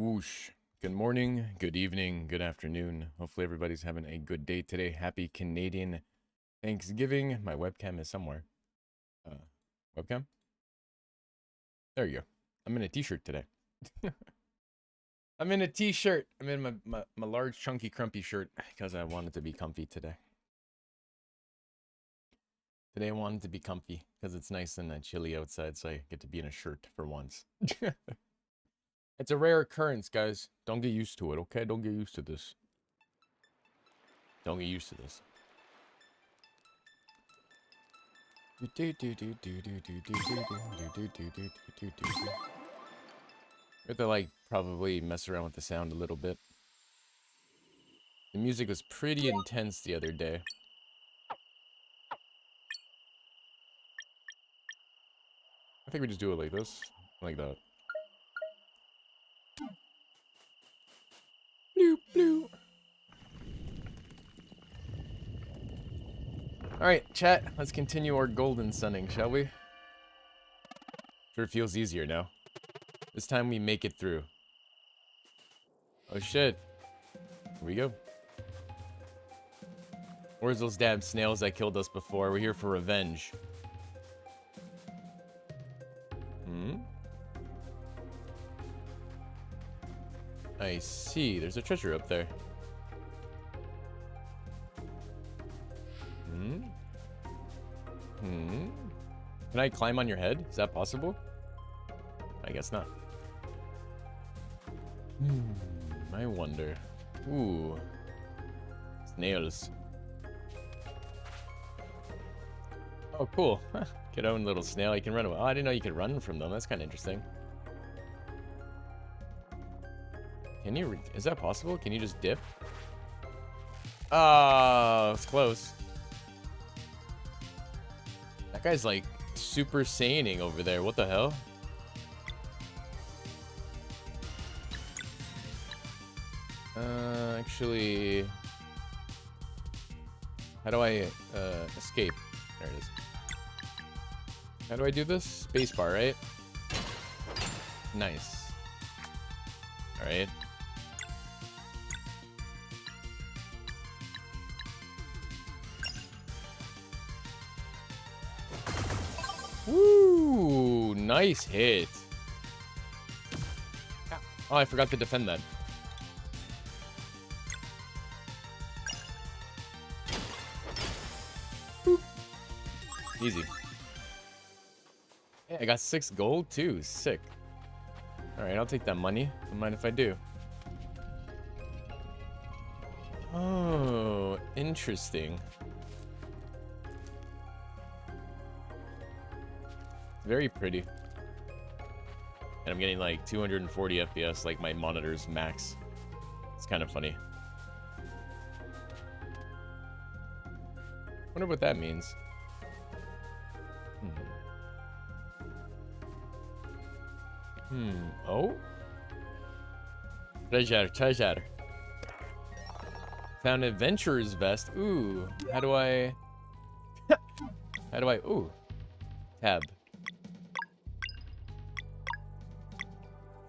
Whoosh. Good morning, good evening, good afternoon. Hopefully everybody's having a good day today. Happy Canadian Thanksgiving. My webcam is somewhere. Uh, webcam? There you go. I'm in a t-shirt today. I'm in a t-shirt. I'm in my, my, my large, chunky, crumpy shirt because I wanted to be comfy today. Today I wanted to be comfy because it's nice and uh, chilly outside, so I get to be in a shirt for once. it's a rare occurrence, guys. Don't get used to it, okay? Don't get used to this. Don't get used to this. We have to like probably mess around with the sound a little bit. The music was pretty intense the other day. I think we just do it like this. Like that. Alright, chat, let's continue our golden sunning, shall we? Sure feels easier now. This time we make it through. Oh shit. Here we go. Where's those damn snails that killed us before? We're here for revenge. Hmm? I see. There's a treasure up there. Can I climb on your head? Is that possible? I guess not. Hmm. I wonder. Ooh. Snails. Oh, cool. Get own little snail. You can run away. Oh, I didn't know you could run from them. That's kind of interesting. Can you... Is that possible? Can you just dip? Oh, it's close. That guy's like super saiyaning over there. What the hell? Uh, actually... How do I uh, escape? There it is. How do I do this? Spacebar, right? Nice. Alright. Nice hit. Oh, I forgot to defend that. Easy. I got six gold too. Sick. Alright, I'll take that money. Don't mind if I do. Oh, interesting. Very pretty. And I'm getting like 240 FPS, like my monitor's max. It's kind of funny. Wonder what that means. Hmm. Oh? Treasure, treasure. Found adventurer's vest. Ooh. How do I... how do I... Ooh. Tab.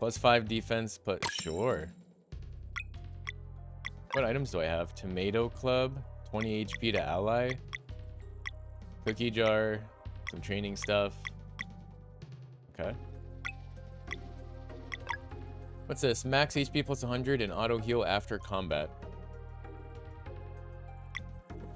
Plus five defense, but sure. What items do I have? Tomato club, 20 HP to ally, cookie jar, some training stuff. Okay. What's this? Max HP plus 100 and auto heal after combat.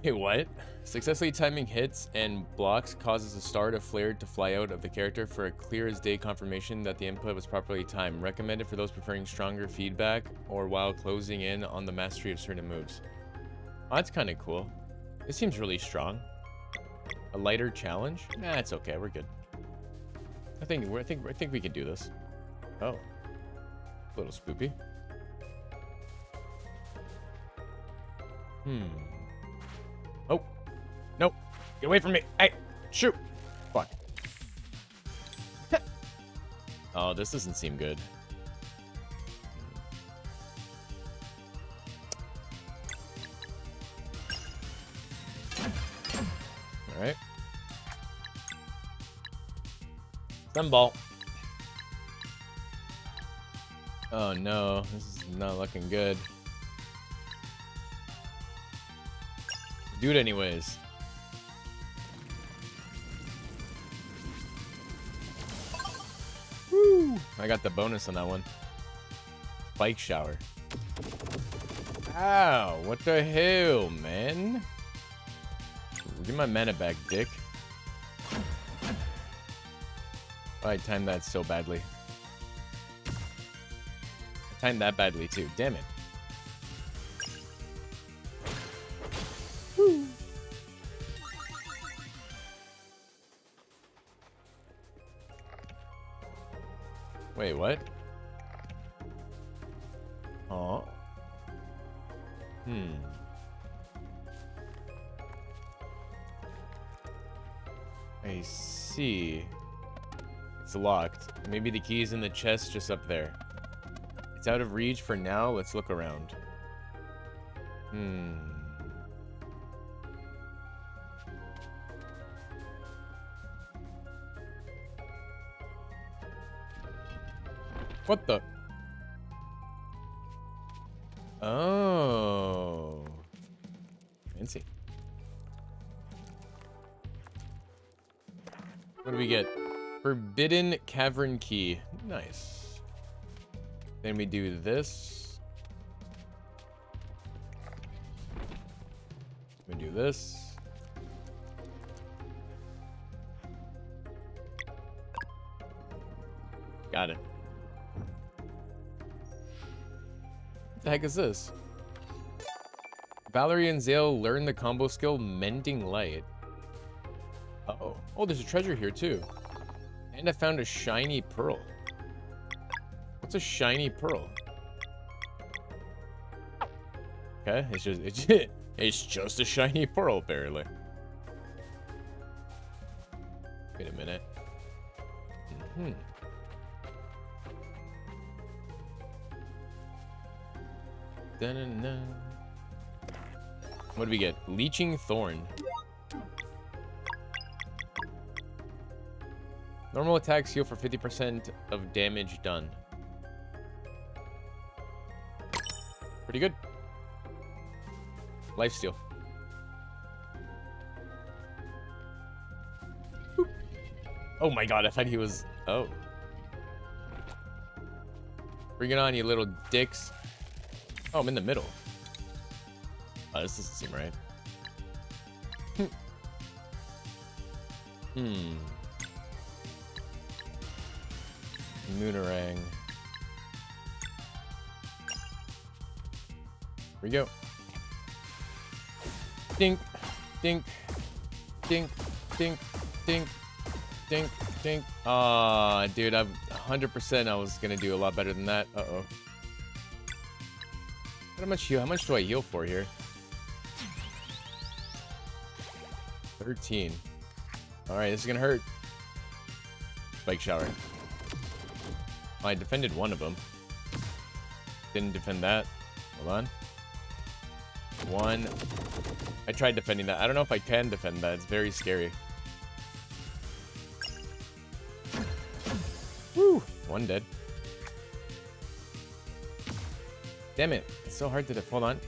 Hey, what? Successfully timing hits and blocks causes a star to flare to fly out of the character for a clear as day confirmation that the input was properly timed. Recommended for those preferring stronger feedback or while closing in on the mastery of certain moves. Oh, that's kind of cool. This seems really strong. A lighter challenge? Nah, it's okay. We're good. I think we're I think I think we can do this. Oh. A little spoopy. Hmm. Nope. Get away from me. Hey, shoot. Fuck. oh, this doesn't seem good. All right. Sunball. Oh no, this is not looking good. Do it anyways. I got the bonus on that one. Spike shower. Ow, what the hell, man? Give my mana back, dick. Oh, I timed that so badly. I timed that badly too, damn it. Locked. Maybe the key's in the chest just up there. It's out of reach for now. Let's look around. Hmm. What the? Oh. Fancy. What do we get? Forbidden Cavern Key. Nice. Then we do this. We do this. Got it. What the heck is this? Valere and Zale learn the combo skill Mending Light. Uh oh. Oh, there's a treasure here too. And I found a shiny pearl. What's a shiny pearl? Okay, it's just it's just, it's just a shiny pearl apparently. Wait a minute. Mm hmm. Dun -dun -dun. What do we get? Leeching Thorn. Normal attacks heal for 50% of damage done. Pretty good. Lifesteal. Boop. Oh my god, I thought he was... Oh. Bring it on, you little dicks. Oh, I'm in the middle. Oh, this doesn't seem right. hmm. Moonerang. Here we go. Dink, dink, dink, dink, dink, dink, dink. Ah, dude, I'm 100% I was gonna do a lot better than that. Uh-oh. How much? How much do I heal for here? 13. Alright, this is gonna hurt. Spike shower. I defended one of them. Didn't defend that. Hold on. One. I tried defending that. I don't know if I can defend that. It's very scary. Woo! One dead. Damn it. It's so hard to defend. Hold on.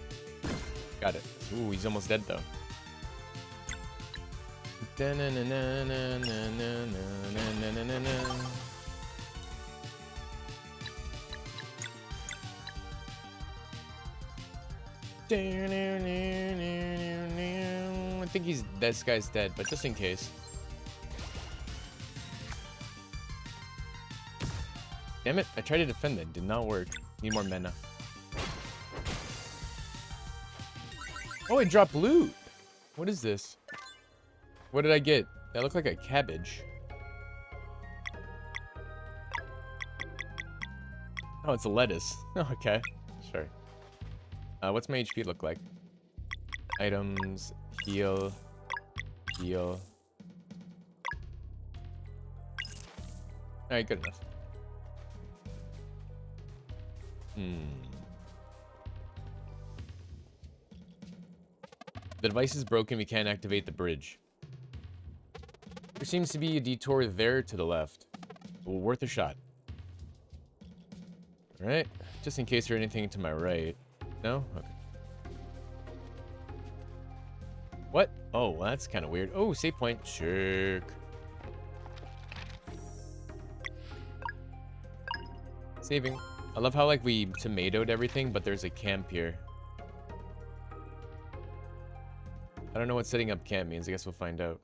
Got it. Ooh, he's almost dead though. Da -na -na -na I think he's this guy's dead, but just in case. Damn it, I tried to defend it, did not work. Need more mana. Oh, I dropped loot! What is this? What did I get? That looked like a cabbage. Oh, it's a lettuce. Okay. Uh, what's my HP look like? Items, heal, heal. Alright, good enough. Hmm. The device is broken, we can't activate the bridge. There seems to be a detour there to the left. Well, worth a shot. Right? Just in case there's anything to my right. No? Okay. What? Oh, well, that's kind of weird. Oh, save point. Check. Saving. I love how, like, we tomatoed everything, but there's a camp here. I don't know what setting up camp means. I guess we'll find out.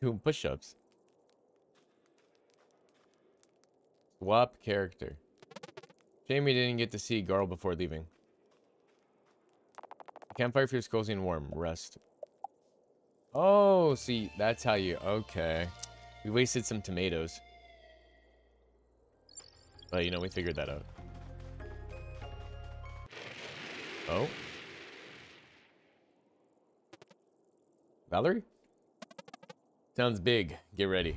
Two push-ups. Swap character. We didn't get to see Garl before leaving. Campfire feels cozy and warm. Rest. Oh, see, that's how you... Okay. We wasted some tomatoes. But, you know, we figured that out. Oh. Valere? Sounds big. Get ready.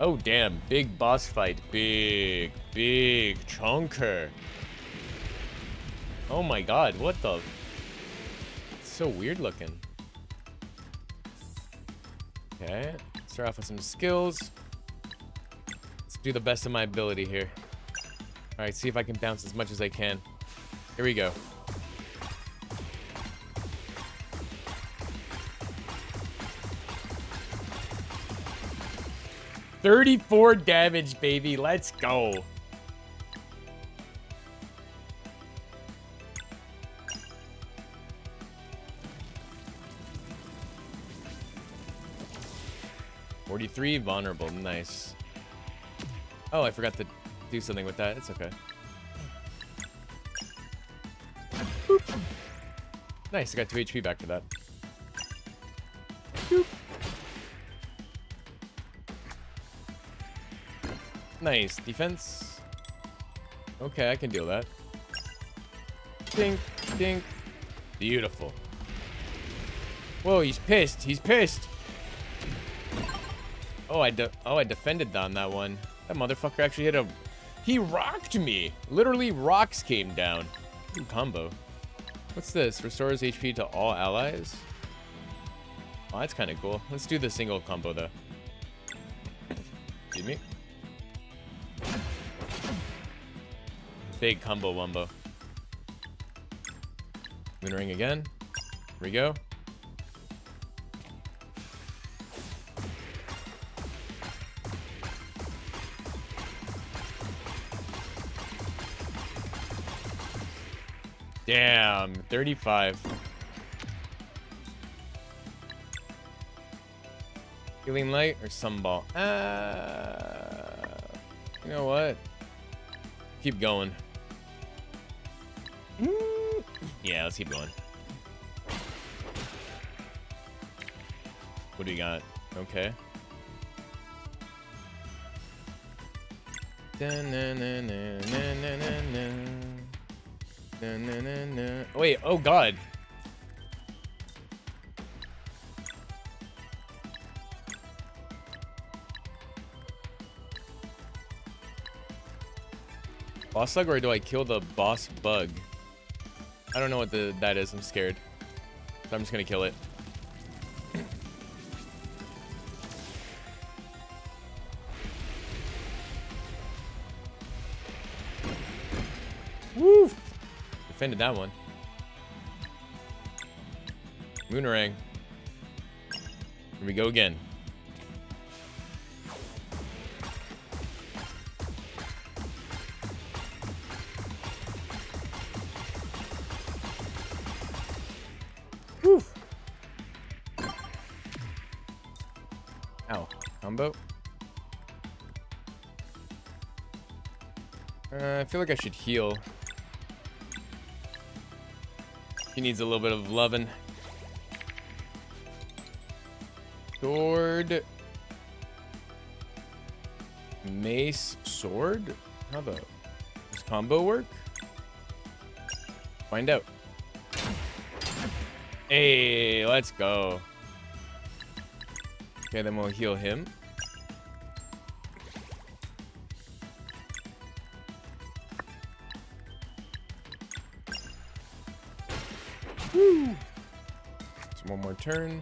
Oh, damn. Big boss fight. Big, big chunker. Oh my god, what the... It's so weird looking. Okay, start off with some skills. Let's do the best of my ability here. Alright, see if I can bounce as much as I can. Here we go. 34 damage, baby. Let's go. Forty-three vulnerable. Nice. Oh, I forgot to do something with that. It's okay. Nice. I got two HP back for that. Nice. Defense. Okay, I can deal that. Dink, dink. Beautiful. Whoa, he's pissed. He's pissed. Oh, I oh I defended on that one. That motherfucker actually hit a... He rocked me. Literally, rocks came down. Ooh, combo. What's this? Restores HP to all allies? Oh, that's kind of cool. Let's do the single combo, though. Excuse me. Big combo wumbo. Moonerang again. Here we go. Damn, 35. Healing light or sunball? Uh, you know what? Keep going. Yeah, let's keep going. What do you got? Okay. Wait, oh god. Boss slug or do I kill the boss bug? I don't know what the that is. I'm scared. So I'm just gonna kill it. Woo! Defended that one. Moonerang. Here we go again. Feel like I should heal. He needs a little bit of loving. Sword. Mace. Sword? How the... Does combo work? Find out. Hey, let's go. Okay, then we'll heal him. Turn.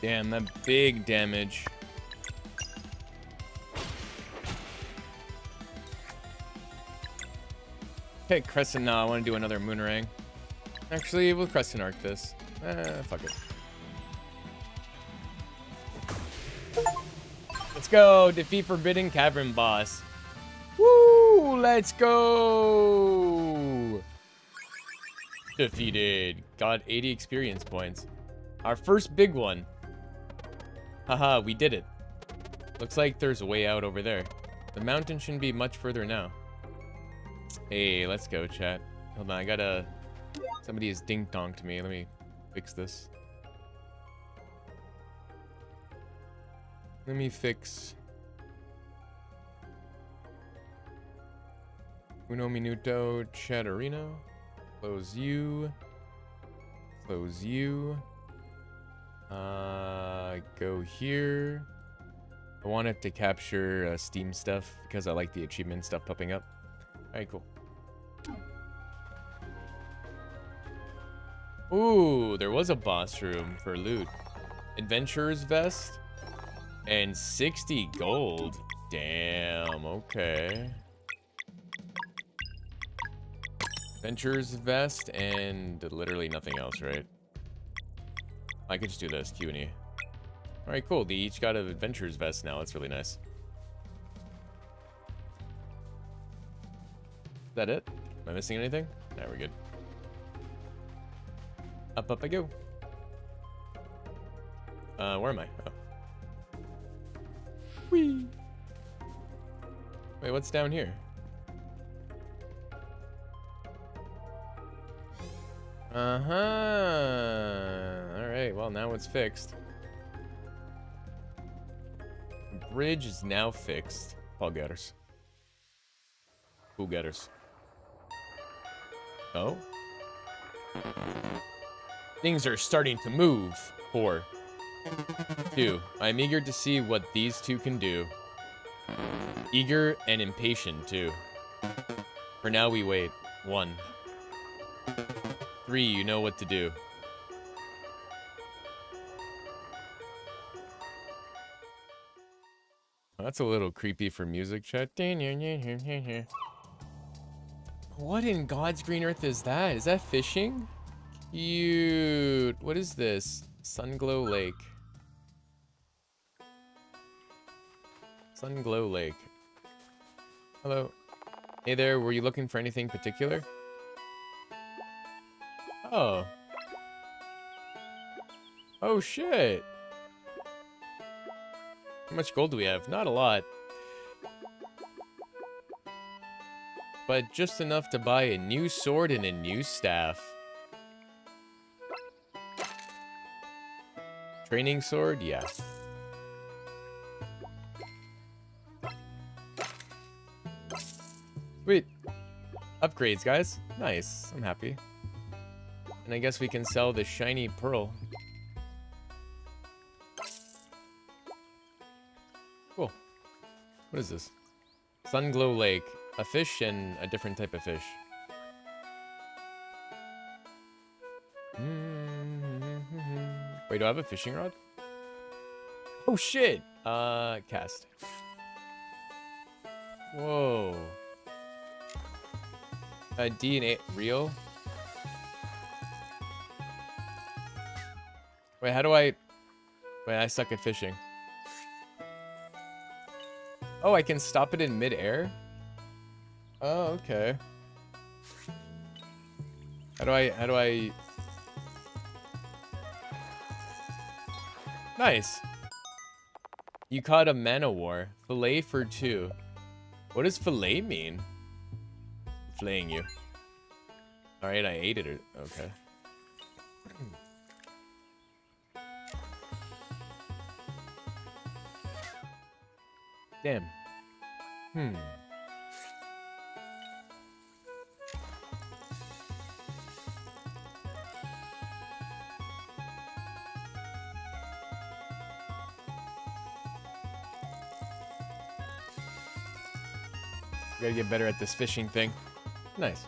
Damn, that big damage. Okay, Crescent. No, I want to do another Moonerang. Actually, we'll Crescent Arc this. Eh, fuck it. Let's go. Defeat Forbidden Cavern Boss. Let's go! Defeated. Got 80 experience points. Our first big one. Haha, we did it. Looks like there's a way out over there. The mountain shouldn't be much further now. Hey, let's go, chat. Hold on, I gotta... Somebody has ding-donked me. Let me fix this. Let me fix... Uno minuto chatterino. Close you. Close you. Uh, go here. I want it to capture uh, Steam stuff because I like the achievement stuff popping up. Alright, cool. Ooh, there was a boss room for loot. Adventurer's Vest and 60 gold. Damn, okay. Adventurer's Vest and literally nothing else, right? I could just do this, Q and E. Alright, cool. They each got an Adventurer's Vest now. That's really nice. Is that it? Am I missing anything? Now we're good. Up, up I go. Uh, where am I? Oh. Whee! Wait, what's down here? Uh-huh. Alright, well, now it's fixed. The bridge is now fixed. Paul Getters. Who Getters? Oh? Things are starting to move. Four. Two. I'm eager to see what these two can do. Eager and impatient, too. For now, we wait. One. Three, you know what to do. That's a little creepy for music chat. What in God's green earth is that? Is that fishing? Cute. What is this? Sunglow Lake. Sunglow Lake. Hello. Hey there, were you looking for anything particular? Oh. Oh, shit. How much gold do we have? Not a lot. But just enough to buy a new sword and a new staff. Training sword? Yeah. Sweet. Upgrades, guys. Nice. I'm happy. And I guess we can sell the shiny pearl. Cool. What is this? Sunglow Lake. A fish and a different type of fish. Wait, do I have a fishing rod? Oh shit! Uh, cast. Whoa. Uh, DNA real? Wait, how do I... Wait, I suck at fishing. Oh, I can stop it in midair? Oh, okay. How do I... How do I... Nice. You caught a Manowar. Fillet for two. What does fillet mean? Flaying you. Alright, I ate it. Okay. Damn. Hmm. Gotta get better at this fishing thing. Nice.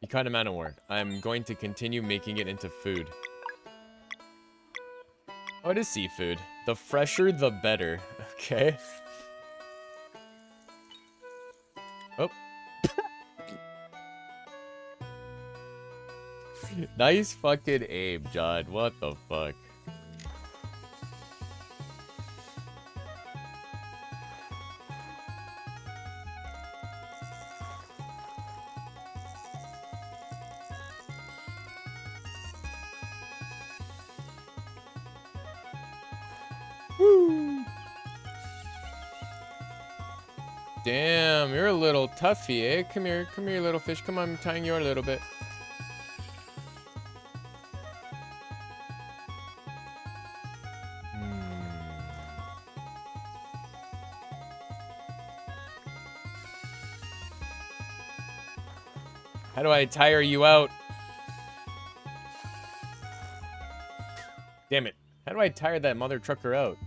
You caught a Manowar. I'm going to continue making it into food. What is seafood? The fresher, the better. Okay. Oh. nice fucking aim, John. What the fuck? Eh? Come here, come here, little fish. Come on, I'm tying you a little bit. How do I tire you out? Damn it. How do I tire that mother trucker out?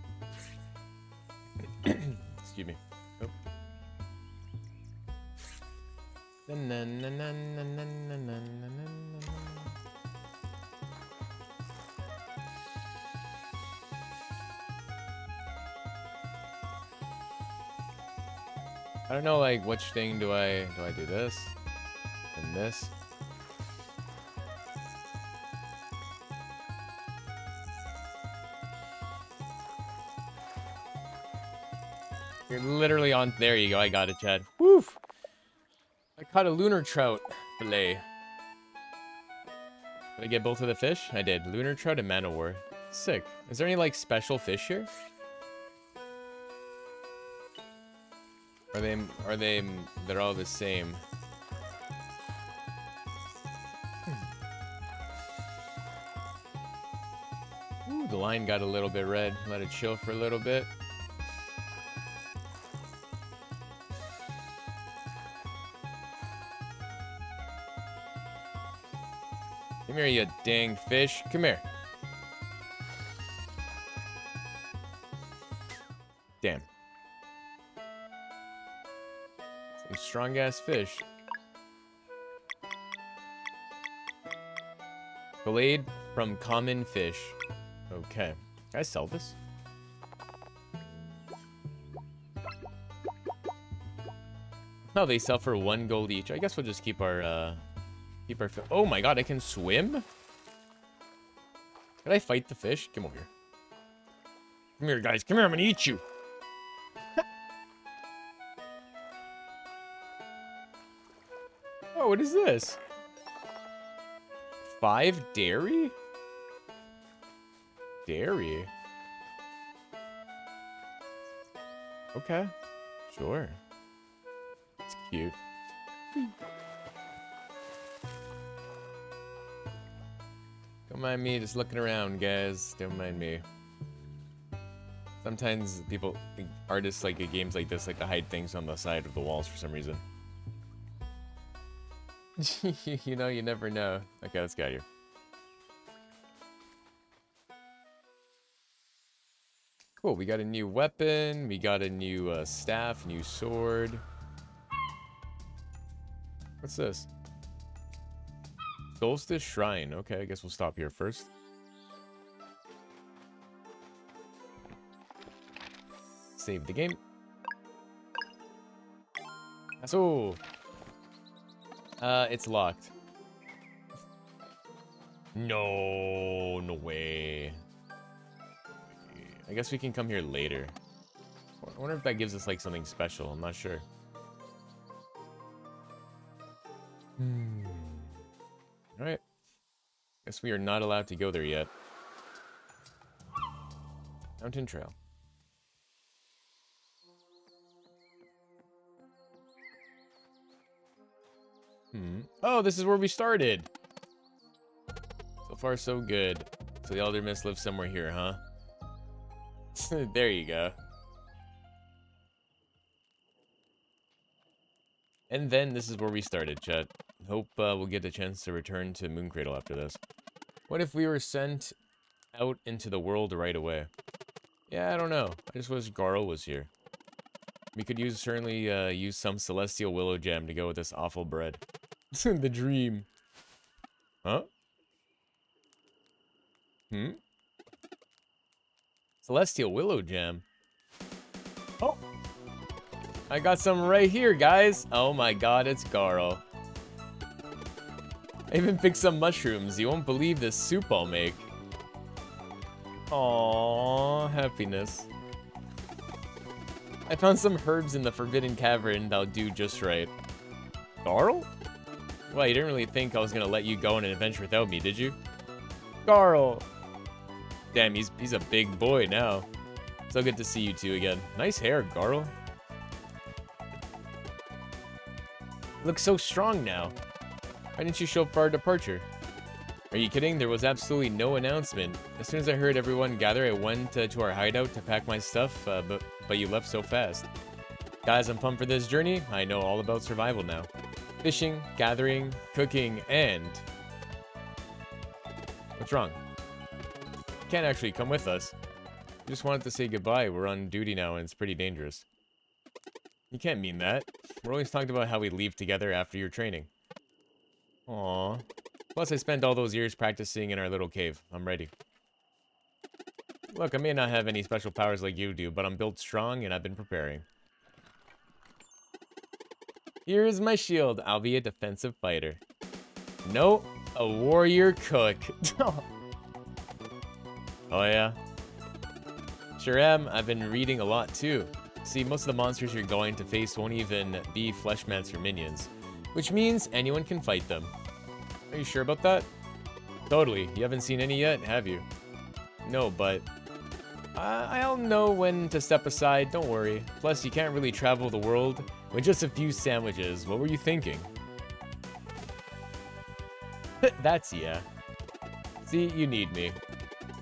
Like, which thing do I, do I do this? And this? You're literally on, there you go, I got it, Chad. Woof! I caught a lunar trout fillet. Did I get both of the fish? I did. Lunar trout and man-o-war. Sick. Is there any, like, special fish here? Are they, are they, they're all the same. Hmm. Ooh, the line got a little bit red. Let it chill for a little bit. Come here, you dang fish. Come here. Strong ass fish. Filleted from common fish. Okay. Can I sell this? No, they sell for one gold each. I guess we'll just keep our, uh, keep our, oh my god, I can swim? Can I fight the fish? Come over here. Come here, guys. Come here, I'm gonna eat you. What is this? Five dairy? Dairy? Okay. Sure. It's cute. Don't mind me just looking around, guys. Don't mind me. Sometimes people, artists like games like this like to hide things on the side of the walls for some reason. you know, you never know. Okay, let's get out here. Cool, we got a new weapon, we got a new uh, staff, new sword. What's this? Solstice Shrine. Okay, I guess we'll stop here first. Save the game. So, uh, it's locked. No, no way. I guess we can come here later. I wonder if that gives us like something special. I'm not sure. Hmm. All right. Guess we are not allowed to go there yet. Mountain Trail. Hmm. Oh, this is where we started. So far, so good. So the Elder Mist lives somewhere here, huh? there you go. And then this is where we started, chat. Hope uh, we'll get the chance to return to Mooncradle after this. What if we were sent out into the world right away? Yeah, I don't know. I just wish Garl was here. We could use certainly uh, use some celestial willow gem to go with this awful bread. the dream. Huh? Hmm? Celestial Willow Gem. Oh! I got some right here, guys! Oh my god, it's Garl. I even picked some mushrooms. You won't believe this soup I'll make. Aww, happiness. I found some herbs in the Forbidden Cavern that'll do just right. Garl? Well, you didn't really think I was gonna let you go on an adventure without me, did you? Garl! Damn, he's, he's a big boy now. So good to see you two again. Nice hair, Garl. Looks so strong now. Why didn't you show up for our departure? Are you kidding? There was absolutely no announcement. As soon as I heard everyone gather, I went uh, to our hideout to pack my stuff, uh, but, but you left so fast. Guys, I'm pumped for this journey. I know all about survival now. Fishing, gathering, cooking, and... What's wrong? Can't actually come with us. just wanted to say goodbye. We're on duty now, and it's pretty dangerous. You can't mean that. We're always talking about how we leave together after your training. Aww. Plus, I spent all those years practicing in our little cave. I'm ready. Look, I may not have any special powers like you do, but I'm built strong and I've been preparing. Here is my shield. I'll be a defensive fighter. No, a warrior cook. oh yeah? Sure am. I've been reading a lot too. See, most of the monsters you're going to face won't even be Fleshmancer's minions, which means anyone can fight them. Are you sure about that? Totally. You haven't seen any yet, have you? No, but... Uh, I'll know when to step aside, don't worry. Plus, you can't really travel the world with just a few sandwiches. What were you thinking? That's yeah. See, you need me.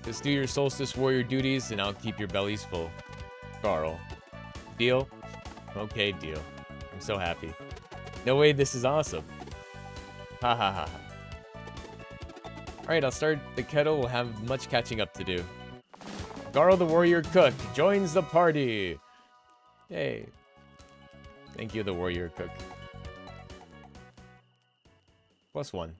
Just do your Solstice Warrior duties, and I'll keep your bellies full. Garl. Deal? Okay, deal. I'm so happy. No way, this is awesome. Ha ha ha. Alright, I'll start the kettle. We'll have much catching up to do. Garl the Warrior Cook joins the party. Yay. Thank you, the Warrior Cook. Plus one.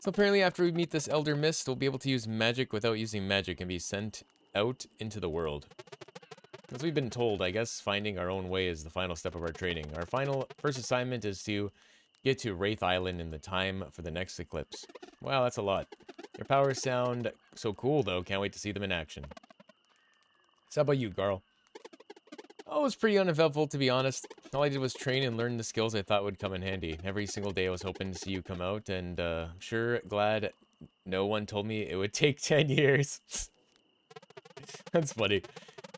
So apparently after we meet this Elder Mist, we'll be able to use magic without using magic and be sent out into the world. As we've been told, I guess finding our own way is the final step of our training. Our final first assignment is to get to Wraith Island in the time for the next eclipse. Wow, that's a lot. Your powers sound so cool, though. Can't wait to see them in action. So how about you, Garl? Oh, it was pretty uneventful, to be honest. All I did was train and learn the skills I thought would come in handy. Every single day I was hoping to see you come out, and uh, I'm sure glad no one told me it would take 10 years. That's funny.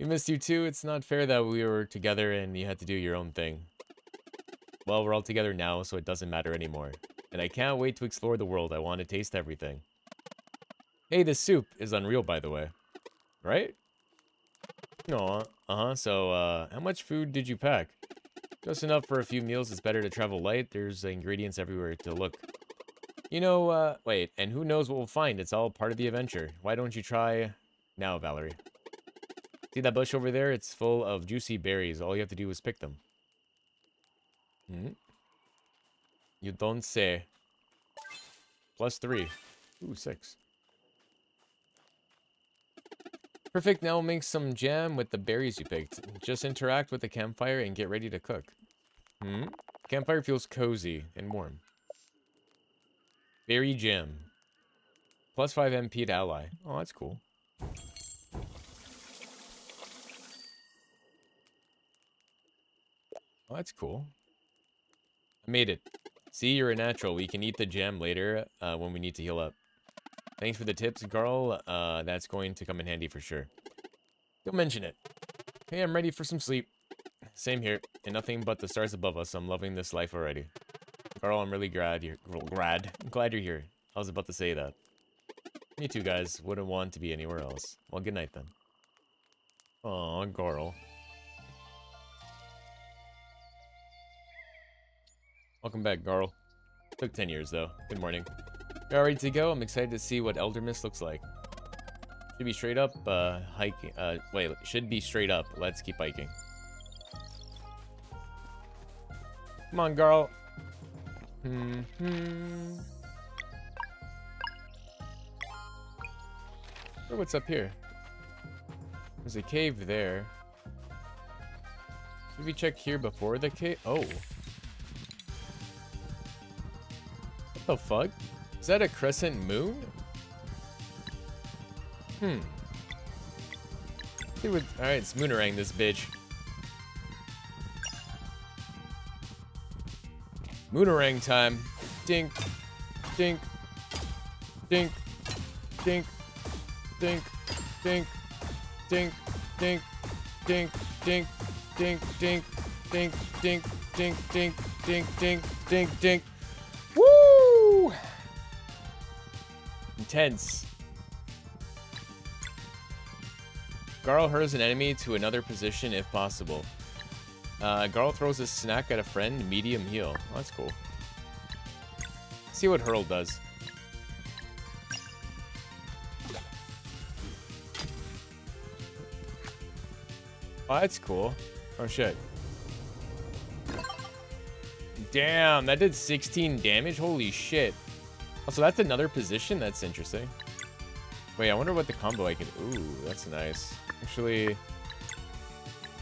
We missed you too. It's not fair that we were together and you had to do your own thing. Well, we're all together now, so it doesn't matter anymore. And I can't wait to explore the world. I want to taste everything. Hey, this soup is unreal, by the way. Right? No, uh-huh. So, uh, how much food did you pack? Just enough for a few meals. It's better to travel light. There's ingredients everywhere to look. You know, uh, wait, and who knows what we'll find? It's all part of the adventure. Why don't you try now, Valere? See that bush over there? It's full of juicy berries. All you have to do is pick them. Hmm? You don't say. Plus three. Ooh, six. Perfect, now we'll make some jam with the berries you picked. Just interact with the campfire and get ready to cook. Hmm? Campfire feels cozy and warm. Berry jam. Plus 5 MP to ally. Oh, that's cool. Oh, that's cool. I made it. See, you're a natural. We can eat the jam later uh, when we need to heal up. Thanks for the tips, Garl. Uh, that's going to come in handy for sure. Don't mention it. Hey, I'm ready for some sleep. Same here. And nothing but the stars above us. I'm loving this life already. Garl, I'm really glad you're... Glad? I'm glad you're here. I was about to say that. Me too, guys. Wouldn't want to be anywhere else. Well, good night then. Aw, Garl. Welcome back, Garl. Took 10 years, though. Good morning. All ready to go? I'm excited to see what Elder Mist looks like. Should be straight up, uh, hiking. Uh, wait, should be straight up. Let's keep hiking. Come on, Garl. Hmm, hmm. What's up here? There's a cave there. Did we check here before the cave? Oh. What the fuck? Is that a crescent moon? Hmm. Alright, it's Moonerang this bitch. Moonerang time. Dink. Dink. Dink. Dink. Dink. Dink. Dink. Dink. Dink. Dink. Dink. Dink. Dink. Dink. Dink. Dink. Dink. Dink. Dink. Intense. Garl hurls an enemy to another position if possible. Uh, Garl throws a snack at a friend, medium heal. Oh, that's cool. Let's see what Hurl does. Oh, that's cool. Oh, shit. Damn, that did 16 damage? Holy shit. Oh, so that's another position? That's interesting. Wait, I wonder what the combo I can... Ooh, that's nice. Actually,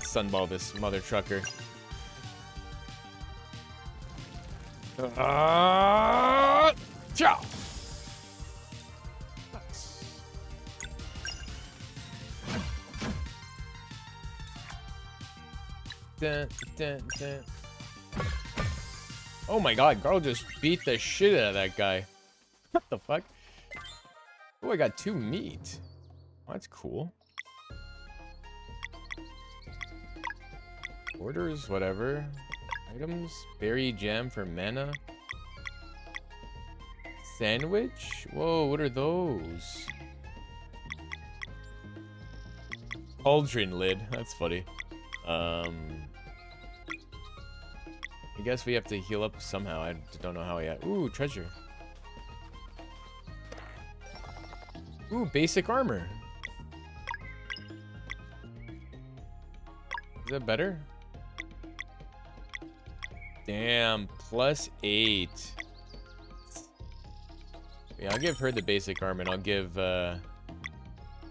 sunball this mother trucker. Uh, ciao. Dun, dun, dun. Oh my god, Garl just beat the shit out of that guy. What the fuck? Oh, I got two meat. Oh, that's cool. Orders, whatever. Items, berry jam for mana. Sandwich? Whoa, what are those? Cauldron lid, that's funny. Um, I guess we have to heal up somehow. I don't know how I... Ooh, treasure. Ooh, basic armor. Is that better? Damn, plus eight. Yeah, I'll give her the basic armor, and I'll give uh,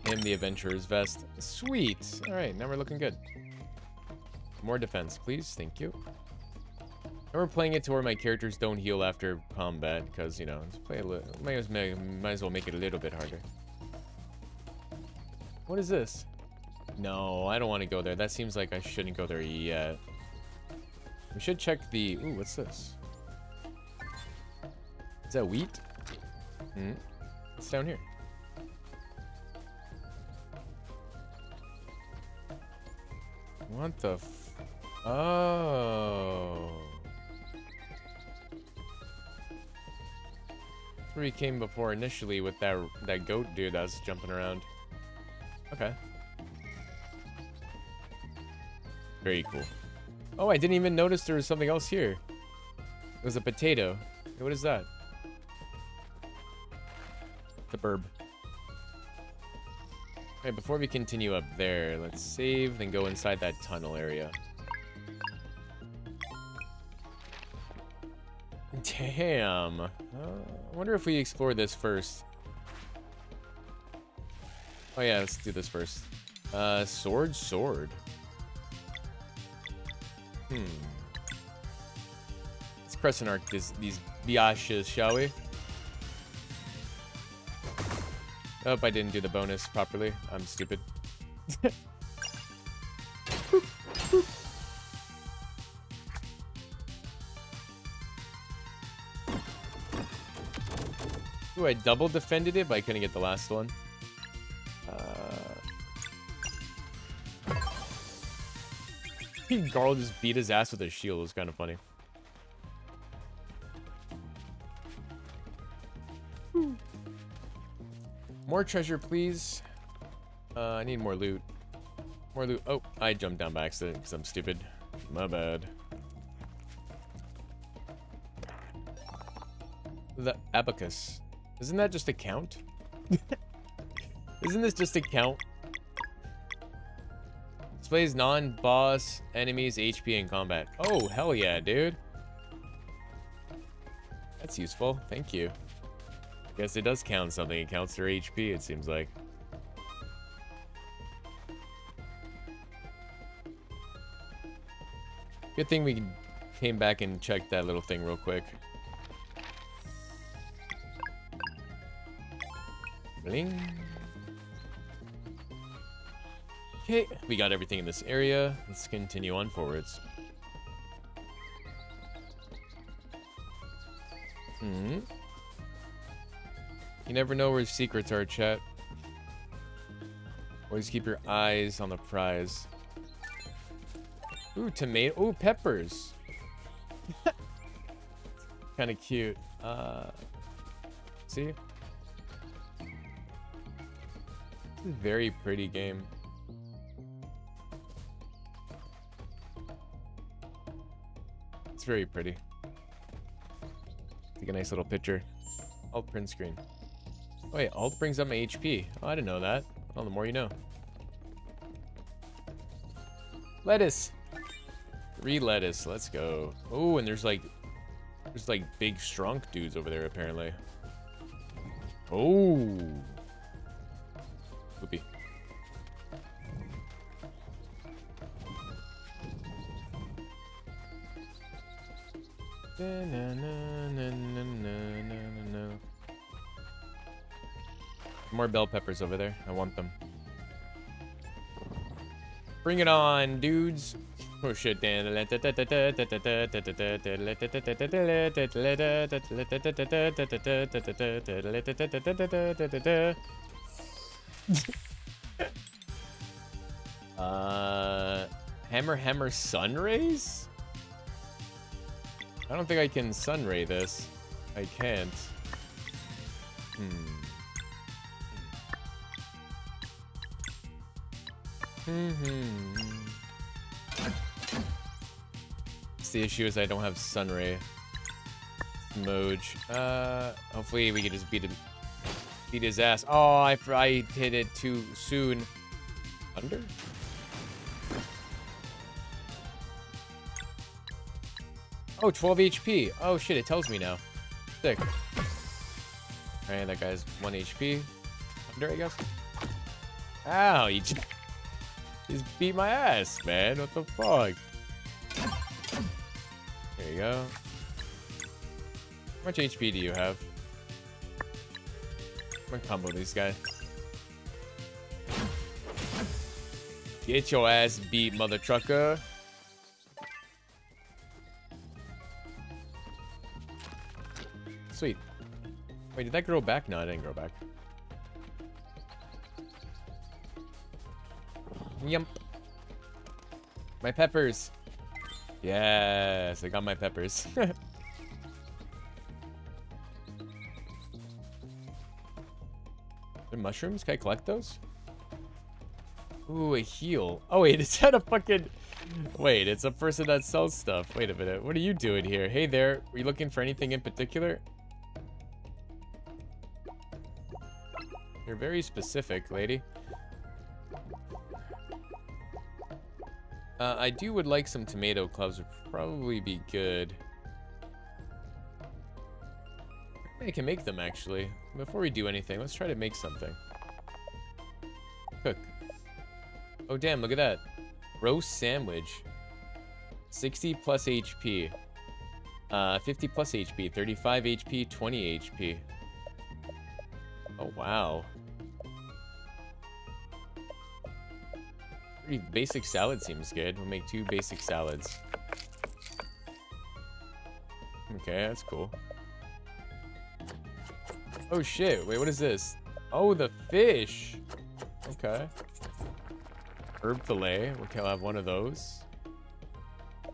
him the adventurer's vest. Sweet. All right, now we're looking good. More defense, please. Thank you. And we're playing it to where my characters don't heal after combat, because, you know, play a little, might as well make it a little bit harder. What is this? No, I don't want to go there. That seems like I shouldn't go there yet. We should check the... Ooh, what's this? Is that wheat? Hmm. What's down here? What the Oh. He came before initially with that that goat dude that was jumping around. Okay. Very cool. Oh, I didn't even notice there was something else here. It was a potato. Hey, what is that? The burb. Okay, before we continue up there, let's save, then go inside that tunnel area. Damn. Uh, I wonder if we explore this first. Oh yeah, let's do this first. Uh, sword, sword. Hmm. Let's crescent arc this, these biashes, shall we? Oh, I didn't do the bonus properly. I'm stupid. Ooh, I double defended it, but I couldn't get the last one. Garl just beat his ass with his shield. It was kind of funny. More treasure, please. Uh, I need more loot. More loot. Oh, I jumped down by accident because I'm stupid. My bad. The abacus. Isn't that just a count? Isn't this just a count? Displays non-boss enemies HP in combat. Oh, hell yeah, dude. That's useful. Thank you. Guess it does count something. It counts their HP, it seems like. Good thing we came back and checked that little thing real quick. Bling. Okay, we got everything in this area. Let's continue on forwards. Hmm. You never know where secrets are, chat. Always keep your eyes on the prize. Ooh, tomato. Ooh, peppers. kind of cute. Uh, see? very pretty game. It's very pretty. Take a nice little picture. Alt print screen. Oh, wait, alt brings up my HP. Oh, I didn't know that. Well, the more you know. Lettuce. Three lettuce. Let's go. Oh, and there's like, there's like big strong dudes over there apparently. Oh. More bell peppers over there. I want them. Bring it on, dudes. Oh shit, uh, hammer, hammer, sun rays? I don't think I can sunray this. I can't. Hmm. Mm hmm. the issue is I don't have sunray. Moj. Uh, hopefully we can just beat him. Beat his ass. Oh, I, I hit it too soon. Under? Oh, 12 HP. Oh shit, it tells me now. Sick. Alright, that guy's 1 HP. Under, I guess. Ow, he just, just beat my ass, man. What the fuck? There you go. How much HP do you have? I'm gonna combo these guys. Get your ass beat, mother trucker. Wait, did that grow back? No, it didn't grow back. Yump. My peppers. Yes, I got my peppers. The mushrooms? Can I collect those? Ooh, a heal. Oh, wait, is that a fucking... Wait, it's a person that sells stuff. Wait a minute. What are you doing here? Hey there. Are you looking for anything in particular? You're very specific, lady. Uh, I do would like some tomato clubs would probably be good. I can make them, actually. Before we do anything, let's try to make something. Cook. Oh, damn, look at that. Roast sandwich. 60 plus HP. Uh, 50 plus HP. 35 HP, 20 HP. Oh, wow. Pretty basic salad seems good. We'll make two basic salads. Okay, that's cool. Oh shit, wait, what is this? Oh, the fish. Okay. Herb fillet. Okay, I'll have one of those.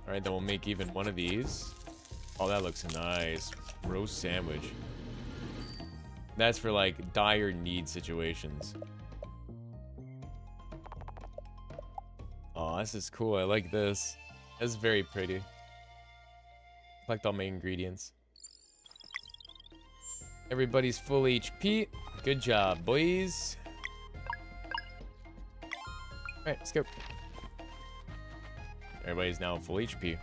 Alright, then we'll make even one of these. Oh, that looks nice. Roast sandwich. That's for like dire need situations. Oh, this is cool. I like this. This is very pretty. Collect all my ingredients. Everybody's full HP. Good job, boys. Alright, let's go. Everybody's now full HP.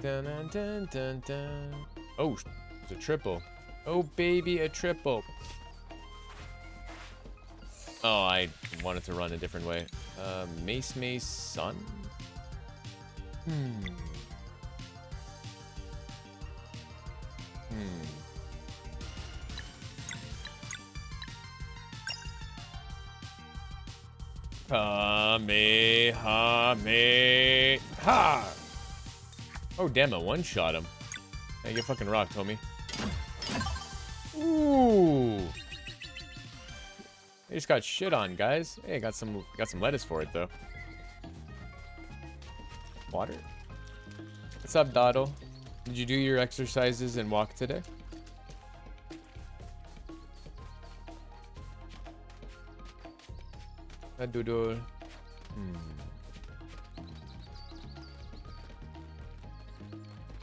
Dun, dun, dun. Oh, it's a triple. Oh, baby, a triple. Oh, I wanted to run a different way. Uh, Mace Mace Sun? Hmm. Hmm. Ha! Oh, damn it. One-shot him. Hey, get fucking rocked, homie. Ooh. They just got shit on, guys. Hey, got some got some lettuce for it though. Water. What's up, Doddle? Did you do your exercises and walk today? A doodle. Hmm.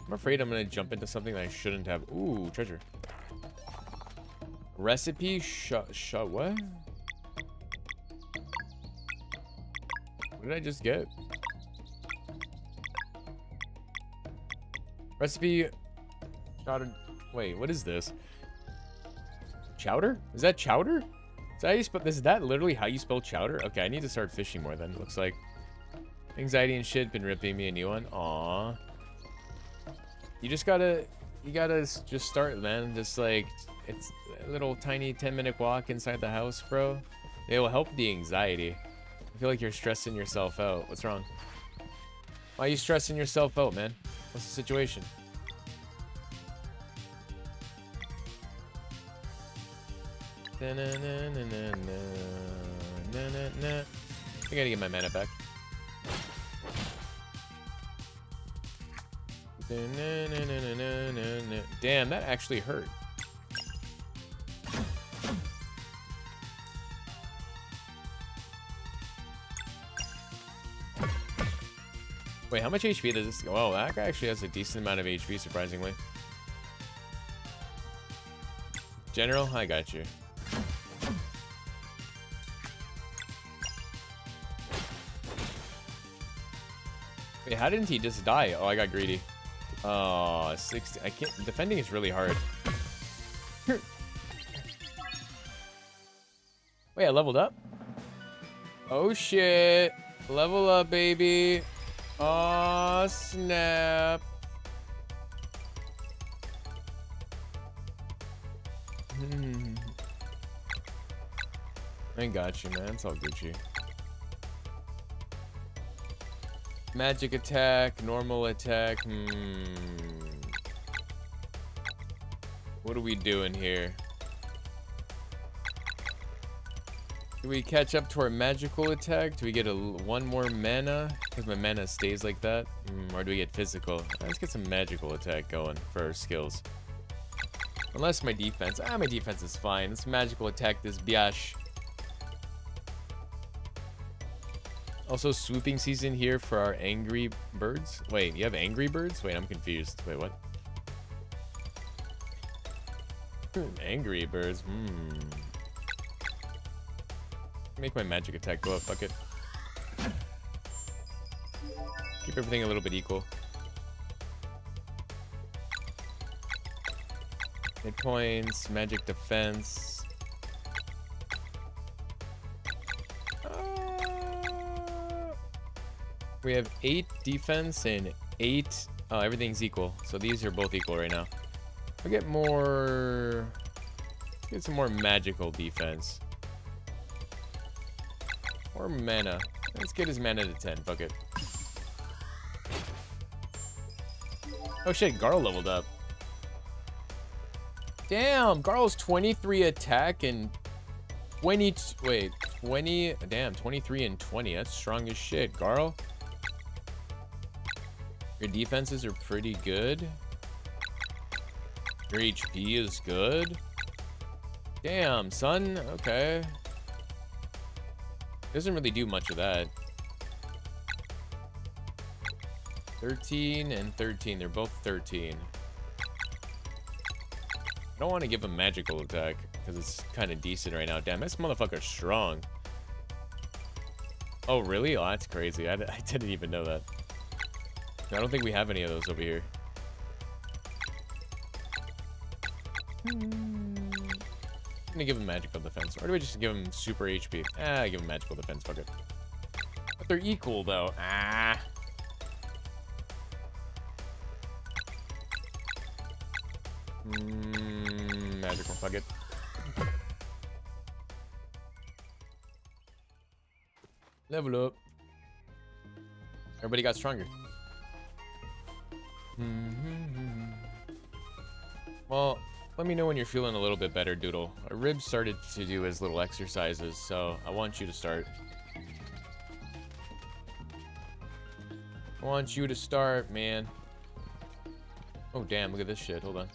I'm afraid I'm gonna jump into something that I shouldn't have. Ooh, treasure. Recipe shut shut what? What did I just get? Recipe chowder. Wait, what is this? Chowder? Is that chowder? Is that, how you spell, is that literally how you spell chowder? Okay, I need to start fishing more then, looks like. Anxiety and shit been ripping me a new one. Aww. You just gotta, you gotta just start, man. Just like, it's a little tiny 10 minute walk inside the house, bro. It will help the anxiety. I feel like you're stressing yourself out. What's wrong? Why are you stressing yourself out, man? What's the situation? I gotta get my mana back. Damn, that actually hurt. Wait, how much HP does this go? Oh, that guy actually has a decent amount of HP, surprisingly. General, I got you. Wait, how didn't he just die? Oh, I got greedy. Oh, 60. I can't. Defending is really hard. Wait, I leveled up? Oh, shit. Level up, baby. Oh, snap. Hmm. I got you, man. It's all Gucci. Magic attack, normal attack. Hmm. What are we doing here? Do we catch up to our magical attack? Do we get a one more mana? Because my mana stays like that? Mm, or do we get physical? Let's get some magical attack going for our skills. Unless my defense. Ah, my defense is fine. Let's magical attack this biash. Also, swooping season here for our angry birds. Wait, you have angry birds? Wait, I'm confused. Wait, what? angry birds. Hmm. Make my magic attack go up. Fuck it. Keep everything a little bit equal. Hit points, magic defense. Uh, we have 8 defense and 8... Oh, everything's equal. So these are both equal right now. I get more... Get some more magical defense. Or mana. Let's get his mana to 10. Fuck it. Oh shit, Garl leveled up. Damn, Garl's 23 attack and 20... Wait, 20... Damn, 23 and 20. That's strong as shit, Garl. Your defenses are pretty good. Your HP is good. Damn, son. Okay. Doesn't really do much of that. 13 and 13. They're both 13. I don't want to give him magical attack because it's kind of decent right now. Damn, this motherfucker's strong. Oh, really? Oh, that's crazy. I, I didn't even know that. I don't think we have any of those over here. Gonna give him magical defense. Or do I just give him super HP? Ah, I give him magical defense, fuck it. But they're equal, though. Ah. Mm, magical, fuck it. Level up. Everybody got stronger. Well, let me know when you're feeling a little bit better, Doodle. A rib started to do his little exercises, so I want you to start. I want you to start, man. Oh, damn, look at this shit. Hold on.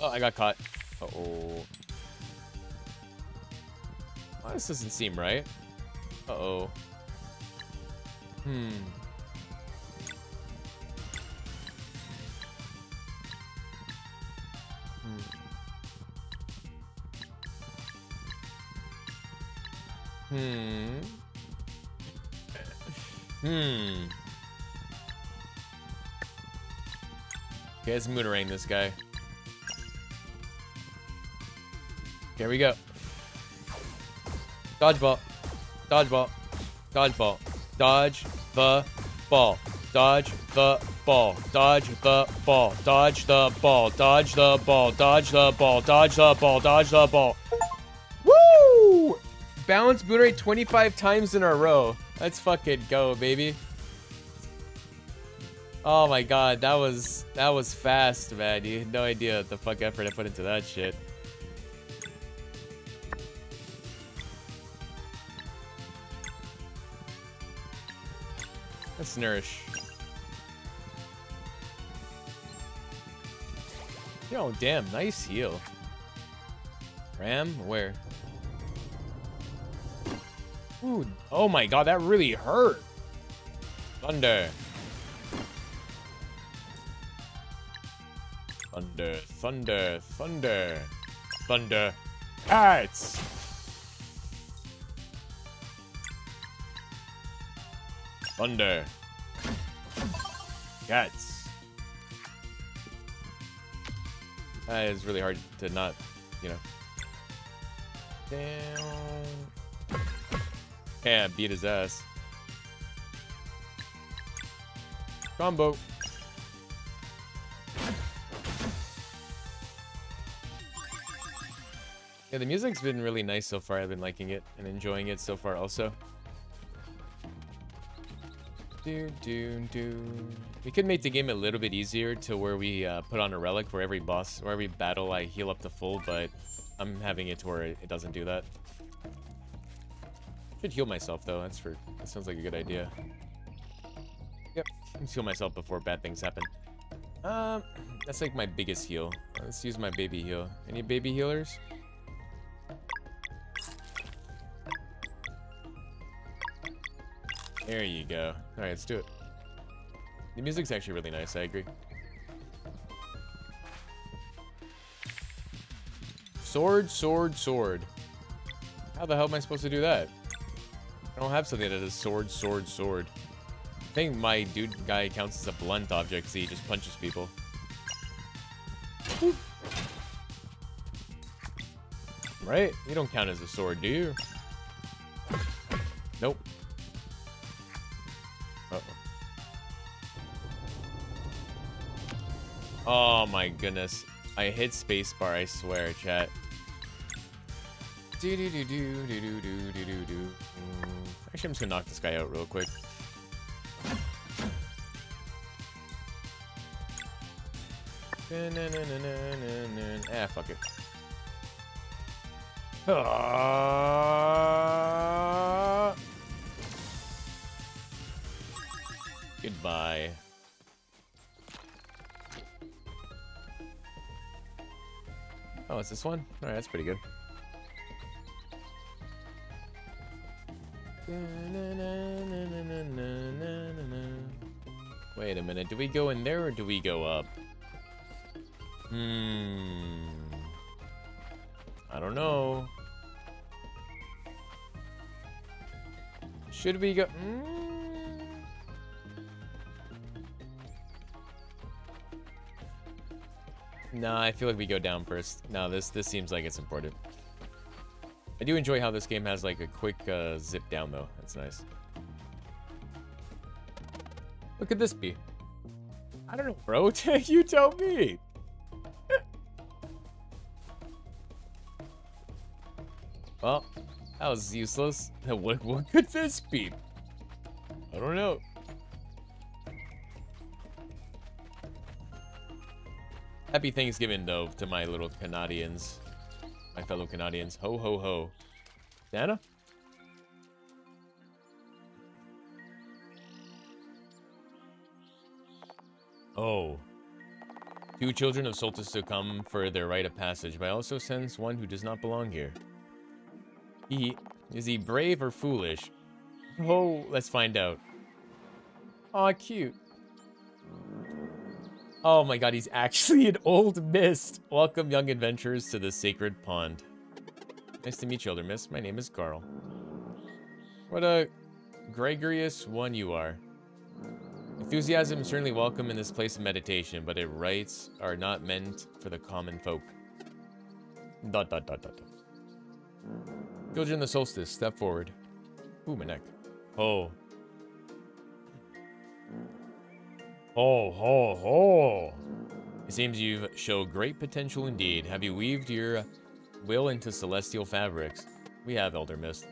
Oh, I got caught. Uh-oh. Oh, this doesn't seem right. Uh-oh. Hmm. Hmm. Hmm. Okay, let's Moonerang this guy. Here we go. Dodgeball. Dodgeball. Dodgeball. Dodge the ball. Dodge the ball. Dodge the ball. Dodge the ball. Dodge the ball. Dodge the ball. Dodge the ball. Dodge the ball. Balance boon rate 25 times in a row. Let's fucking go, baby. Oh my god, that was that was fast, man. You had no idea the fuck effort I put into that shit. Let's nourish. Yo, damn, nice heal. Ram, where? Ooh, oh my god, that really hurt. Thunder. Thunder, thunder, thunder. Thunder. Cats! Thunder. Cats. Is really hard to not, you know. Down. Yeah, beat his ass. Combo. Yeah, the music's been really nice so far. I've been liking it and enjoying it so far also. Do, do, do. We could make the game a little bit easier to where we uh, put on a relic for every boss or every battle I heal up to full, but I'm having it to where it doesn't do that. Should heal myself though. That's for that sounds like a good idea. Yep, let's heal myself before bad things happen. Um, that's like my biggest heal. Let's use my baby heal. Any baby healers? There you go. All right, let's do it. The music's actually really nice. I agree. Sword, sword, sword. How the hell am I supposed to do that? I don't have something that is sword, sword, sword. I think my dude guy counts as a blunt object, so he just punches people. Right? You don't count as a sword, do you? Nope. Uh -oh. oh my goodness. I hit spacebar, I swear, chat. Do do do do do do do do do do. Actually, I'm just gonna knock this guy out real quick. Ah, fuck it. Ah. Goodbye. Oh, it's this one? Alright, that's pretty good. Wait a minute, do we go in there or do we go up? Hmm. I don't know. Should we go? Mm. No, I feel like we go down first. No, this this seems like it's important. I do enjoy how this game has like a quick uh, zip down though. That's nice. What could this be? I don't know, bro. you tell me. well, that was useless. What, what could this be? I don't know. Happy Thanksgiving, though, to my little Canadians. My fellow Canadians. Ho, ho, ho. Dana? Oh. Two children of Solstice succumb for their rite of passage, but I also sense one who does not belong here. He... Is he brave or foolish? Oh, let's find out. Aw, cute. Oh my god, he's actually an old mist. Welcome, young adventurers, to the sacred pond. Nice to meet you, Elder Mist. My name is Garl. What a gregarious one you are. Enthusiasm is certainly welcome in this place of meditation, but its rites are not meant for the common folk. Dot dot dot dot dot. Children of the solstice, step forward. Ooh, my neck. Oh, Ho, ho, ho. It seems you show great potential indeed. Have you weaved your will into celestial fabrics? We have, Elder Mist.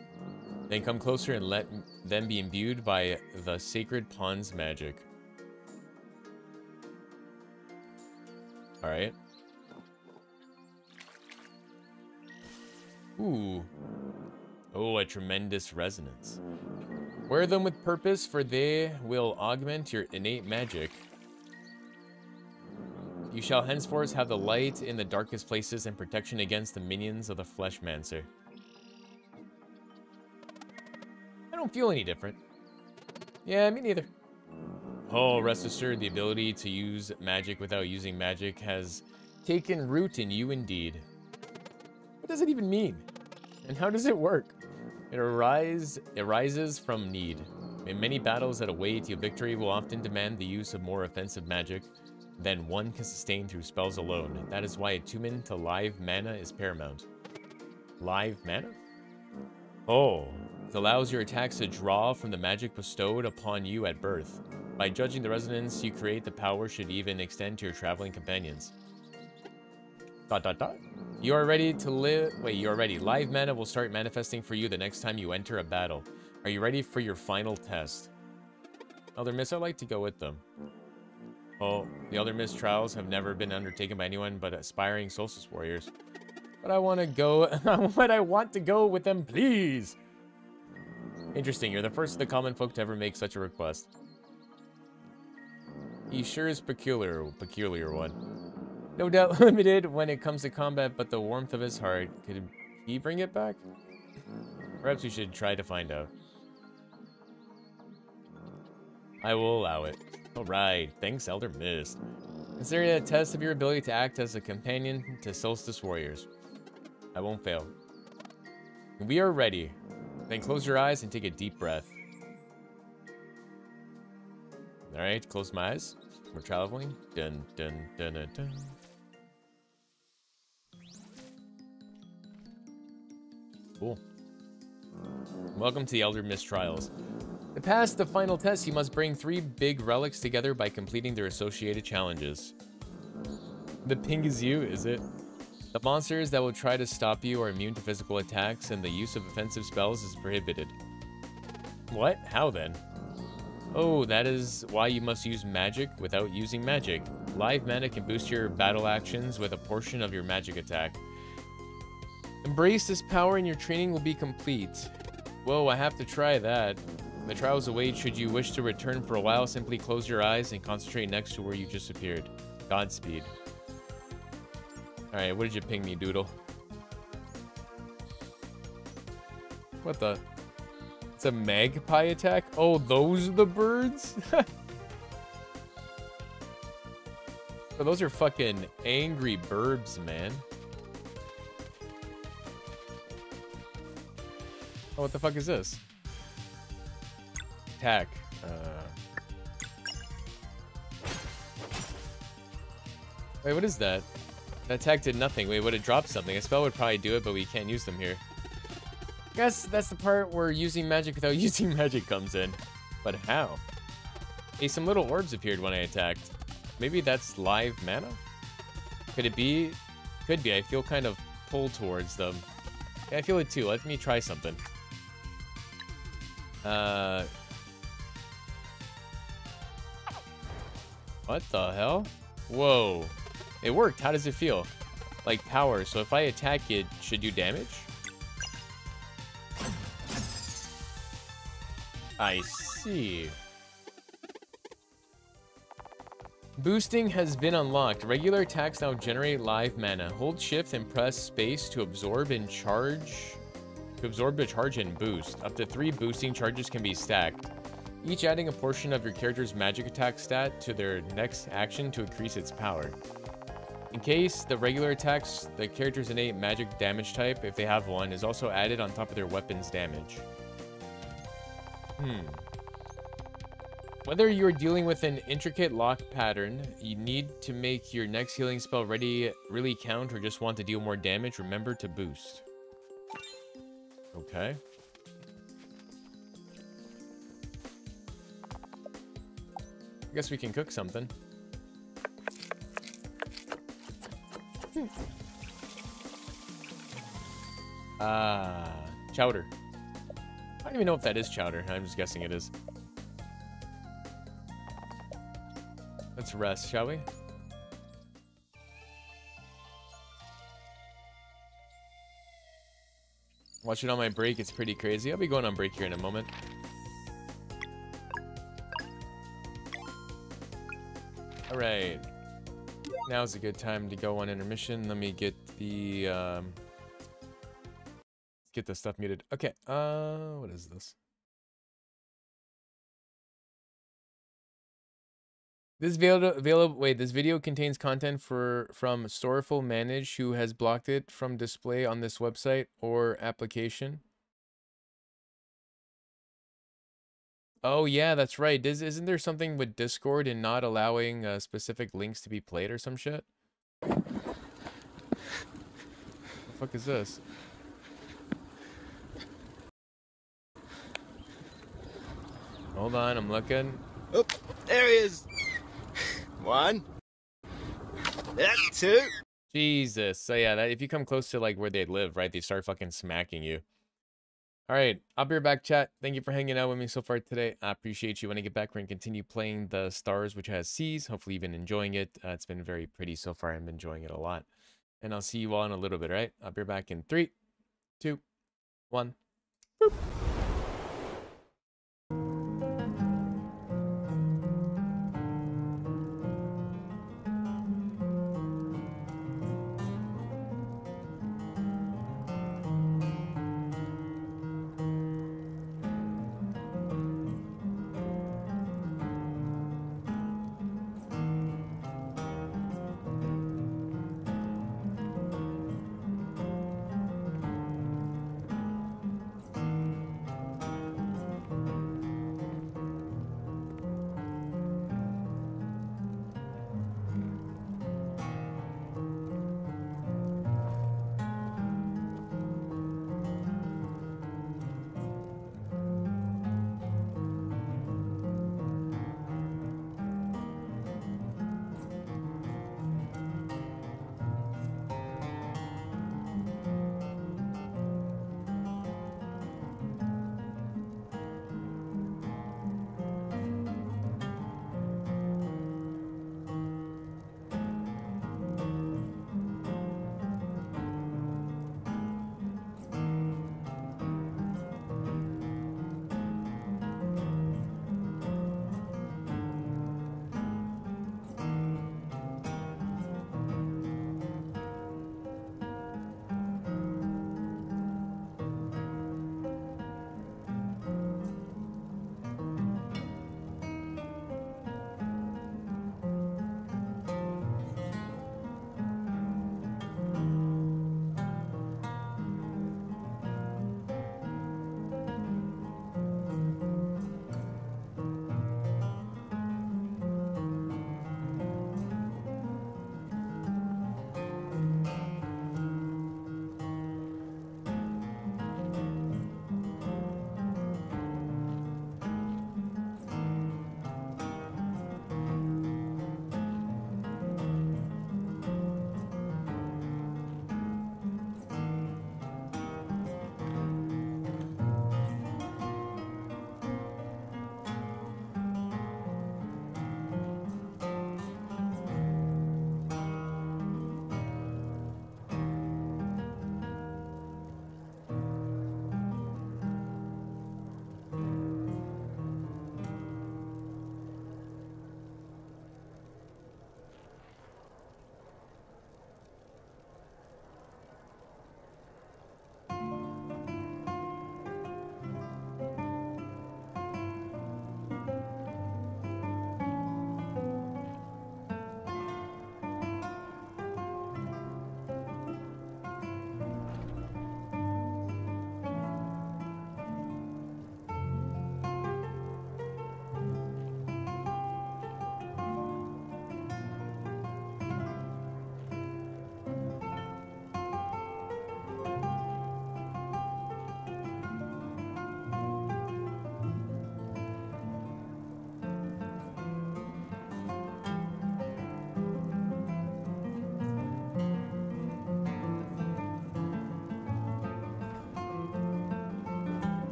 Then come closer and let them be imbued by the sacred pond's magic. Alright. Ooh. Oh, a tremendous resonance. Wear them with purpose, for they will augment your innate magic. You shall henceforth have the light in the darkest places and protection against the minions of the Fleshmancer. I don't feel any different. Yeah, me neither. Oh, rest assured, the ability to use magic without using magic has taken root in you indeed. What does it even mean? And how does it work? It arise, arises from need. In many battles that await your victory will often demand the use of more offensive magic than one can sustain through spells alone. That is why attunement to live mana is paramount. Live mana? Oh, it allows your attacks to draw from the magic bestowed upon you at birth. By judging the resonance you create, the power should even extend to your traveling companions. Dot dot dot. You are ready to live. Wait, you are ready. Live mana will start manifesting for you the next time you enter a battle. Are you ready for your final test? Elder Mist, I'd like to go with them. Oh, the Elder Mist trials have never been undertaken by anyone but aspiring Solstice warriors. But I want to go. but I want to go with them, please. Interesting. You're the first of the common folk to ever make such a request. He sure is peculiar, peculiar one. No doubt limited when it comes to combat, but the warmth of his heart, could he bring it back? Perhaps we should try to find out. I will allow it. Alright, thanks Elder Mist. Consider it a test of your ability to act as a companion to Solstice Warriors. I won't fail. We are ready. Then close your eyes and take a deep breath. Alright, close my eyes. We're traveling. Dun dun dun dun dun. Cool. Welcome to the Elder Mist Trials. To pass the final test, you must bring three big relics together by completing their associated challenges. The ping is you, is it? The monsters that will try to stop you are immune to physical attacks, and the use of offensive spells is prohibited. What? How then? Oh, that is why you must use magic without using magic. Live mana can boost your battle actions with a portion of your magic attack. Embrace this power and your training will be complete. Whoa, I have to try that. The trials await should you wish to return for a while, simply close your eyes and concentrate next to where you just appeared. Godspeed. Alright, what did you ping me, Doodle? What the? It's a magpie attack? Oh, those are the birds? oh, those are fucking angry burbs, man. Oh, what the fuck is this? Attack. Uh... Wait, what is that? That attack did nothing. We would have dropped something. A spell would probably do it, but we can't use them here. I guess that's the part where using magic without using magic comes in. But how? Hey, some little orbs appeared when I attacked. Maybe that's live mana? Could it be? Could be. I feel kind of pulled towards them. Yeah, I feel it too. Let me try something. Uh... What the hell? Whoa. It worked. How does it feel? Like power. So if I attack it, should do damage? I see. Boosting has been unlocked. Regular attacks now generate live mana. Hold shift and press space to absorb and charge. Absorb the charge and boost. Up to three boosting charges can be stacked. Each adding a portion of your character's magic attack stat to their next action to increase its power. In case the regular attacks, the character's innate magic damage type, if they have one, is also added on top of their weapon's damage. Hmm. Whether you're dealing with an intricate lock pattern, you need to make your next healing spell ready really count, or just want to deal more damage, remember to boost. Okay. I guess we can cook something. Ah, chowder. I don't even know if that is chowder. I'm just guessing it is. Let's rest, shall we? Watch it on my break. It's pretty crazy. I'll be going on break here in a moment. All right. Now's a good time to go on intermission. Let me get the um, get the stuff muted. Okay. Uh, what is this? This video. Wait, this video contains content for from Storeful Manage, who has blocked it from display on this website or application. Oh yeah, that's right. Is, isn't there something with Discord and not allowing uh, specific links to be played or some shit? The fuck is this? Hold on, I'm looking. Oh, there he is. One. That's two. Jesus. So yeah, that, if you come close to like where they live, right, they start fucking smacking you. All right, I'll be right back, chat. Thank you for hanging out with me so far today. I appreciate you. When I get back, we're going to continue playing the stars, which has seas. Hopefully you've been enjoying it. Uh, it's been very pretty so far. I'm enjoying it a lot. And I'll see you all in a little bit, right? I'll be right back in three, two, one. Boop.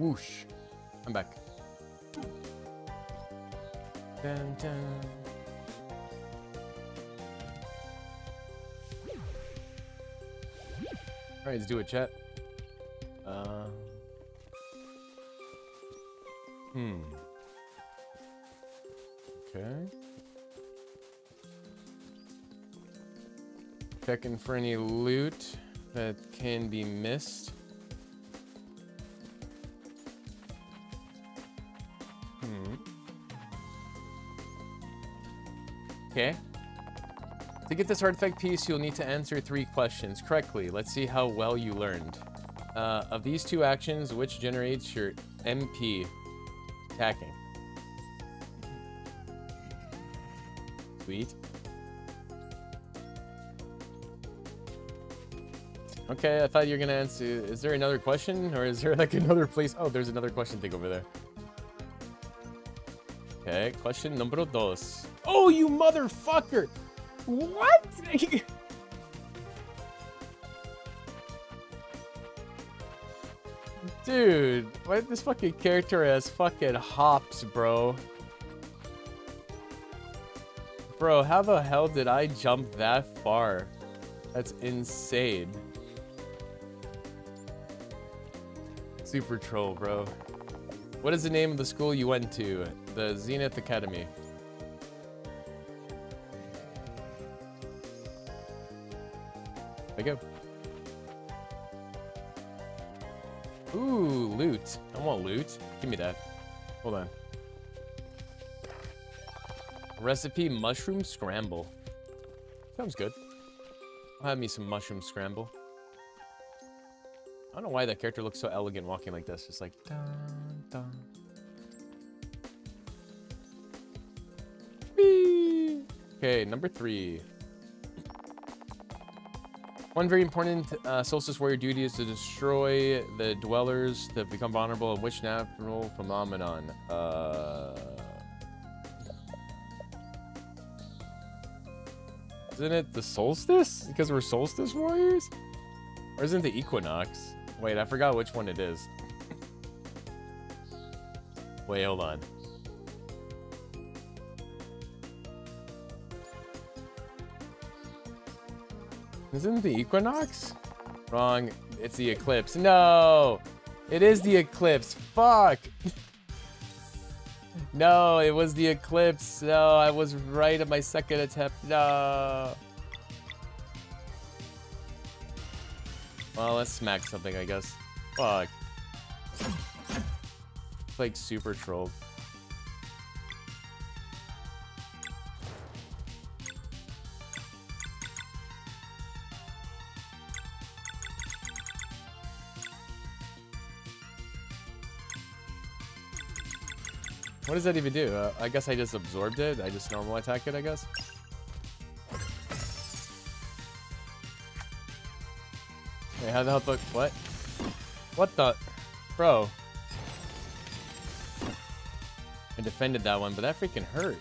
Whoosh. I'm back. Dun, dun. Alright, let's do it, chat. Uh, hmm. Okay. Checking for any loot that can be missed. Okay. To get this artifact piece, you'll need to answer three questions correctly. Let's see how well you learned. Uh, of these two actions, which generates your MP attacking? Sweet. Okay, I thought you were gonna answer. Is there another question, or is there like another place? Oh, there's another question thing over there. Okay, question number dos. Oh, you motherfucker! What? Dude, why this fucking character has fucking hops, bro? Bro, how the hell did I jump that far? That's insane. Super troll, bro. What is the name of the school you went to? The Zenith Academy. You go. Ooh, loot. I want loot. Give me that. Hold on. Recipe mushroom scramble. Sounds good. I'll have me some mushroom scramble. I don't know why that character looks so elegant walking like this. Just like dun dun. Whee! Okay, number three. One very important uh, Solstice Warrior duty is to destroy the dwellers that become vulnerable of which natural phenomenon? Uh... Isn't it the Solstice? Because we're Solstice Warriors? Or isn't the Equinox? Wait, I forgot which one it is. Wait, hold on. Isn't the Equinox? Wrong. It's the Eclipse. No! It is the Eclipse. Fuck! no, it was the Eclipse. No, I was right at my second attempt. No! Well, let's smack something, I guess. Fuck. like super trolled. What does that even do? Uh, I guess I just absorbed it. I just normal attack it, I guess. Wait, how the hell look? What? What the? Bro. I defended that one, but that freaking hurt.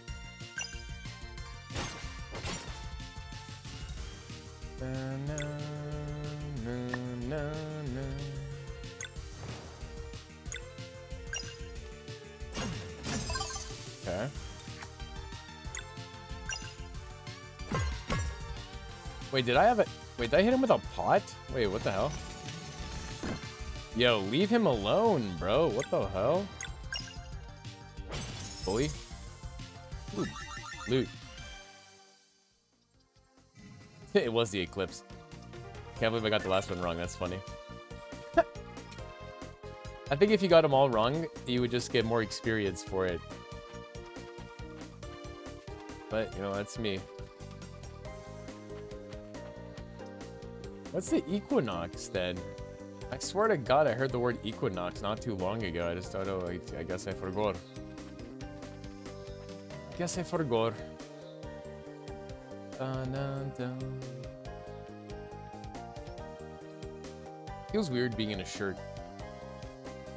Wait, did I have it? Wait, did I hit him with a pot? Wait, what the hell? Yo, leave him alone, bro. What the hell? Bully? Ooh, loot. it was the Eclipse. Can't believe I got the last one wrong. That's funny. I think if you got them all wrong, you would just get more experience for it. But, you know, that's me. What's the equinox then? I swear to God, I heard the word equinox not too long ago. I just don't know. Oh, I, I guess I forgot. I guess I forgot. Dun, dun, dun. Feels weird being in a shirt.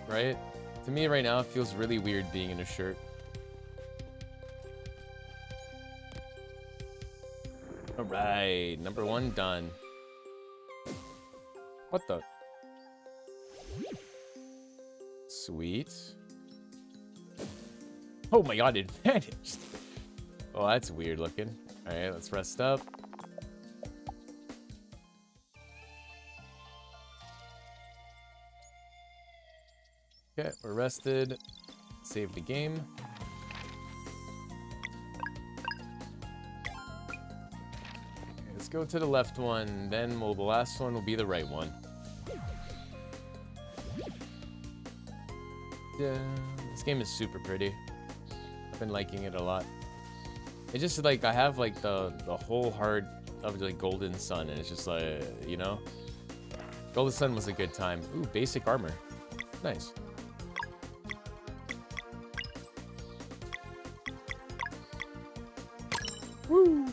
Right? To me right now, it feels really weird being in a shirt. Alright, number one done. What the? Sweet. Oh my god, it vanished. Oh, that's weird looking. Alright, let's rest up. Okay, we're rested. Save the game. Okay, let's go to the left one, then we'll, the last one will be the right one. This game is super pretty. I've been liking it a lot. It's just like I have like the the whole heart of like Golden Sun, and it's just like you know, Golden Sun was a good time. Ooh, basic armor, nice. Woo!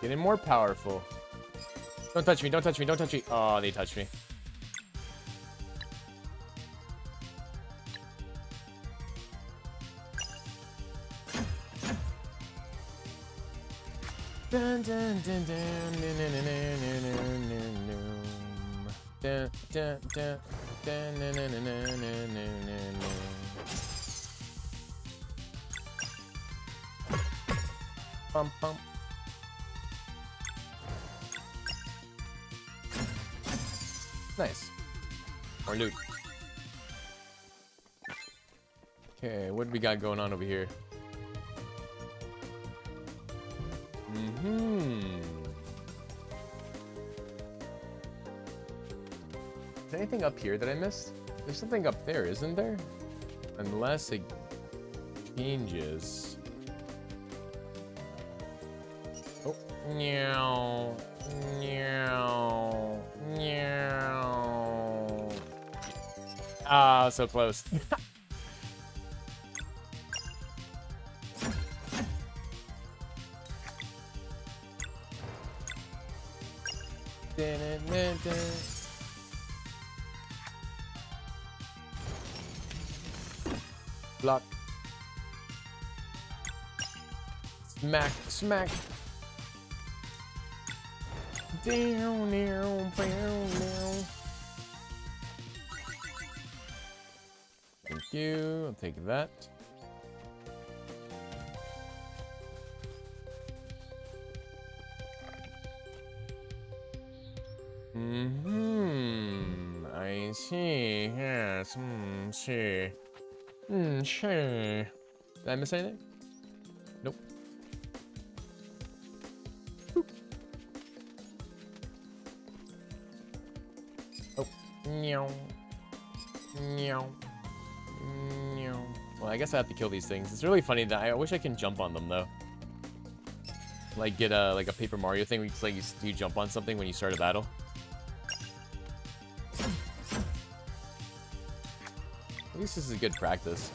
Getting more powerful. Don't touch me, don't touch me, don't touch me. Oh, they touched me. Dun, dun, dun, dun, dun, dun, dun, dun, dun, dun, dun. Dun, dun, dun, dun, dun, dun, dun, dun, dun, dun, dun. Bum, bum. Nice. More loot. Okay, what do we got going on over here? Anything up here that I missed? There's something up there, isn't there? Unless it changes. Oh, meow, meow, meow. Ah, so close. Smack, smack. Down, down, down, down. Thank you. I'll take that. Mm-hmm. I see. Yes. Hmm. Sure. Hmm. Sure. Did I miss anything? Meow. Meow. Meow. Well, I guess I have to kill these things. It's really funny that I wish I can jump on them though. Like get a like a Paper Mario thing where you, like you, you jump on something when you start a battle. At least this is a good practice.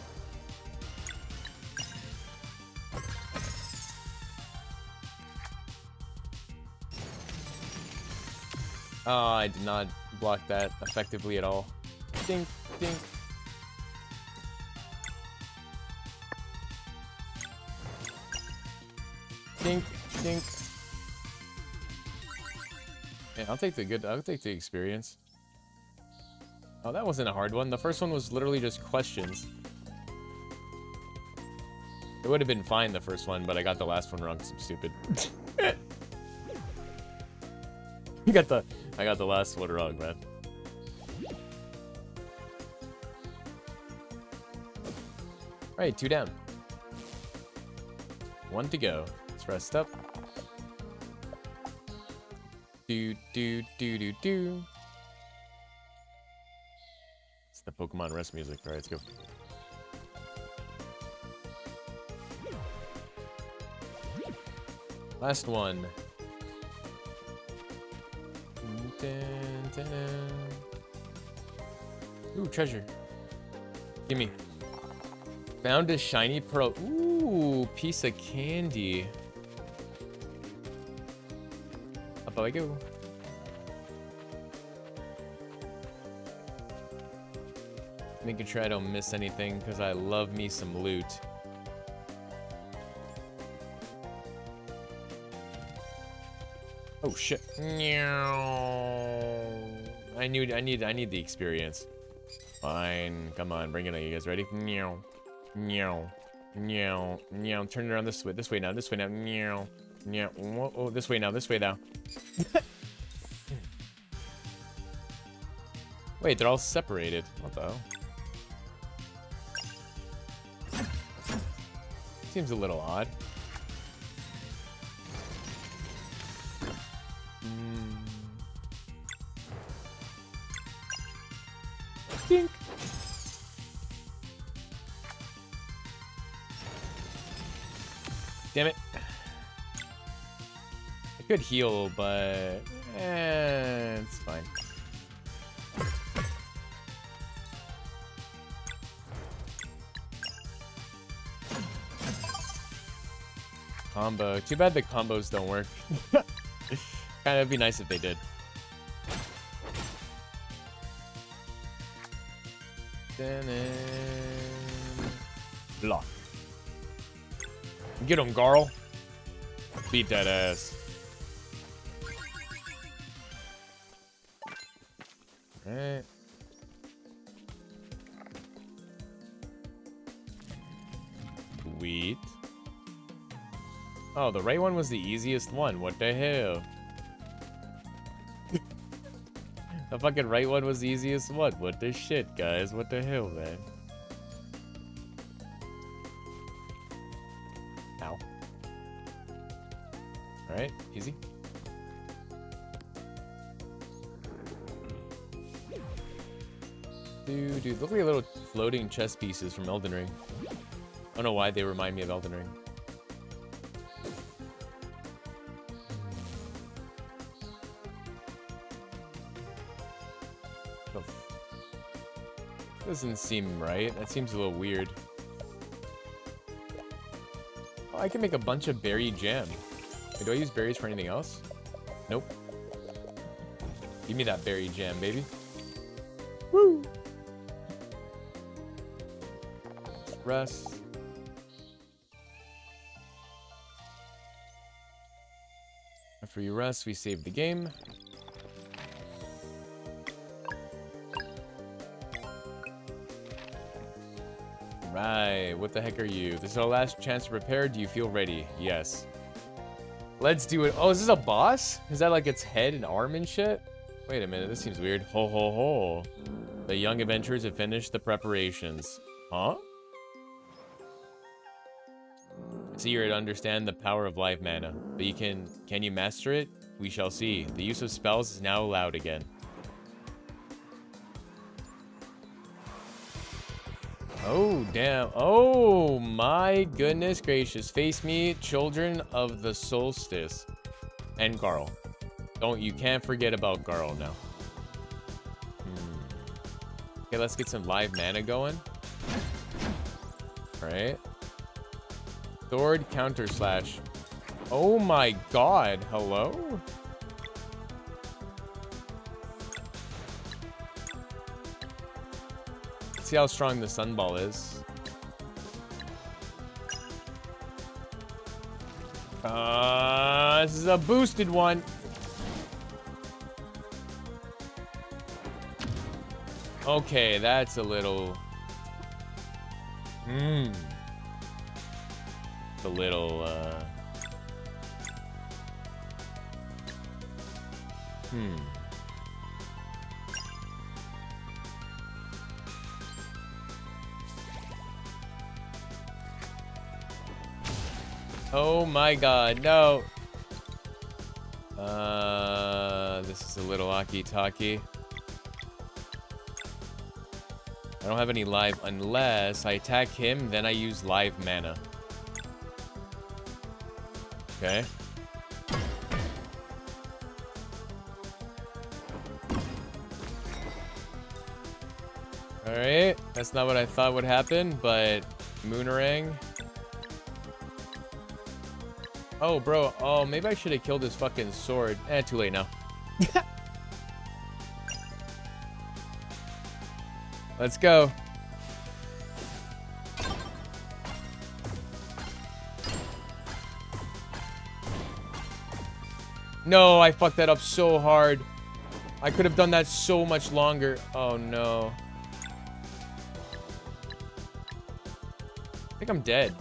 Oh, I did not block that effectively at all. Dink, dink. Dink, dink. Yeah, I'll take the good, I'll take the experience. Oh, that wasn't a hard one. The first one was literally just questions. It would have been fine, the first one, but I got the last one wrong because I'm stupid. you got the... I got the last one wrong, man. Alright, two down. One to go. Let's rest up. Do, do, do, do, do. It's the Pokemon rest music. Alright, let's go. Last one. Dun, dun. Ooh, treasure. Gimme. Found a shiny pearl. Ooh, piece of candy. Up I go. Making sure I don't miss anything because I love me some loot. Oh shit. I knew I need I need the experience. Fine. Come on, bring it on. You guys ready? Meow. Meow. Meow. Meow. Turn it around this way. This way now. This way now. Meow. Meow. Whoa, oh, this way now. This way now. Wait, they're all separated. What the hell? Seems a little odd. Could heal, but eh, it's fine. Combo. Too bad the combos don't work. kind of be nice if they did. Block. Get him, Garl. Beat that ass. Oh, the right one was the easiest one. What the hell? the fucking right one was the easiest one. What the shit, guys? What the hell, man? Ow. Alright, easy. Dude, dude, look like little floating chess pieces from Elden Ring. I don't know why they remind me of Elden Ring. Doesn't seem right. That seems a little weird. Oh, I can make a bunch of berry jam. Wait, do I use berries for anything else? Nope. Give me that berry jam, baby. Woo! rest. After you rest, we save the game. Right, what the heck are you? This is our last chance to prepare. Do you feel ready? Yes. Let's do it. Oh, is this a boss? Is that like its head and arm and shit? Wait a minute, this seems weird. Ho ho ho. The young adventurers have finished the preparations. Huh? So you're understand the power of live mana, but you can, can you master it? We shall see. The use of spells is now allowed again. Damn. Oh, my goodness gracious. Face me, children of the solstice. And Garl. Don't, you can't forget about Garl now. Hmm. Okay, let's get some live mana going. Right. Sword counter slash. Oh my god, hello? See how strong the sunball is. Uh, this is a boosted one. Okay, that's a little... Hmm the little, uh... Hmm. Oh my god, no! Uh, this is a little aki-taki. I don't have any live unless I attack him, then I use live mana. Okay. Alright, that's not what I thought would happen, but Moonerang. Oh, bro. Oh, maybe I should have killed his fucking sword. Eh, too late now. Let's go. No, I fucked that up so hard. I could have done that so much longer. Oh, no. I think I'm dead.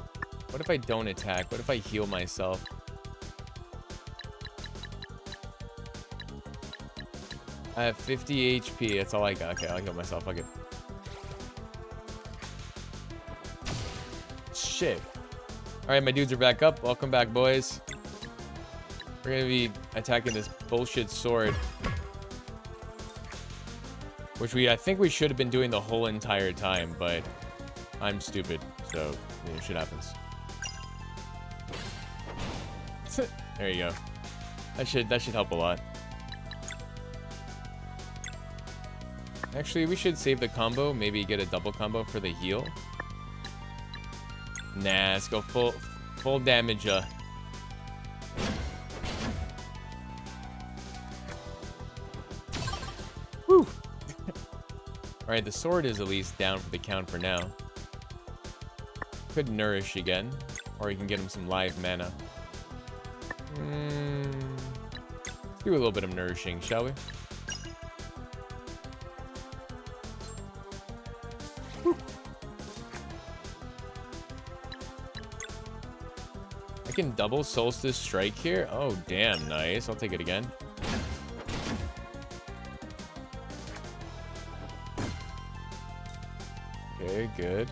What if I don't attack? What if I heal myself? I have 50 HP. That's all I got. Okay, I'll heal myself. I'll. Shit. Alright, my dudes are back up. Welcome back, boys. We're gonna be attacking this bullshit sword. Which we, I think we should have been doing the whole entire time, but I'm stupid, so you know, shit happens. there you go. That should, that should help a lot. Actually, we should save the combo. Maybe get a double combo for the heal. Nah, let's go full, full damage, uh. Woo! Alright, the sword is at least down for the count for now. Could nourish again. Or you can get him some live mana. Mm, do a little bit of nourishing, shall we? I can double Solstice Strike here? Oh, damn, nice. I'll take it again. Okay, good.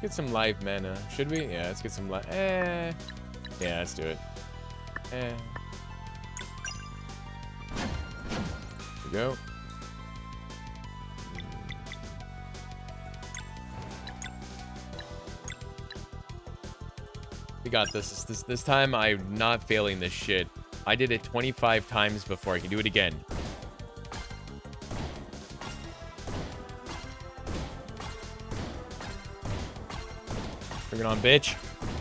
Get some live mana. Should we? Yeah, let's get some live. Eh. Yeah, let's do it. Eh. We go. We got this. This this time I'm not failing this shit. I did it 25 times before. I can do it again. Bring it on, bitch.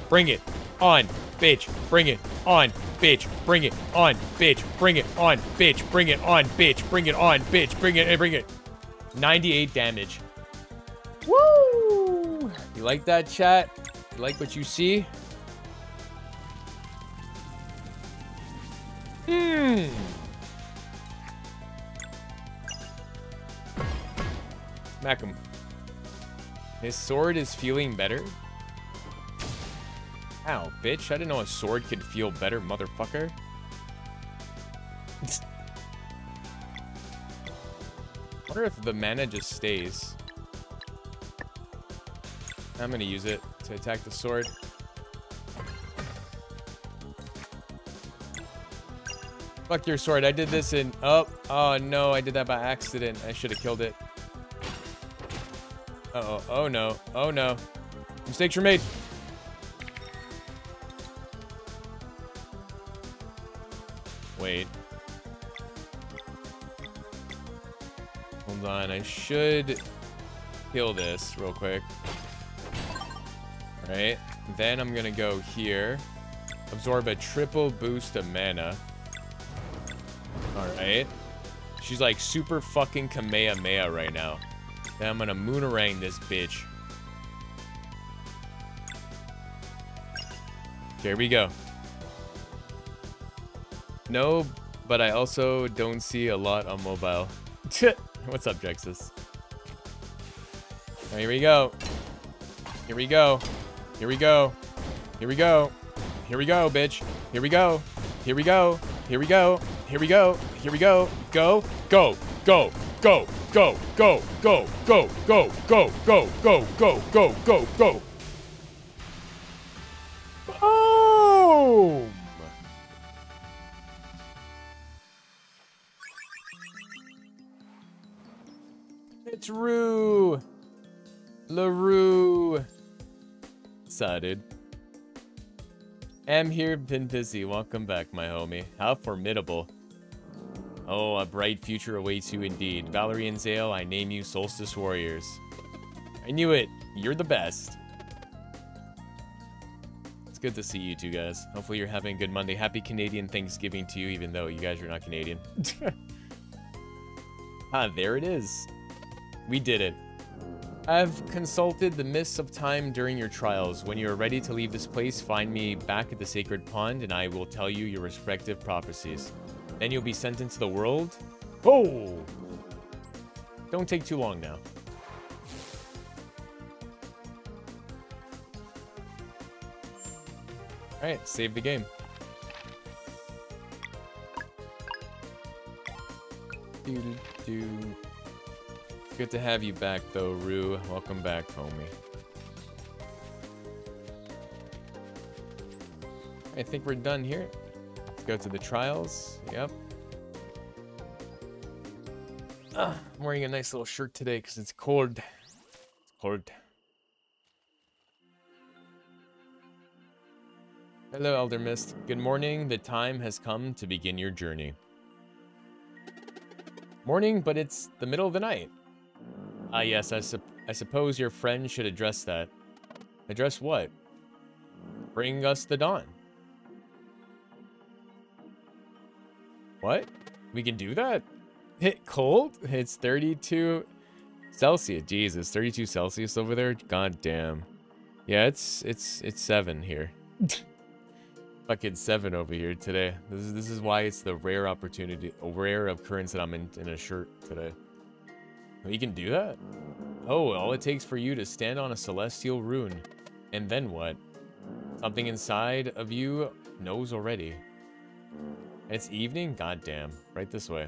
Bring it on, bitch. Bring it on, bitch. Bring it on, bitch. Bring it on, bitch. Bring it on, bitch. Bring it on, bitch. Bring it, bring it. 98 damage. Woo! You like that, chat? You like what you see? Hmm. Smack him. His sword is feeling better? Ow, bitch. I didn't know a sword could feel better, motherfucker. wonder if the mana just stays. I'm gonna use it to attack the sword. Fuck your sword. I did this in... Oh, oh no. I did that by accident. I should have killed it. Uh oh Oh no. Oh no. Mistakes were made. Wait. Hold on. I should kill this real quick. Alright. Then I'm gonna go here. Absorb a triple boost of mana. Alright. She's like super fucking Kamehameha right now. Then I'm gonna Moonerang this bitch. There we go. No, but I also don't see a lot on mobile. What's up, Drexus? Right, here we go. Here we go. Here we go. Here we go. Here we go, bitch. Here we go. Here we go. Here we go. Here we go. Here we go. Go. Go. Go. Go. Go. Go. Go. Go. Go. Go. Go. Go. Go. Go. Go. Go. LaRue. Excited. Am here, been busy. Welcome back, my homie. How formidable. Oh, a bright future awaits you indeed. Valere and Zale, I name you Solstice Warriors. I knew it. You're the best. It's good to see you two guys. Hopefully you're having a good Monday. Happy Canadian Thanksgiving to you, even though you guys are not Canadian. ah, there it is. We did it. I've consulted the mists of time during your trials. When you are ready to leave this place, find me back at the Sacred Pond, and I will tell you your respective prophecies. Then you'll be sent into the world. Oh! Don't take too long now. Alright, save the game. -doo -doo. Good to have you back, though, Rue. Welcome back, homie. I think we're done here. Let's go to the trials. Yep. Ah, I'm wearing a nice little shirt today because it's cold. It's cold. Hello, Elder Mist. Good morning. The time has come to begin your journey. Morning, but it's the middle of the night. Ah, yes, I, sup I suppose your friend should address that. Address what? Bring us the dawn. What? We can do that? Hit cold? It's 32 Celsius. Jesus, 32 Celsius over there? God damn. Yeah, it's it's it's 7 here. Fucking 7 over here today. This is this is why it's the rare opportunity, a rare occurrence that I'm in, in a shirt today. We can do that? Oh, all it takes for you to stand on a celestial rune. And then what? Something inside of you knows already. It's evening? Goddamn. Right this way.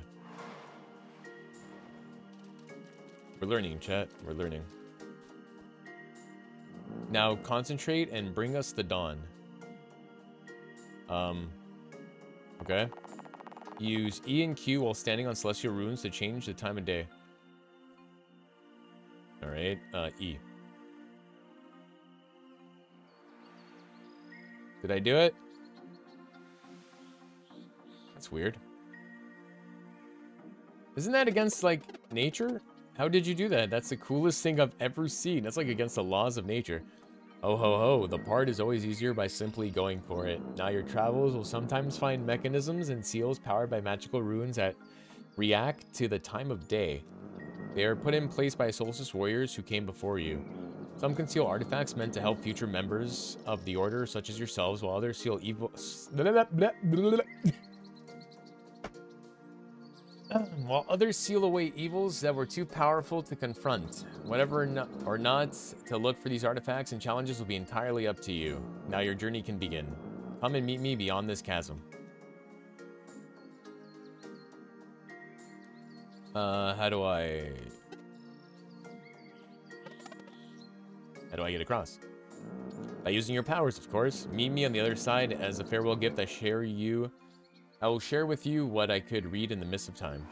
We're learning, chat. We're learning. Now concentrate and bring us the dawn. Um, okay. Use E and Q while standing on celestial runes to change the time of day. Alright, uh, E. Did I do it? That's weird. Isn't that against, like, nature? How did you do that? That's the coolest thing I've ever seen. That's, like, against the laws of nature. Oh ho ho, the part is always easier by simply going for it. Now your travels will sometimes find mechanisms and seals powered by magical runes that react to the time of day. They are put in place by Solstice warriors who came before you. Some conceal artifacts meant to help future members of the Order, such as yourselves, while others seal evil... while others seal away evils that were too powerful to confront. Whatever or not to look for these artifacts and challenges will be entirely up to you. Now your journey can begin. Come and meet me beyond this chasm. Uh, how do I... How do I get across? By using your powers, of course. Meet me on the other side as a farewell gift. I share you. I will share with you what I could read in the mist of time.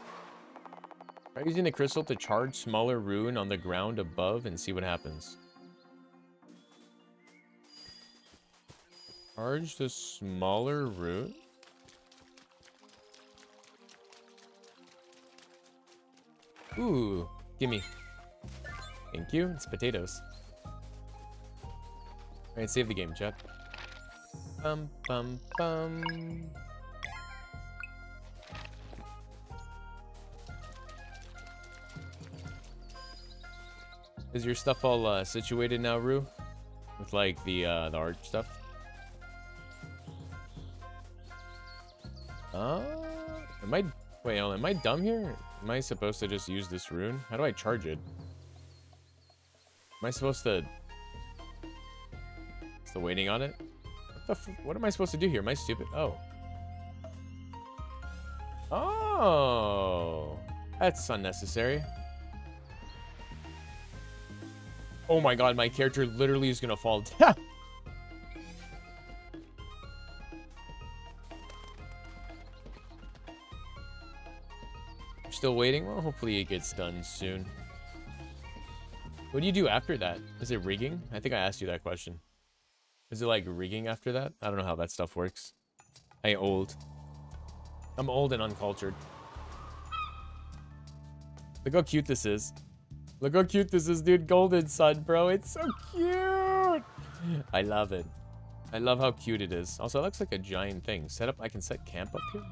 Try using the crystal to charge smaller rune on the ground above and see what happens. Charge the smaller rune? Ooh, gimme. Thank you. It's potatoes. Alright, save the game, chat. Bum, bum, bum. Is your stuff all uh, situated now, Rue? With like the uh, the art stuff? Uh, am I wait? Am I dumb here? Am I supposed to just use this rune? How do I charge it? Am I supposed to... Still waiting on it? What, what am I supposed to do here? Am I stupid? Oh. Oh. That's unnecessary. Oh my god, my character literally is gonna fall down. Still waiting? Well, hopefully it gets done soon. What do you do after that? Is it rigging? I think I asked you that question. Is it like rigging after that? I don't know how that stuff works. I old. I'm old and uncultured. Look how cute this is. Look how cute this is, dude. Golden Sun, bro. It's so cute. I love it. I love how cute it is. Also, it looks like a giant thing. Set up, I can set camp up here?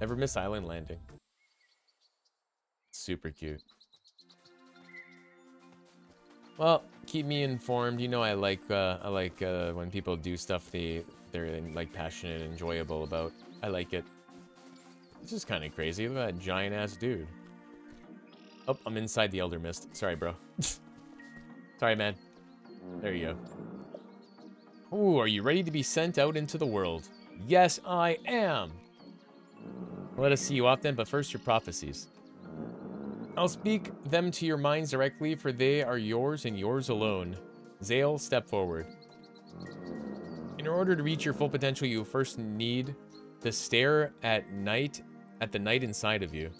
Never miss island landing. Super cute. Well, keep me informed. You know I like uh, I like uh, when people do stuff they they're like passionate and enjoyable about. I like it. This is kind of crazy. Look at that giant ass dude. Oh, I'm inside the Elder Mist. Sorry, bro. Sorry, man. There you go. Ooh, are you ready to be sent out into the world? Yes, I am. Let us see you off then, but first your prophecies. I'll speak them to your minds directly, for they are yours and yours alone. Zale, step forward. In order to reach your full potential, you first need to stare at night at the night inside of you.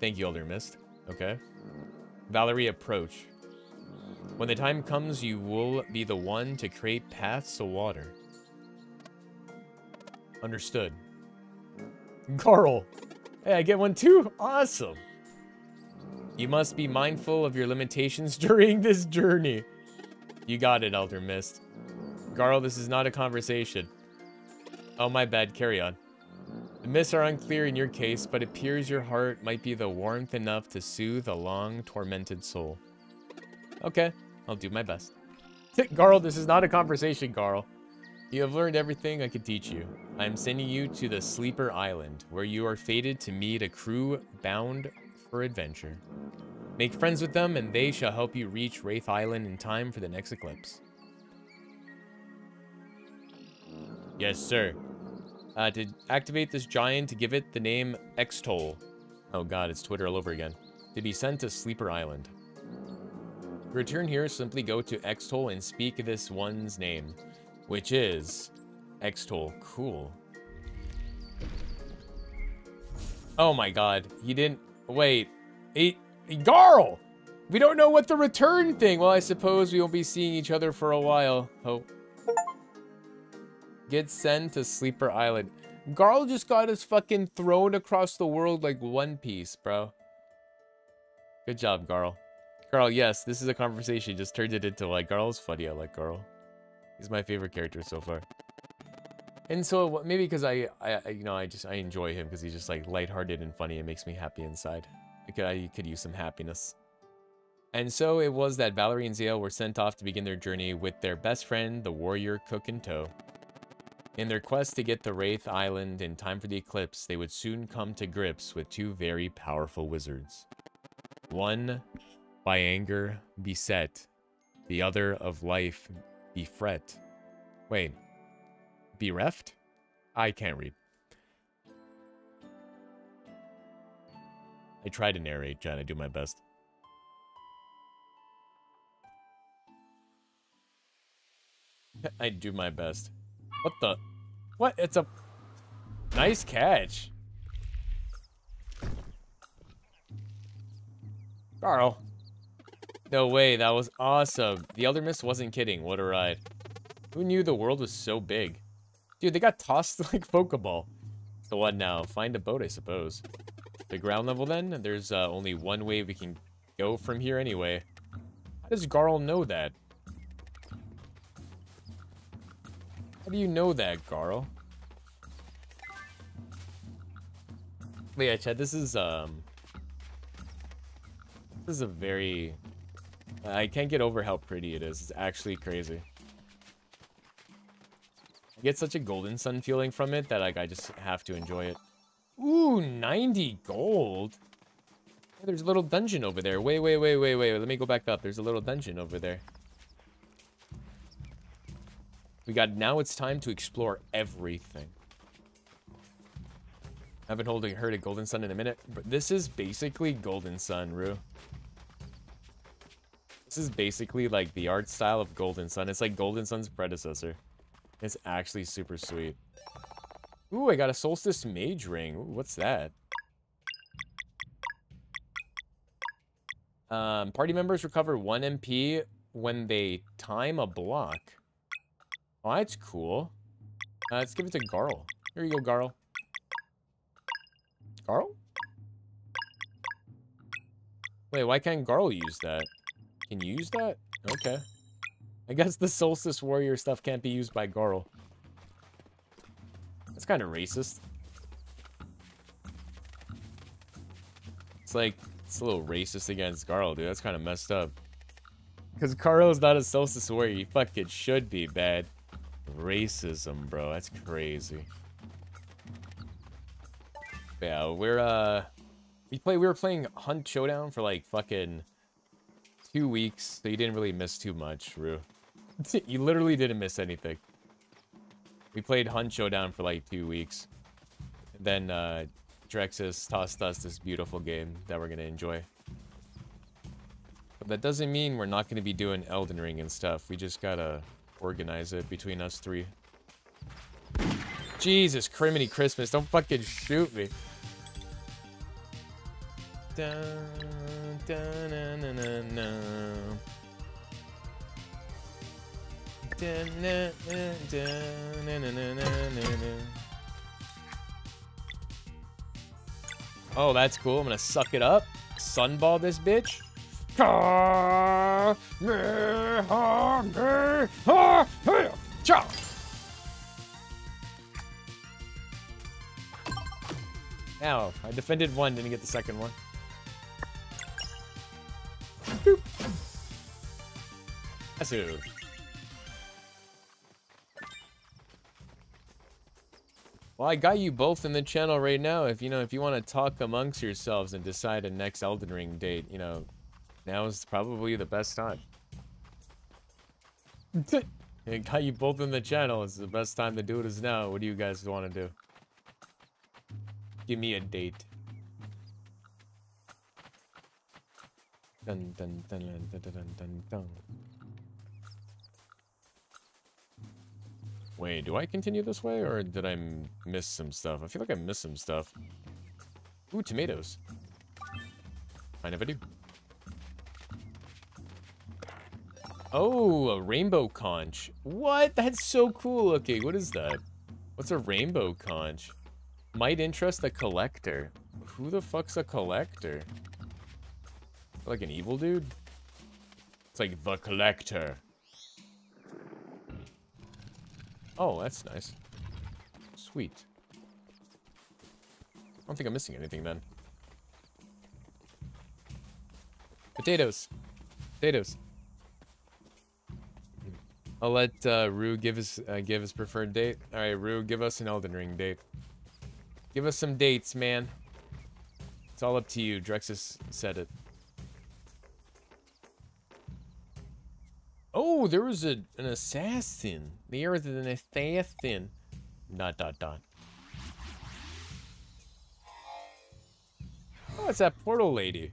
Thank you, Elder Mist. Okay. Valere, approach. When the time comes, you will be the one to create paths to water. Understood. Garl. Hey, I get one too? Awesome. You must be mindful of your limitations during this journey. You got it, Elder Mist. Garl, this is not a conversation. Oh, my bad. Carry on. The myths are unclear in your case, but it appears your heart might be the warmth enough to soothe a long, tormented soul. Okay, I'll do my best. Garl, this is not a conversation, Garl. You have learned everything I could teach you. I am sending you to the Sleeper Island, where you are fated to meet a crew bound for adventure. Make friends with them, and they shall help you reach Wraith Island in time for the next eclipse. Yes, sir. Uh, to activate this giant, to give it the name Extol. Oh god, it's Twitter all over again. To be sent to Sleeper Island. To return here, simply go to Extol and speak this one's name, which is Extol. Cool. Oh my god, he didn't... Wait. He... Garl! We don't know what the return thing... Well, I suppose we won't be seeing each other for a while. Oh. Get sent to Sleeper Island. Garl just got his fucking thrown across the world like One Piece, bro. Good job, Garl. Garl, yes, this is a conversation. Just turned it into like, Garl's funny. I like Garl. He's my favorite character so far. And so maybe because I, I, you know, I just, I enjoy him because he's just like lighthearted and funny. It makes me happy inside. I could, I could use some happiness. And so it was that Valere and Zale were sent off to begin their journey with their best friend, the warrior cook in tow. In their quest to get the Wraith Island in time for the eclipse, they would soon come to grips with two very powerful wizards. One by anger beset, the other of life befret. Wait, bereft? I can't read. I try to narrate, John. I do my best. I do my best. What the? What? It's a nice catch. Garl. No way, that was awesome. The Elder Mist wasn't kidding. What a ride. Who knew the world was so big? Dude, they got tossed like Pokeball. So what now? Find a boat, I suppose. The ground level then? There's uh, only one way we can go from here anyway. How does Garl know that? How do you know that, Garl? But yeah, Chad, this is, um... This is a very... I can't get over how pretty it is. It's actually crazy. I get such a Golden Sun feeling from it that, like, I just have to enjoy it. Ooh, 90 gold! there's a little dungeon over there. Wait, wait, wait, wait, wait. Let me go back up. There's a little dungeon over there. We got now it's time to explore everything. I haven't holding, heard of Golden Sun in a minute, but this is basically Golden Sun, Rue. This is basically like the art style of Golden Sun. It's like Golden Sun's predecessor. It's actually super sweet. Ooh, I got a Solstice Mage Ring. Ooh, what's that? Um, party members recover 1 MP when they time a block. Oh, that's cool. Uh, let's give it to Garl. Here you go, Garl. Garl? Wait, why can't Garl use that? Can you use that? Okay. I guess the Solstice Warrior stuff can't be used by Garl. That's kind of racist. It's like, it's a little racist against Garl, dude. That's kind of messed up. Because Garl's not a Solstice Warrior. He fucking should be bad. Racism, bro. That's crazy. Yeah, we're, uh... We play. We were playing Hunt Showdown for, like, fucking two weeks, so you didn't really miss too much, Rue. you literally didn't miss anything. We played Hunt Showdown for, like, two weeks. Then, uh, Drexus tossed us this beautiful game that we're gonna enjoy. But that doesn't mean we're not gonna be doing Elden Ring and stuff. We just gotta organize it between us three. Jesus, criminy Christmas, don't fucking shoot me. Dun, Oh, that's cool. I'm gonna suck it up. Sunball this bitch. Now, I defended one, didn't get the second one. Boop. Well, I got you both in the channel right now. If you know, if you want to talk amongst yourselves and decide a next Elden Ring date, you know, now is probably the best time. I got you both in the channel. It's the best time to do it is now. What do you guys want to do? Give me a date. Dun dun dun dun dun dun dun dun. Wait, do I continue this way or did I miss some stuff? I feel like I missed some stuff. Ooh, tomatoes. I never do. Oh, a rainbow conch. What? That's so cool. Okay, what is that? What's a rainbow conch? Might interest a collector. Who the fuck's a collector? Like an evil dude? It's like the collector. Oh, that's nice. Sweet. I don't think I'm missing anything then. Potatoes. Potatoes. I'll let uh, Rue give his uh, give his preferred date. All right, Rue, give us an Elden Ring date. Give us some dates, man. It's all up to you. Drexus said it. Oh, there was a, an assassin. There was an assassin. Dot, dot, dot. Oh, it's that portal lady.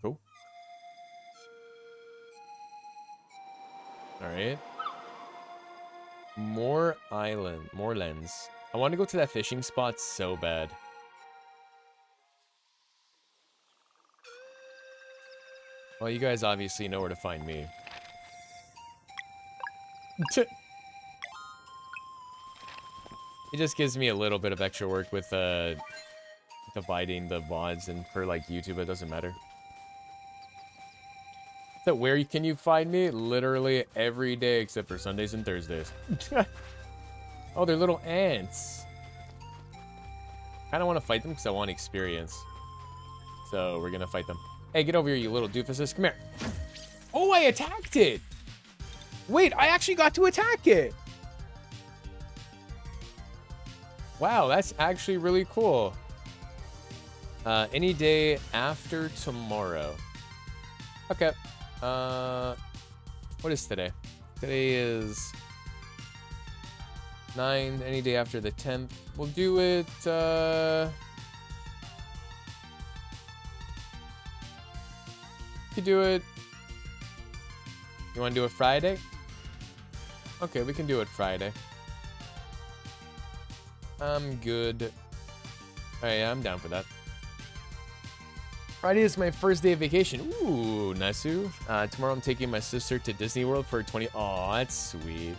Cool. Alright. More island. More lens. I want to go to that fishing spot so bad. Well, you guys obviously know where to find me. It just gives me a little bit of extra work with uh, dividing the VODs, and for like YouTube, it doesn't matter. So where can you find me? Literally every day except for Sundays and Thursdays. oh, they're little ants. I don't want to fight them because I want experience. So we're gonna fight them. Hey, get over here, you little doofuses. Come here. Oh, I attacked it. Wait, I actually got to attack it. Wow, that's actually really cool. Uh, any day after tomorrow. Okay. Uh, what is today? Today is 9, any day after the 10th. We'll do it, uh... could do it. You want to do it Friday? Okay, we can do it Friday. I'm good. Oh yeah, I'm down for that. Friday is my first day of vacation. Ooh, Nasu. Uh, tomorrow I'm taking my sister to Disney World for 20. Oh, that's sweet.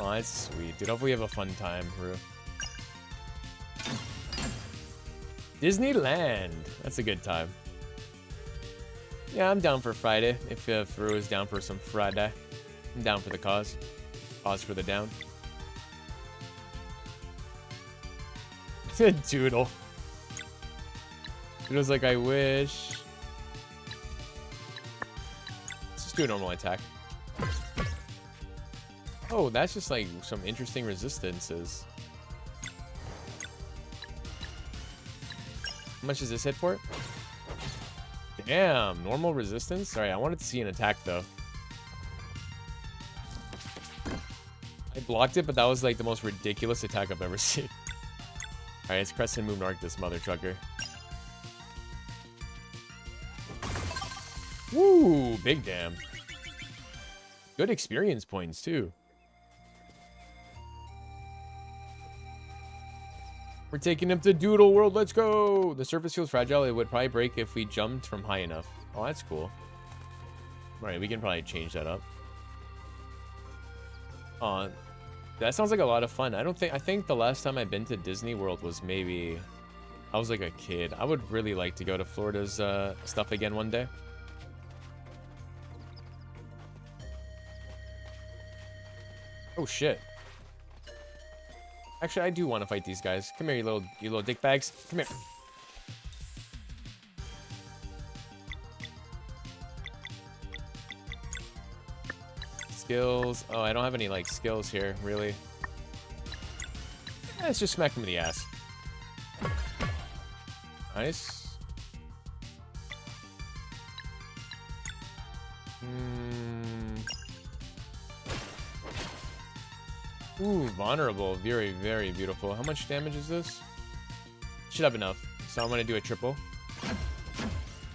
Oh, that's sweet. Dude, hopefully we have a fun time, Rue. Disneyland. That's a good time. Yeah, I'm down for Friday. If uh, Fru is down for some Friday. I'm down for the cause. Cause for the down. Doodle. Doodle's like, I wish. Let's just do a normal attack. Oh, that's just like some interesting resistances. How much does this hit for? Damn, normal resistance? Sorry, I wanted to see an attack though. Blocked it, but that was like the most ridiculous attack I've ever seen. Alright, it's Crescent Moon Arc this mother trucker. Woo, big damn. Good experience points too. We're taking him to Doodle World. Let's go. The surface feels fragile. It would probably break if we jumped from high enough. Oh, that's cool. All right, we can probably change that up. Uh, that sounds like a lot of fun. I don't think, I think the last time I've been to Disney World was maybe, I was like a kid. I would really like to go to Florida's uh, stuff again one day. Oh, shit. Actually, I do want to fight these guys. Come here, you little, you little dick bags. Come here. Skills. Oh, I don't have any, like, skills here, really. let's just smack him in the ass. Nice. Hmm. Ooh, vulnerable. Very, very beautiful. How much damage is this? Should have enough. So I'm going to do a triple.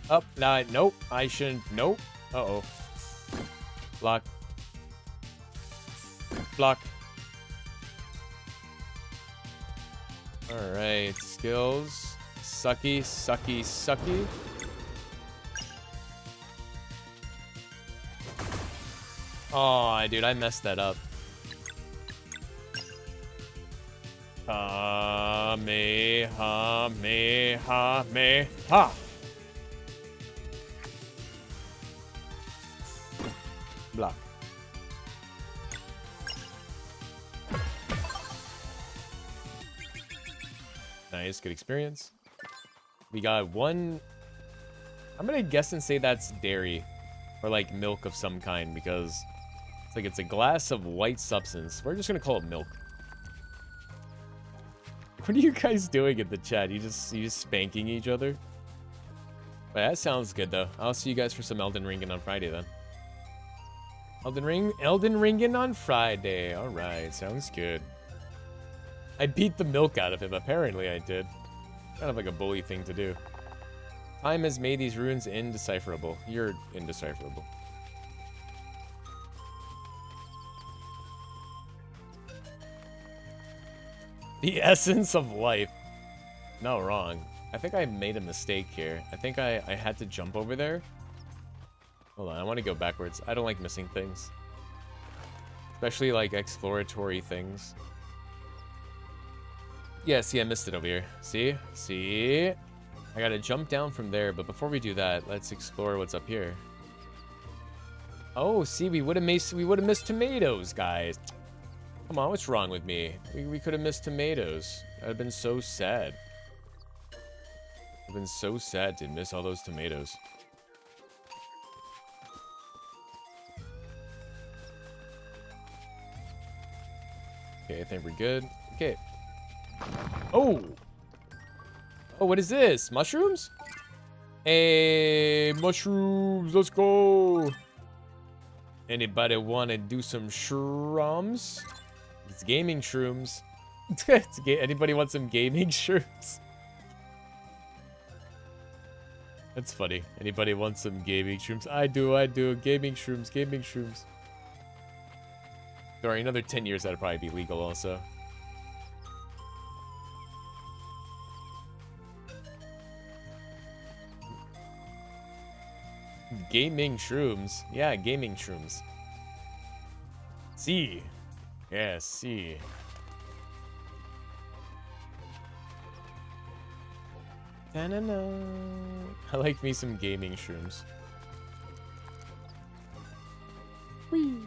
Up. Nah, nope. I shouldn't. Nope. Uh-oh. Block. Block. Alright. Skills. Sucky, sucky, sucky. Oh, I dude, I messed that up. Ha me ha me ha me ha. Block. Nice, good experience. We got one. I'm gonna guess and say that's dairy, or like milk of some kind because it's like it's a glass of white substance. We're just gonna call it milk. What are you guys doing in the chat? You just you just spanking each other? But that sounds good though. I'll see you guys for some Elden Ringing on Friday then. Elden Ring, Elden Ringing on Friday. All right, sounds good. I beat the milk out of him. Apparently, I did. Kind of like a bully thing to do. Time has made these runes indecipherable. You're indecipherable. The essence of life. No, wrong. I think I made a mistake here. I think I, I had to jump over there. Hold on, I want to go backwards. I don't like missing things. Especially, like, exploratory things. Yeah, see, I missed it over here. See? See? I gotta jump down from there, but before we do that, let's explore what's up here. Oh, see, we would have missed we would have missed tomatoes, guys. Come on, what's wrong with me? We, we could have missed tomatoes. I'd have been so sad. I've been so sad to miss all those tomatoes. Okay, I think we're good. Okay. Oh! Oh, what is this? Mushrooms? Hey, mushrooms, let's go! Anybody want to do some shrooms? It's gaming shrooms. Anybody want some gaming shrooms? That's funny. Anybody want some gaming shrooms? I do, I do. Gaming shrooms, gaming shrooms. Sorry, another 10 years that'd probably be legal also. Gaming shrooms. Yeah, gaming shrooms. See. Yeah, see. Da -na -na. I like me some gaming shrooms. Whee.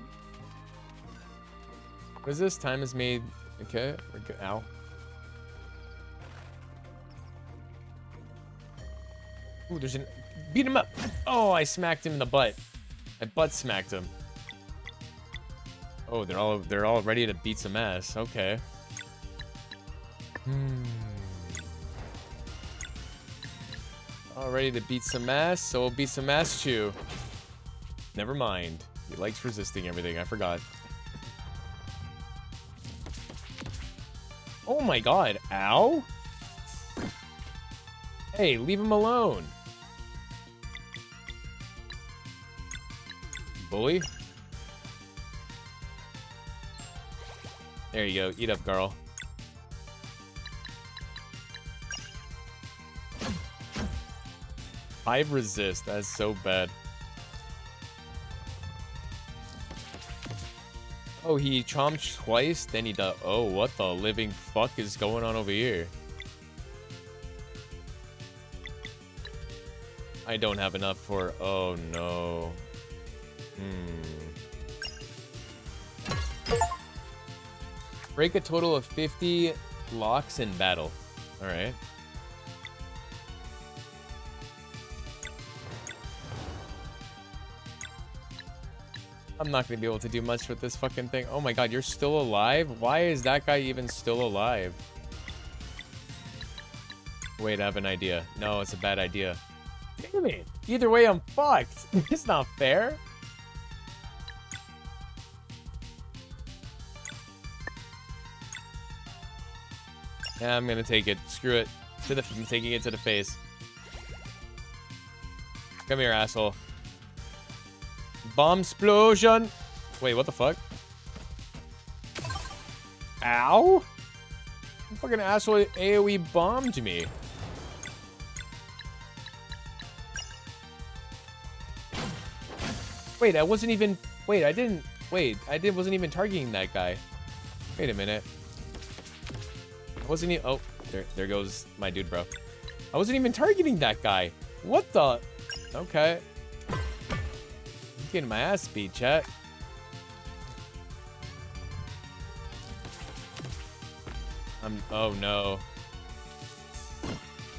What is this? Time is made. Okay. Ow. Ooh, there's an. Beat him up! Oh, I smacked him in the butt. I butt smacked him. Oh, they're all they're all ready to beat some ass. Okay. Hmm. All ready to beat some ass, so we'll beat some ass too. Never mind. He likes resisting everything. I forgot. Oh my god. Ow. Hey, leave him alone. Bully. There you go. Eat up, girl. Five resist. That's so bad. Oh, he chomped twice, then he does. Oh, what the living fuck is going on over here? I don't have enough for. Oh no. Hmm. Break a total of 50 locks in battle. Alright. I'm not gonna be able to do much with this fucking thing. Oh my god, you're still alive? Why is that guy even still alive? Wait, I have an idea. No, it's a bad idea. Damn it. Either way, I'm fucked. it's not fair. Yeah, I'm gonna take it. Screw it. To the, I'm taking it to the face. Come here, asshole. Bomb explosion. Wait, what the fuck? Ow? fucking asshole AoE bombed me. Wait, I wasn't even... Wait, I didn't... Wait, I did, wasn't even targeting that guy. Wait a minute. I wasn't even... Oh, there, there goes my dude, bro. I wasn't even targeting that guy. What the... Okay. I'm getting my ass beat, chat. I'm... Oh, no.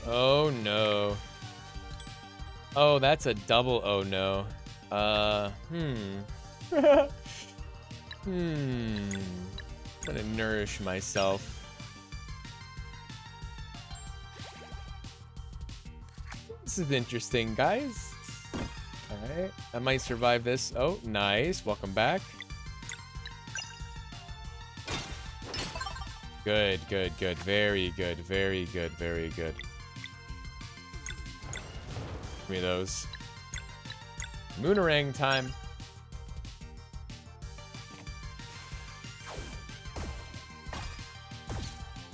Oh, no. Oh, that's a double oh, no. Uh, hmm. hmm. I'm gonna nourish myself. This is interesting, guys. Alright, I might survive this. Oh, nice. Welcome back. Good, good, good. Very good, very good, very good. Give me those. Moonerang time.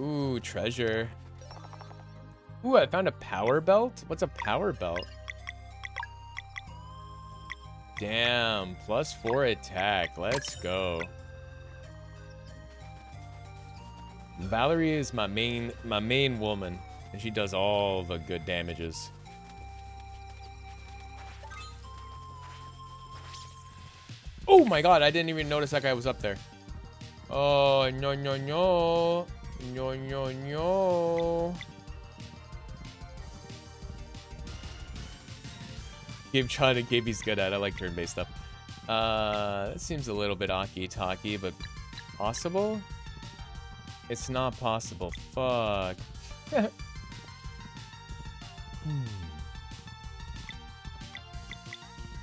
Ooh, treasure. Ooh, I found a power belt? What's a power belt? Damn, plus four attack. Let's go. Valere is my main my main woman, and she does all the good damages. Oh my god, I didn't even notice that guy was up there. Oh, no, no, no. No, no, no. Game trying to Gaby's good at. I like turn-based stuff. Uh, that seems a little bit aki-talkie, but possible? It's not possible. Fuck. hmm.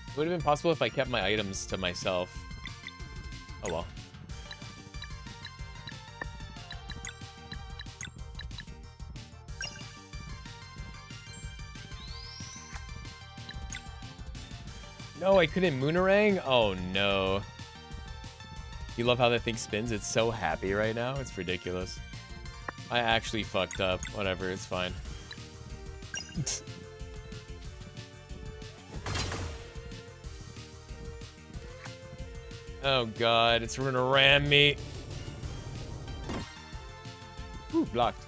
It would have been possible if I kept my items to myself. Oh well. No, I couldn't Moonerang? Oh, no. You love how that thing spins? It's so happy right now. It's ridiculous. I actually fucked up. Whatever, it's fine. oh god, it's gonna ram me. Ooh, blocked.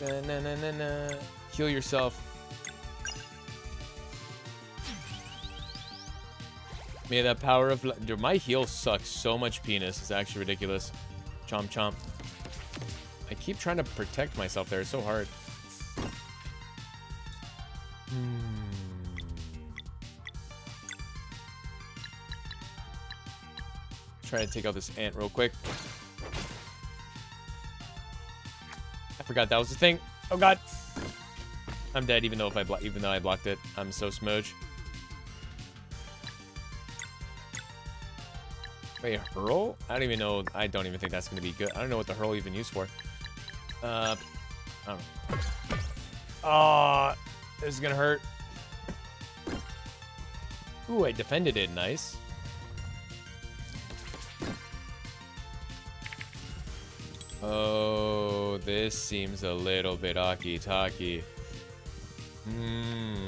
Na, na, na, na, na. Heal yourself. May that power of... Dude, my heal sucks so much penis. It's actually ridiculous. Chomp chomp. I keep trying to protect myself there. It's so hard. Hmm. Try to take out this ant real quick. I forgot that was the thing. Oh god. I'm dead even though if I even though I blocked it. I'm so smudge. Wait, hurl? I don't even know. I don't even think that's gonna be good. I don't know what the hurl even used for. Uh, I don't know. Oh, this is gonna hurt. Ooh, I defended it. Nice. Oh, this seems a little bit aki-taki. Hmm.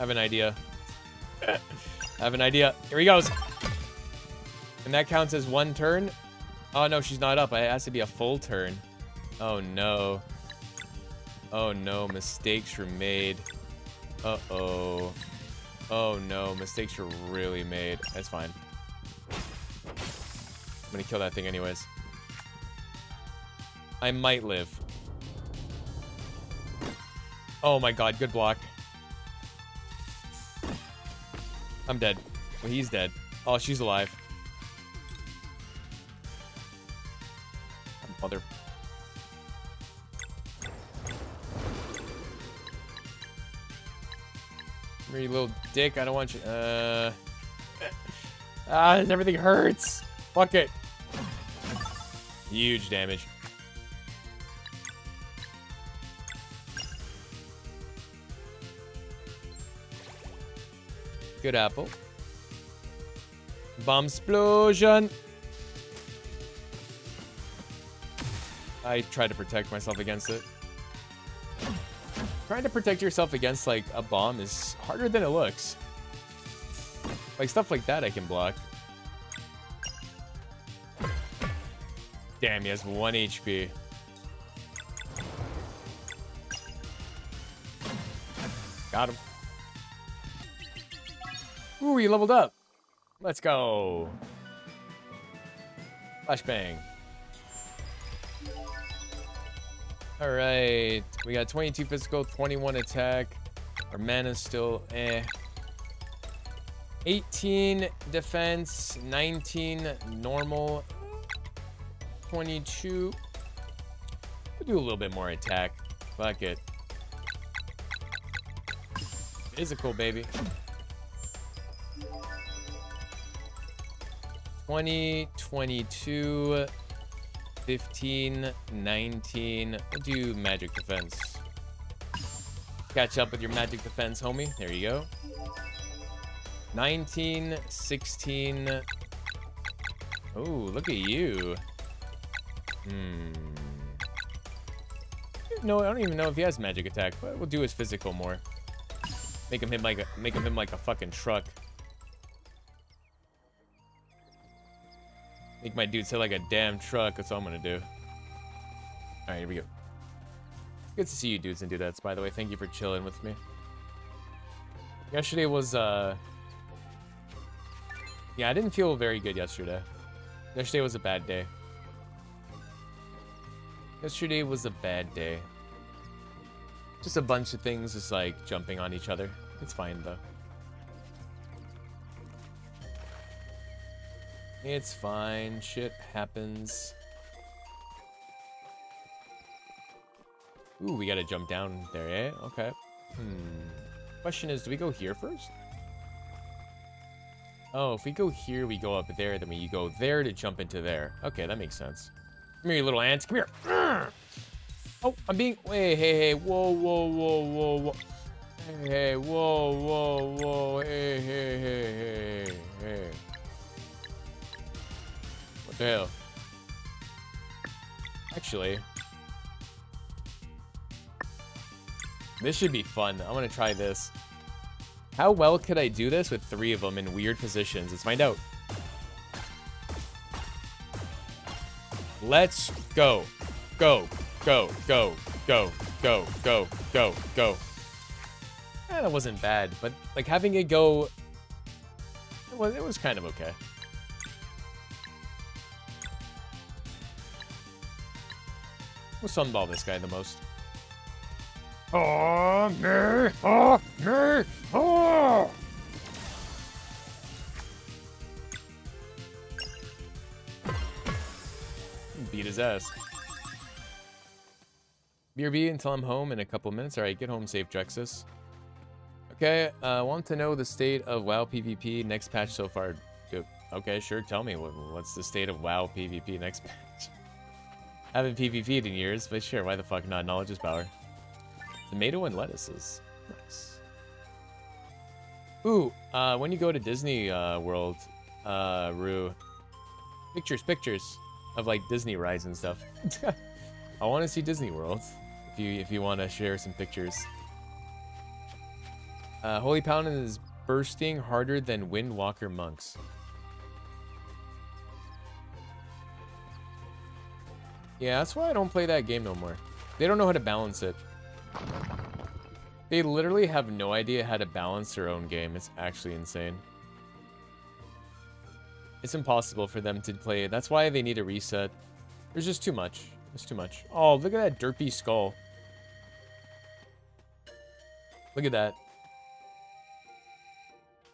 I have an idea. I have an idea. Here he goes. And that counts as one turn? Oh, no, she's not up. It has to be a full turn. Oh, no. Oh, no. Mistakes were made. Uh-oh. Oh, no. Mistakes were really made. That's fine. I'm gonna kill that thing anyways. I might live. Oh my god, good block. I'm dead. Well, he's dead. Oh, she's alive. Mother. You little dick, I don't want you. Uh. Ah, everything hurts. Fuck it. Huge damage. Good apple. Bomb explosion. I try to protect myself against it. Trying to protect yourself against, like, a bomb is harder than it looks. Like, stuff like that I can block. Damn, he has 1 HP. Got him. Ooh, he leveled up. Let's go. Flashbang. All right. We got 22 physical, 21 attack. Our mana's still eh. 18 defense, 19 normal, 22. We'll do a little bit more attack. Fuck it. Physical, baby. 20, 22, 15, 19. We'll do magic defense. Catch up with your magic defense, homie. There you go. 19, 16. Oh, look at you. Hmm. No, I don't even know if he has magic attack, but we'll do his physical more. Make him hit like a make him hit like a fucking truck. Make my dudes hit like a damn truck. That's all I'm gonna do. All right, here we go. Good to see you dudes and dudettes, by the way. Thank you for chilling with me. Yesterday was, uh... Yeah, I didn't feel very good yesterday. Yesterday was a bad day. Yesterday was a bad day. Just a bunch of things just like jumping on each other. It's fine though. It's fine. Shit happens. Ooh, we gotta jump down there, eh? Okay. Hmm. Question is, do we go here first? Oh, if we go here, we go up there, then we go there to jump into there. Okay, that makes sense. Come here, you little ants. Come here. Oh, I'm being... Wait, hey, hey. Whoa, whoa, whoa, whoa, whoa. Hey, hey, whoa, whoa, whoa. Hey, hey, hey, hey, hey. Yeah. Actually. This should be fun. I'm gonna try this. How well could I do this with three of them in weird positions? Let's find out. Let's go. Go, go, go, go, go, go, go, go. Eh, that wasn't bad, but like having it go, it was, it was kind of okay. We'll sunball this guy the most. Oh, me, oh, me, oh! Beat his ass. BRB until I'm home in a couple minutes. Alright, get home safe, Drexus. Okay, I uh, want to know the state of WoW PvP next patch so far. Okay, sure, tell me. What's the state of WoW PvP next patch? Haven't PvP'd in years, but sure, why the fuck not? Knowledge is power. Tomato and lettuces. Nice. Ooh, uh, when you go to Disney uh, World, uh, Rue, pictures, pictures of like Disney rides and stuff. I want to see Disney World. If you if you want to share some pictures. Uh, Holy Paladin is bursting harder than Windwalker monks. Yeah, that's why I don't play that game no more. They don't know how to balance it. They literally have no idea how to balance their own game. It's actually insane. It's impossible for them to play. That's why they need a reset. There's just too much. There's too much. Oh, look at that derpy skull. Look at that.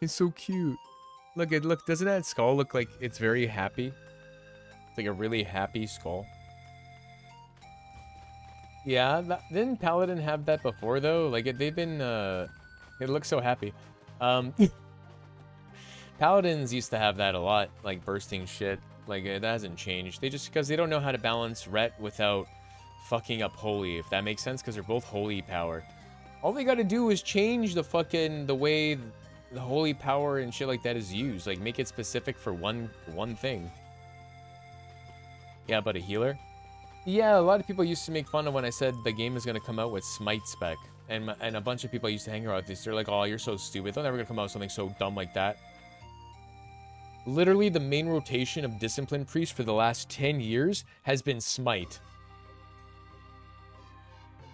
It's so cute. Look, it look. Doesn't that skull look like it's very happy? It's like a really happy skull. Yeah, that, didn't Paladin have that before though? Like it, they've been. Uh, it looks so happy. Um, Paladins used to have that a lot, like bursting shit. Like it hasn't changed. They just because they don't know how to balance Ret without fucking up Holy, if that makes sense, because they're both Holy power. All they gotta do is change the fucking the way the Holy power and shit like that is used. Like make it specific for one one thing. Yeah, but a healer. Yeah, a lot of people used to make fun of when I said the game is going to come out with Smite spec. And, and a bunch of people used to hang around with this. They're like, oh, you're so stupid. They're never going to come out with something so dumb like that. Literally, the main rotation of Discipline Priest for the last 10 years has been Smite.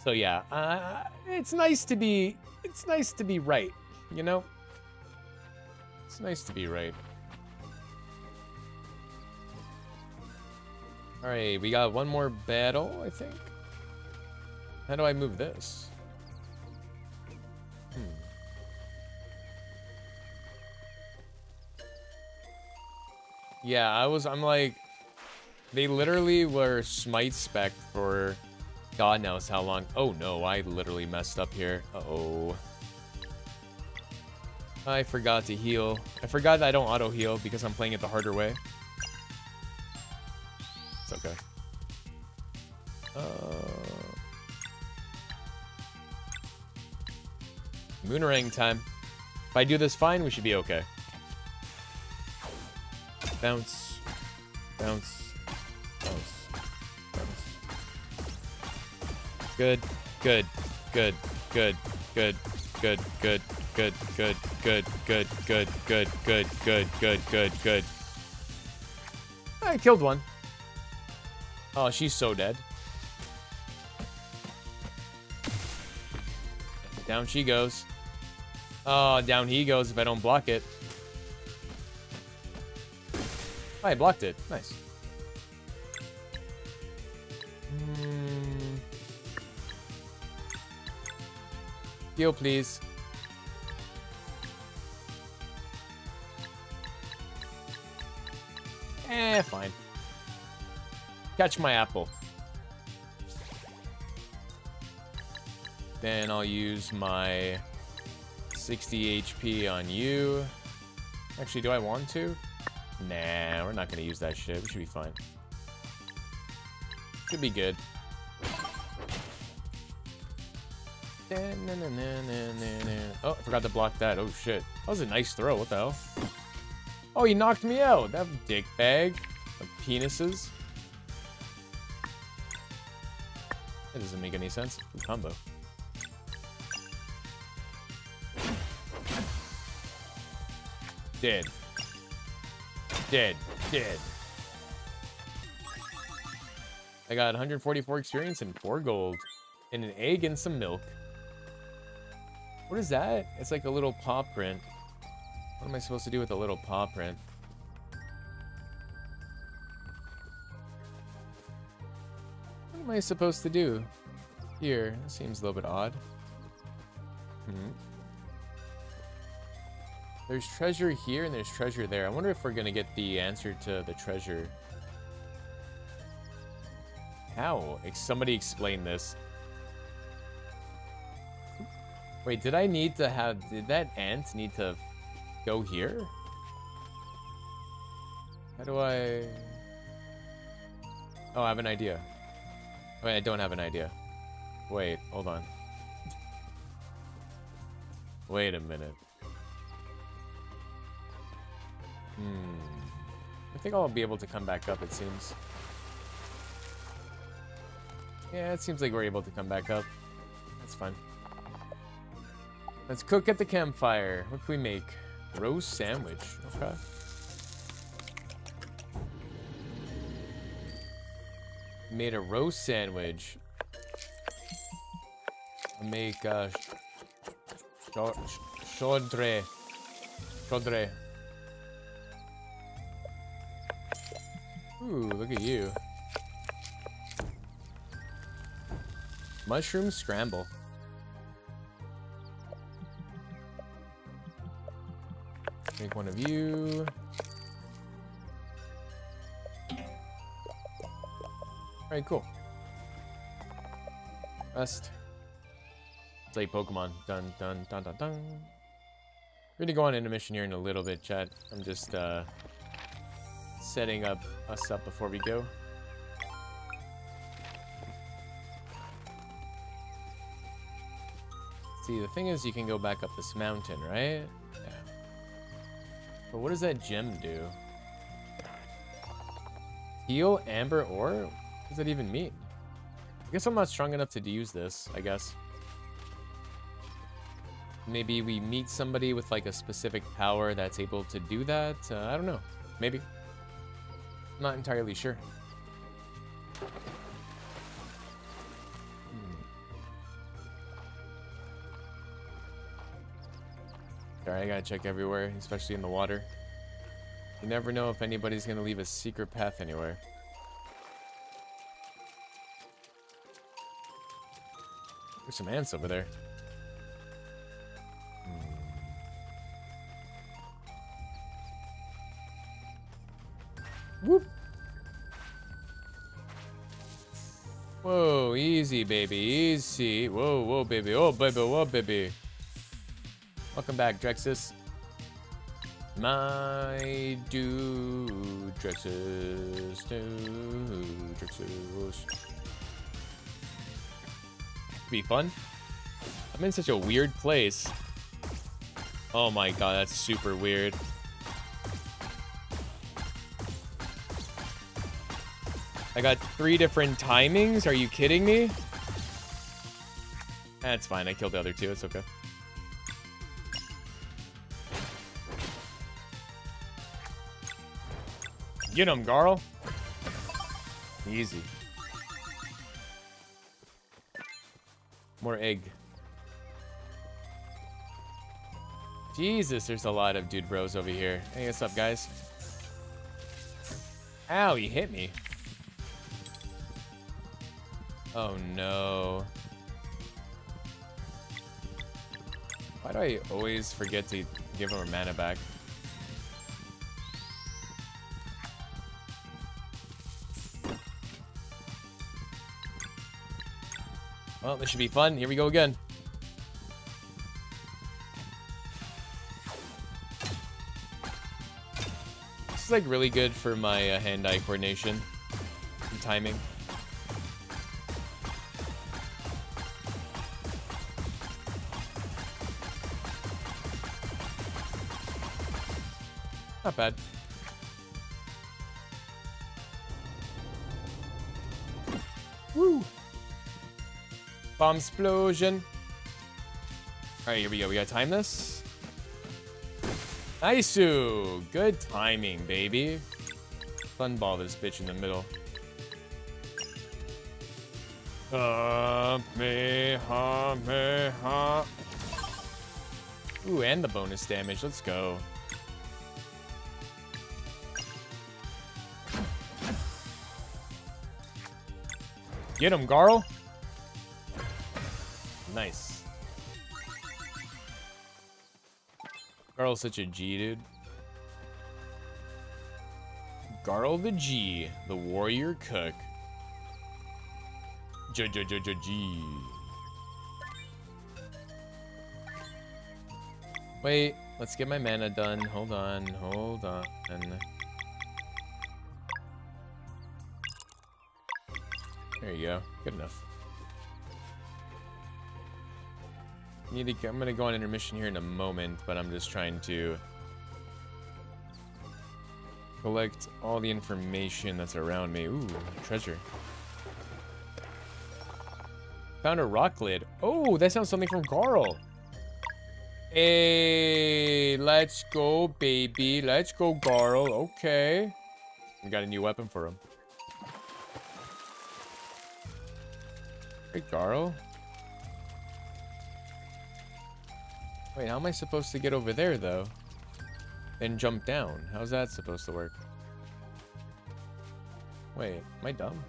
So yeah, uh, it's nice to be, it's nice to be right, you know? It's nice to be right. Alright, we got one more battle, I think. How do I move this? Hmm. Yeah, I was, I'm like, they literally were smite spec for God knows how long. Oh no, I literally messed up here. Uh oh I forgot to heal. I forgot that I don't auto heal because I'm playing it the harder way. Okay. Uh... Moonerang time. If I do this fine, we should be okay. Bounce. Bounce. Bounce. Bounce. Good. Good. Good. Good. Good. Good. Good. Good. Good. Good. Good. Good. Good. Good. Good. Good. Good. Good. I killed one. Oh, she's so dead. Down she goes. Oh, down he goes if I don't block it. Oh, I blocked it. Nice. Mm. Heal, please. Catch my apple. Then I'll use my 60 HP on you. Actually, do I want to? Nah, we're not to use that shit. We should be fine. Should be good. Oh, I forgot to block that. Oh, shit. That was a nice throw. What the hell? Oh, he knocked me out. That dick bag of penises. That doesn't make any sense. Good combo. Dead. Dead. Dead. I got 144 experience and 4 gold. And an egg and some milk. What is that? It's like a little paw print. What am I supposed to do with a little paw print? I supposed to do? Here, seems a little bit odd. Hmm. There's treasure here and there's treasure there. I wonder if we're gonna get the answer to the treasure. How? Somebody explain this. Wait, did I need to have... Did that ant need to go here? How do I... Oh, I have an idea. Wait, I don't have an idea. Wait, hold on. Wait a minute. Hmm. I think I'll be able to come back up, it seems. Yeah, it seems like we're able to come back up. That's fine. Let's cook at the campfire. What can we make? Roast sandwich. Okay. Made a roast sandwich. I'll make uh, chaudre. Chaudre. Ooh, look at you. Mushroom scramble. Make one of you. Alright, cool. Rest. Play Pokemon. Dun dun dun dun dun. We're gonna go on intermission here in a little bit, chat. I'm just uh setting up us up before we go. See, the thing is you can go back up this mountain, right? Yeah. But what does that gem do? Heal amber ore? Does that even mean? I guess I'm not strong enough to use this, I guess. Maybe we meet somebody with like a specific power that's able to do that? Uh, I don't know. Maybe. I'm not entirely sure. Alright, I gotta check everywhere, especially in the water. You never know if anybody's gonna leave a secret path anywhere. There's some ants over there. Hmm. Whoop! Whoa, easy, baby, easy. Whoa, whoa, baby. Oh, baby, whoa, baby. Welcome back, Drexus. My dude, Drexus, dude, Drexus. Be fun. I'm in such a weird place. Oh my god, that's super weird. I got three different timings? Are you kidding me? That's fine, I killed the other two, it's okay. Get him, Garl. Easy. More egg. Jesus, there's a lot of dude bros over here. Hey, what's up, guys? Ow, he hit me. Oh, no. Why do I always forget to give him a mana back? Well, this should be fun. Here we go again. This is like really good for my uh, hand-eye coordination and timing. Not bad. Bomb explosion. All right, here we go. We gotta time this. Nice. Good timing, baby. Sunball this bitch in the middle. Ooh, and the bonus damage. Let's go. Get him, Garl. Nice. Garl's such a G, dude. Garl the G, the warrior cook. J J J J G. Wait, let's get my mana done. Hold on, hold on. There you go. Good enough. Need to, I'm gonna go on intermission here in a moment, but I'm just trying to collect all the information that's around me. Ooh, treasure. Found a rock lid. Oh, that sounds something from Garl. Hey, let's go, baby. Let's go, Garl. Okay. We got a new weapon for him. Hey, Garl. Wait, how am I supposed to get over there, though? And jump down? How's that supposed to work? Wait, am I dumb?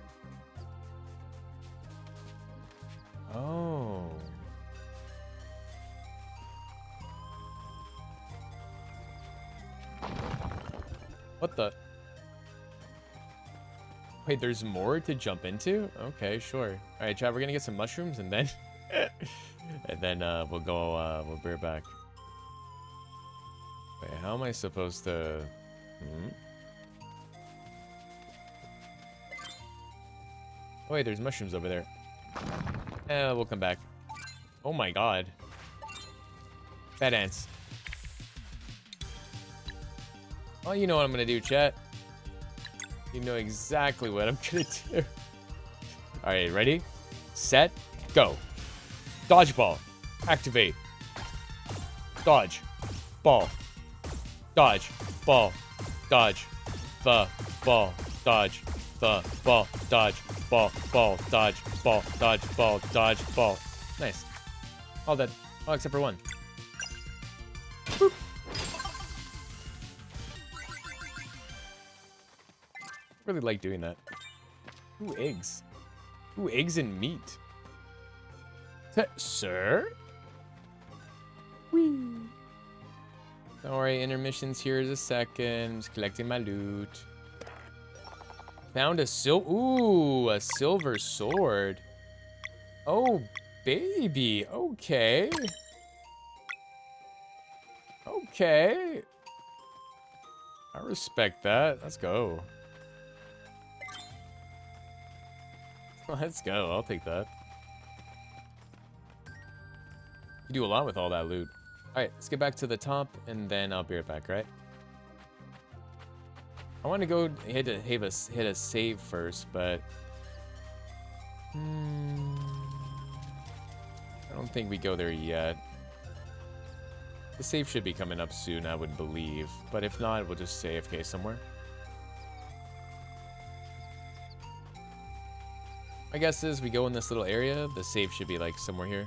Oh. What the? Wait, there's more to jump into? Okay, sure. All right, Chad, we're gonna get some mushrooms and then, and then uh, we'll go. Uh, we'll be right back. Wait, how am I supposed to? Hmm? Oh, wait, there's mushrooms over there. Eh, we'll come back. Oh my god. Fat ants. Oh, you know what I'm gonna do, chat. You know exactly what I'm gonna do. Alright, ready? Set, go. Dodgeball. Activate. Dodge. Ball. Dodge. Ball. Dodge. The ball. Dodge. The ball. Dodge. Ball. Ball. Dodge. Ball. Dodge. Ball. Dodge. Ball. Nice. All dead. All except for one. Boop. really like doing that. Ooh, eggs. Ooh, eggs and meat. Sir? Whee. Don't worry, intermissions here is a second. Just collecting my loot. Found a sil- Ooh, a silver sword. Oh, baby. Okay. Okay. I respect that. Let's go. Let's go. I'll take that. You do a lot with all that loot. Alright, let's get back to the top, and then I'll be right back, right? I want to go hit a, hit a, hit a save first, but... Hmm, I don't think we go there yet. The save should be coming up soon, I would believe. But if not, we'll just save AFK somewhere. My guess is we go in this little area. The save should be like somewhere here.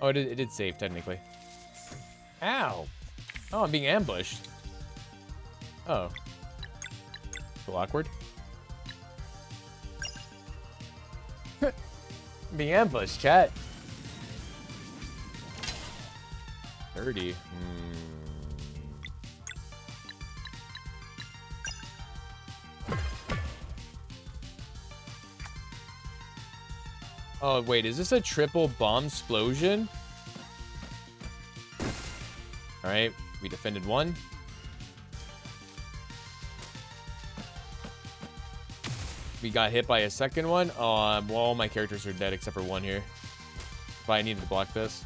Oh, it did, it did save technically. Ow! Oh, I'm being ambushed. Oh. A little awkward. being ambushed, chat. 30. Hmm. Oh, wait, is this a triple bomb explosion? Alright, we defended one. We got hit by a second one. Oh, well, all my characters are dead except for one here. If I needed to block this.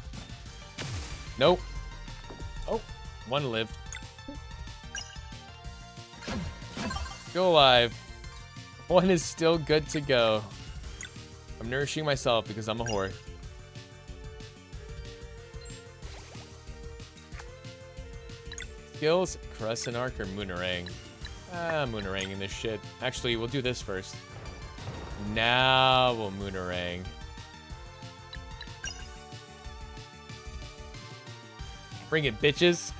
Nope. Oh, one lived. Still alive. One is still good to go. I'm nourishing myself because I'm a whore. Skills, Crescent Arc or Moonerang? Ah, Moonerang in this shit. Actually, we'll do this first. Now we'll Moonerang. Bring it, bitches.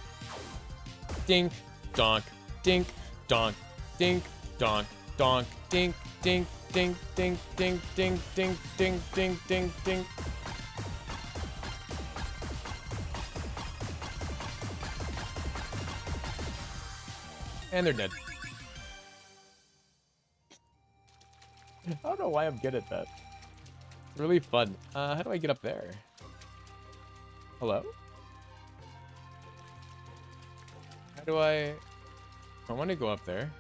Dink, donk, dink, donk, dink, donk, donk, dink, dink, dink, dink, dink, dink, dink, dink, dink, dink, dink. And they're dead. I don't know why I'm good at that. It's really fun. Uh, how do I get up there? Hello? How do I... I want to go up there.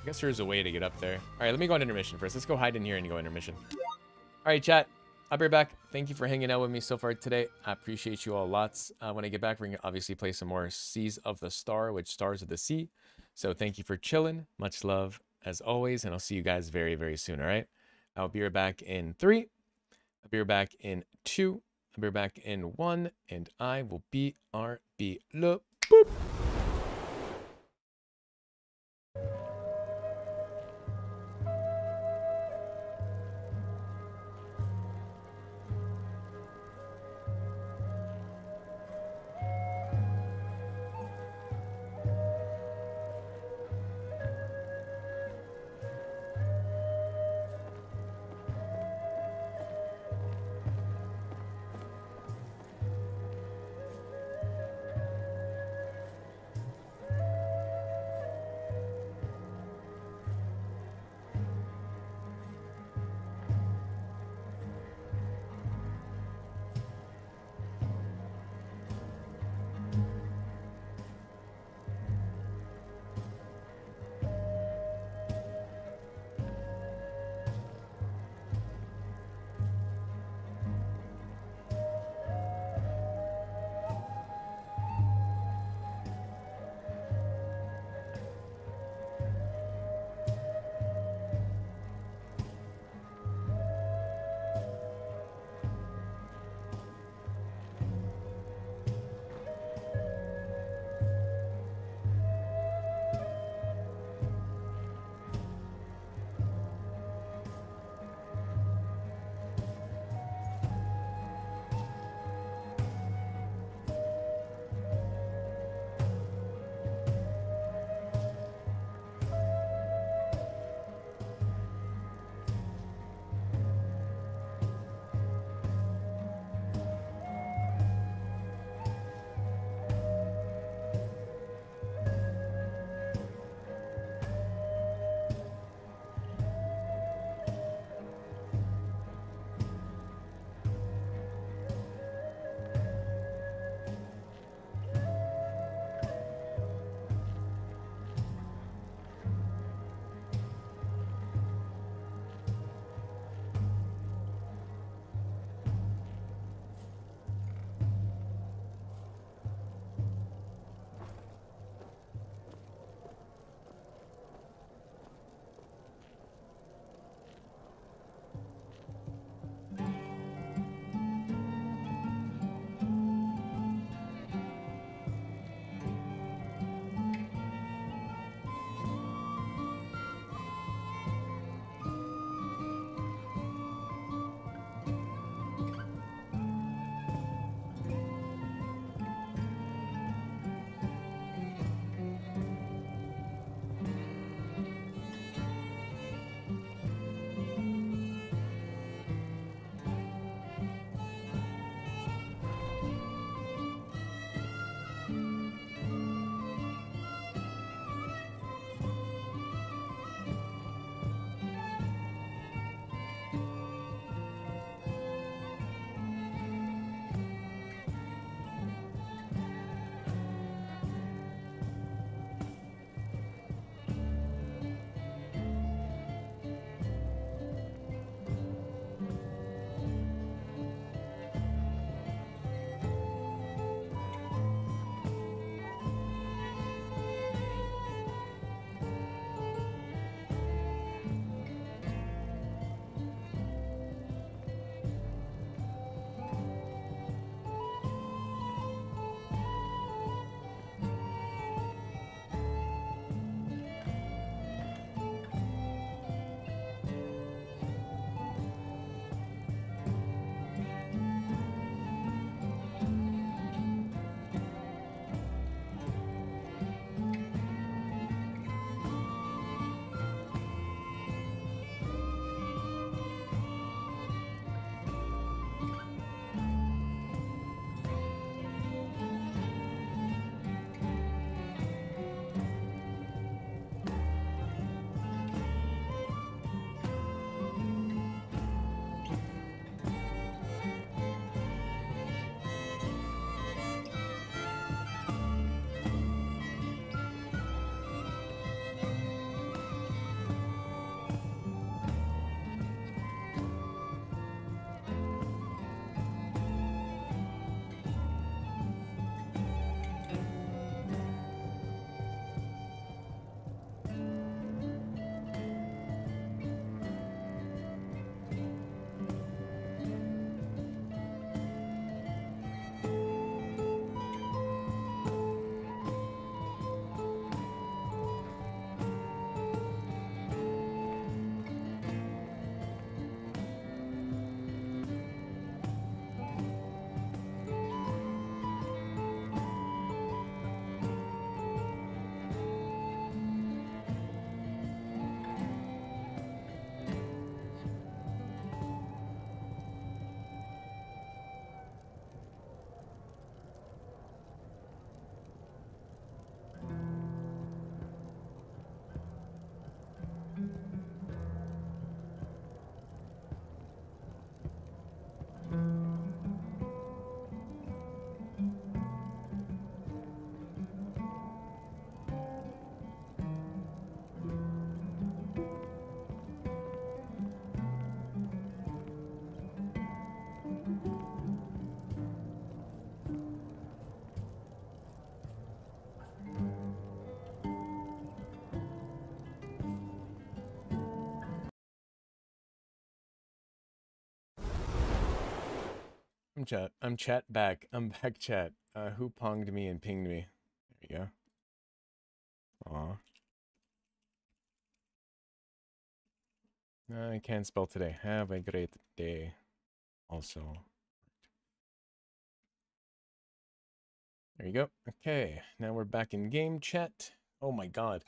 I guess there's a way to get up there. All right, let me go on intermission first. Let's go hide in here and go intermission. All right, chat. I'll be right back. Thank you for hanging out with me so far today. I appreciate you all lots. Uh, when I get back, we're going to obviously play some more Seas of the Star, which Stars of the Sea. So thank you for chilling. Much love as always, and I'll see you guys very, very soon, all right? I'll be right back in three. I'll be right back in two. I'll be right back in one, and I will be RB. Look, boop. I'm chat. I'm chat back. I'm back chat. Uh, who ponged me and pinged me? There you go. Aw. I can't spell today. Have a great day. Also. There you go. Okay, now we're back in game chat. Oh my god.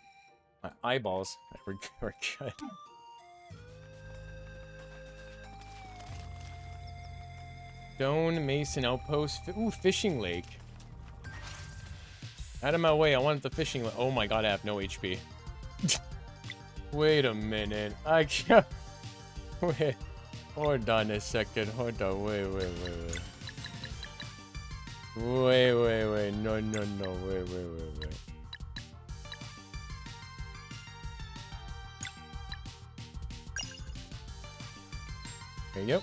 My eyeballs. We're, we're good. Stone Mason Outpost. Ooh, fishing lake. Out of my way, I wanted the fishing lake. Oh my god, I have no HP. Wait a minute. I can't... Wait. Hold on a second. Hold on. Wait, wait, wait, wait. Wait, wait, wait. No, no, no. Wait, wait, wait, wait. There you go.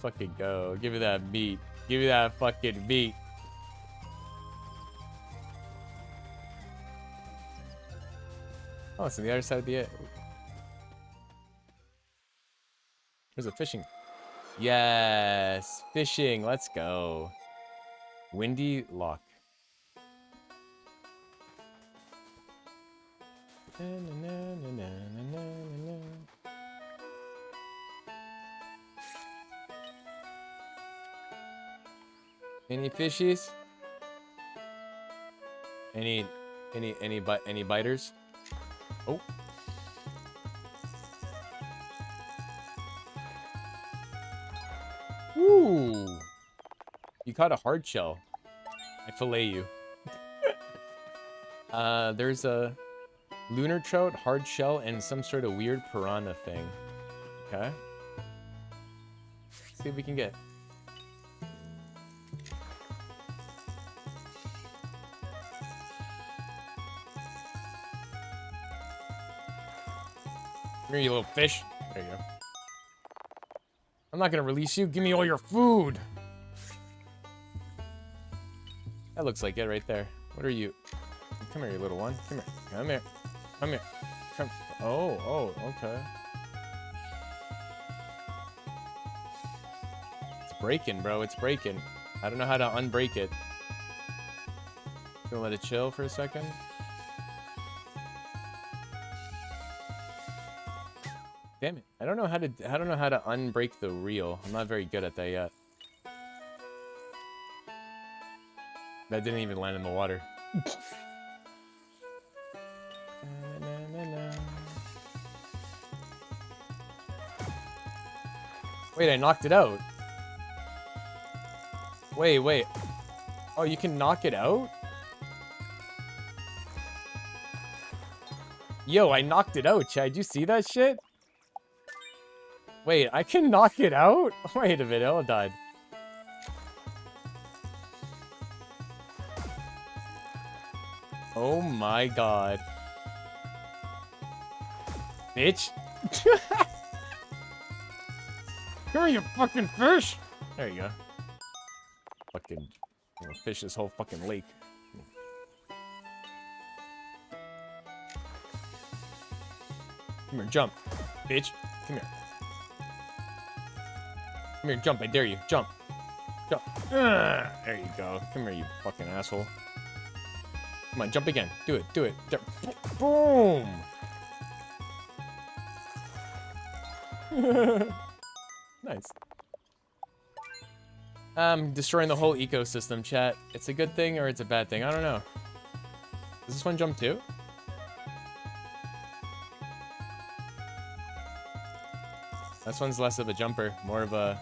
fucking go. Give me that beat. Give me that fucking beat. Oh, it's on the other side of the... There's a fishing. Yes, fishing. Let's go. Windy Lock. Na, na, na, Any fishies? Any, any, any, bite, any biters? Oh. Ooh. You caught a hard shell. I fillet you. uh, there's a lunar trout, hard shell, and some sort of weird piranha thing. Okay. Let's see if we can get. Here, you little fish. There you go. I'm not gonna release you. Give me all your food. That looks like it right there. What are you? Come here, you little one. Come here. Come here. Come here. Come. Oh, oh, okay. It's breaking, bro. It's breaking. I don't know how to unbreak it. Gonna let it chill for a second. Damn it. I don't know how to I don't know how to unbreak the reel. I'm not very good at that yet. That didn't even land in the water. Wait, I knocked it out. Wait, wait. Oh, you can knock it out? Yo, I knocked it out, Chad. Did you see that shit? Wait, I can knock it out? Wait a minute, hold on. Oh my god. Bitch. Come here, you fucking fish! There you go. Fucking fish this whole fucking lake. Come here, jump. Bitch. Come here. Come here, jump. I dare you. Jump. Jump. Ugh. There you go. Come here, you fucking asshole. Come on, jump again. Do it. Do it. Boom. nice. Um, destroying the whole ecosystem, chat. It's a good thing or it's a bad thing. I don't know. Does this one jump too? This one's less of a jumper, more of a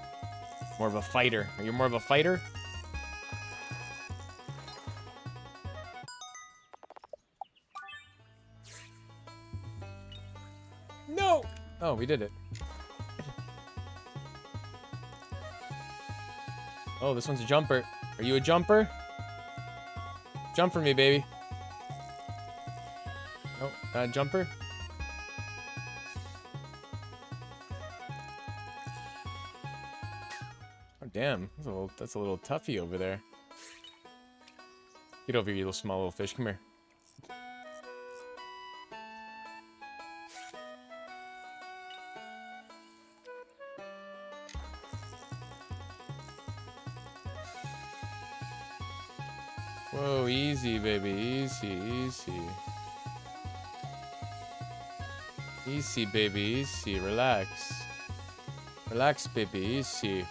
more of a fighter. Are you more of a fighter? No! Oh, we did it. Oh, this one's a jumper. Are you a jumper? Jump for me, baby. Oh, uh, jumper? Damn. That's a little, that's a little toughy over there. Get over here, you little small little fish. Come here. Whoa, easy, baby. Easy, easy. Easy, baby. Easy. Relax. Relax, baby. Easy.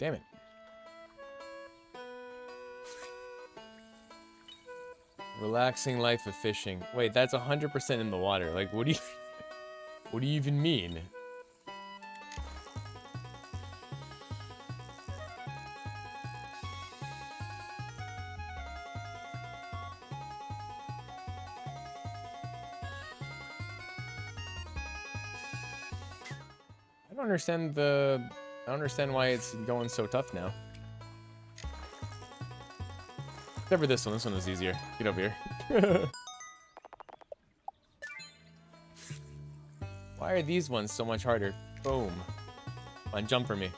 Damn it. Relaxing life of fishing. Wait, that's 100% in the water. Like, what do you... What do you even mean? I don't understand the... I don't understand why it's going so tough now. Except for this one. This one is easier. Get over here. why are these ones so much harder? Boom. Come on, jump for me.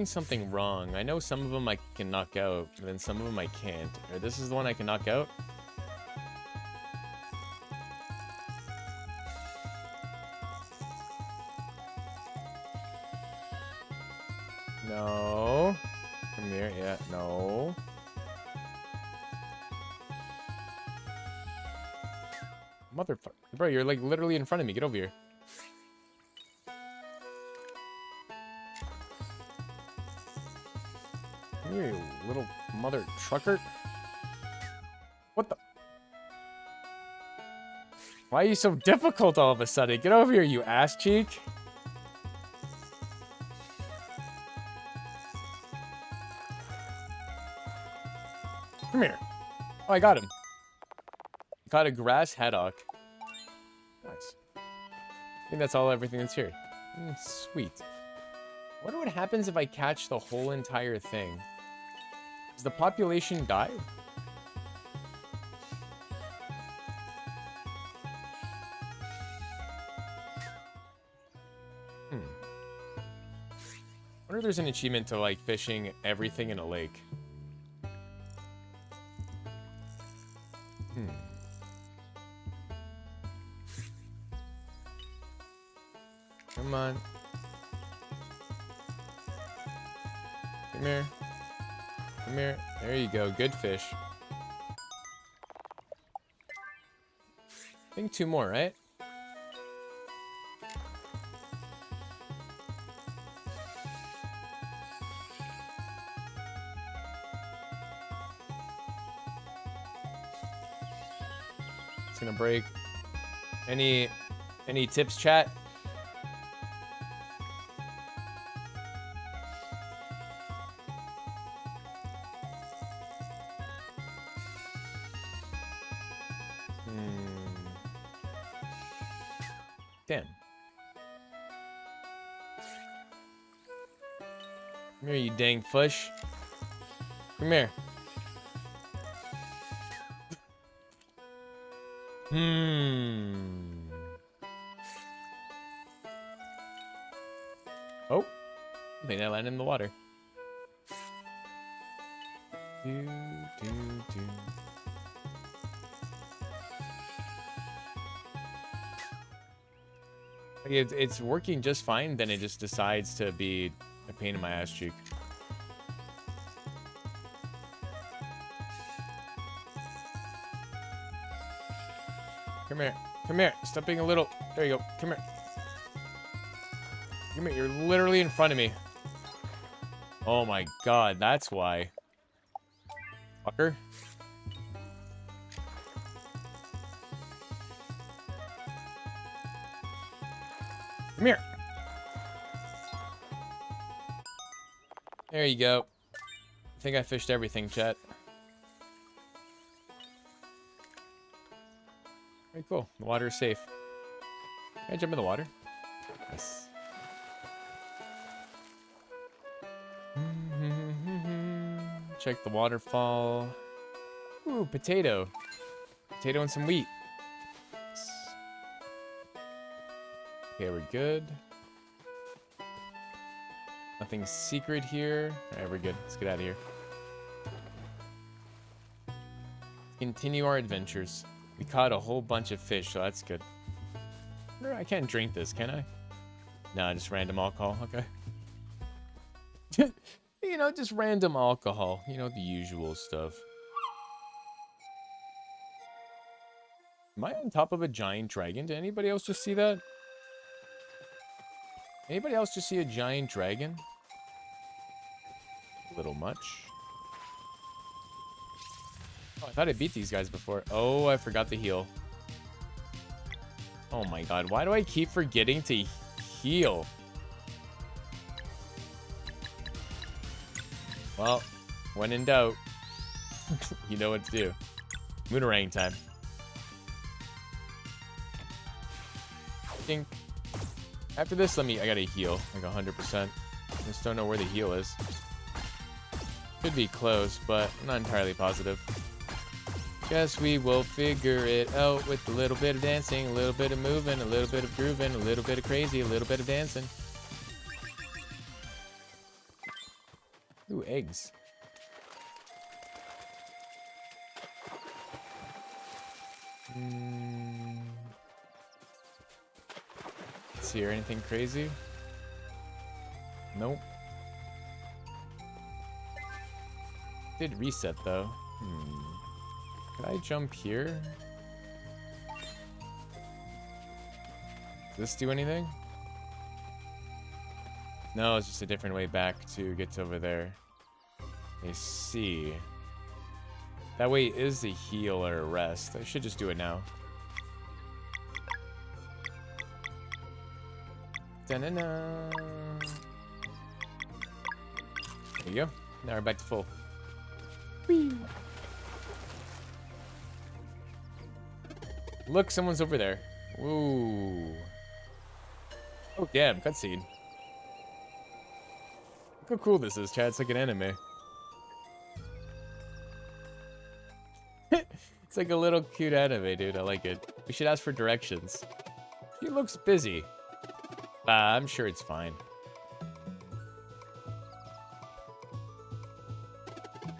Doing something wrong. I know some of them I can knock out, but then some of them I can't. Or this is the one I can knock out? No. Come here. Yeah, no. Motherfucker. Bro, you're like literally in front of me. Get over here. Trucker. What the? Why are you so difficult all of a sudden? Get over here, you ass cheek. Come here. Oh, I got him. Caught a grass haddock. Nice. I think that's all everything that's here. Mm, sweet. I wonder what happens if I catch the whole entire thing. Does the population die? Hmm. I wonder if there's an achievement to like fishing everything in a lake. Good fish. I think two more, right? It's gonna break. Any any tips, chat? Fish. Come here. Hmm. Oh. I think that landed in the water. Do, do, do. It's working just fine, then it just decides to be a pain in my ass cheek. Come here. Stop being a little... There you go. Come here. Come here. You're literally in front of me. Oh my god, that's why. Fucker. Come here. There you go. I think I fished everything, chat. Water is safe. Can I jump in the water? Yes. Check the waterfall. Ooh, potato. Potato and some wheat. Okay, we're good. Nothing secret here. Alright, we're good. Let's get out of here. Continue our adventures. We caught a whole bunch of fish, so that's good. I can't drink this, can I? No, just random alcohol. Okay. you know, just random alcohol. You know, the usual stuff. Am I on top of a giant dragon? Did anybody else just see that? Anybody else just see a giant dragon? A little much. I thought I beat these guys before. Oh, I forgot to heal. Oh my god, why do I keep forgetting to heal? Well, when in doubt, you know what to do. Moonerang time. Dink. After this, let me, I gotta heal, like 100%. I just don't know where the heal is. Could be close, but I'm not entirely positive. Guess we will figure it out with a little bit of dancing, a little bit of moving, a little bit of grooving, a little bit of crazy, a little bit of dancing. Ooh, eggs. Mm. Let's see here, anything crazy? Nope. Did reset though. Hmm. Can I jump here? Does this do anything? No, it's just a different way back to get to over there. I see. That way is the heal or rest. I should just do it now. Da -na -na. There you go. Now we're back to full. Whee. Look, someone's over there. Ooh. Oh, damn, cutscene. Look how cool this is, Chad. It's like an anime. it's like a little cute anime, dude. I like it. We should ask for directions. He looks busy. Uh, I'm sure it's fine.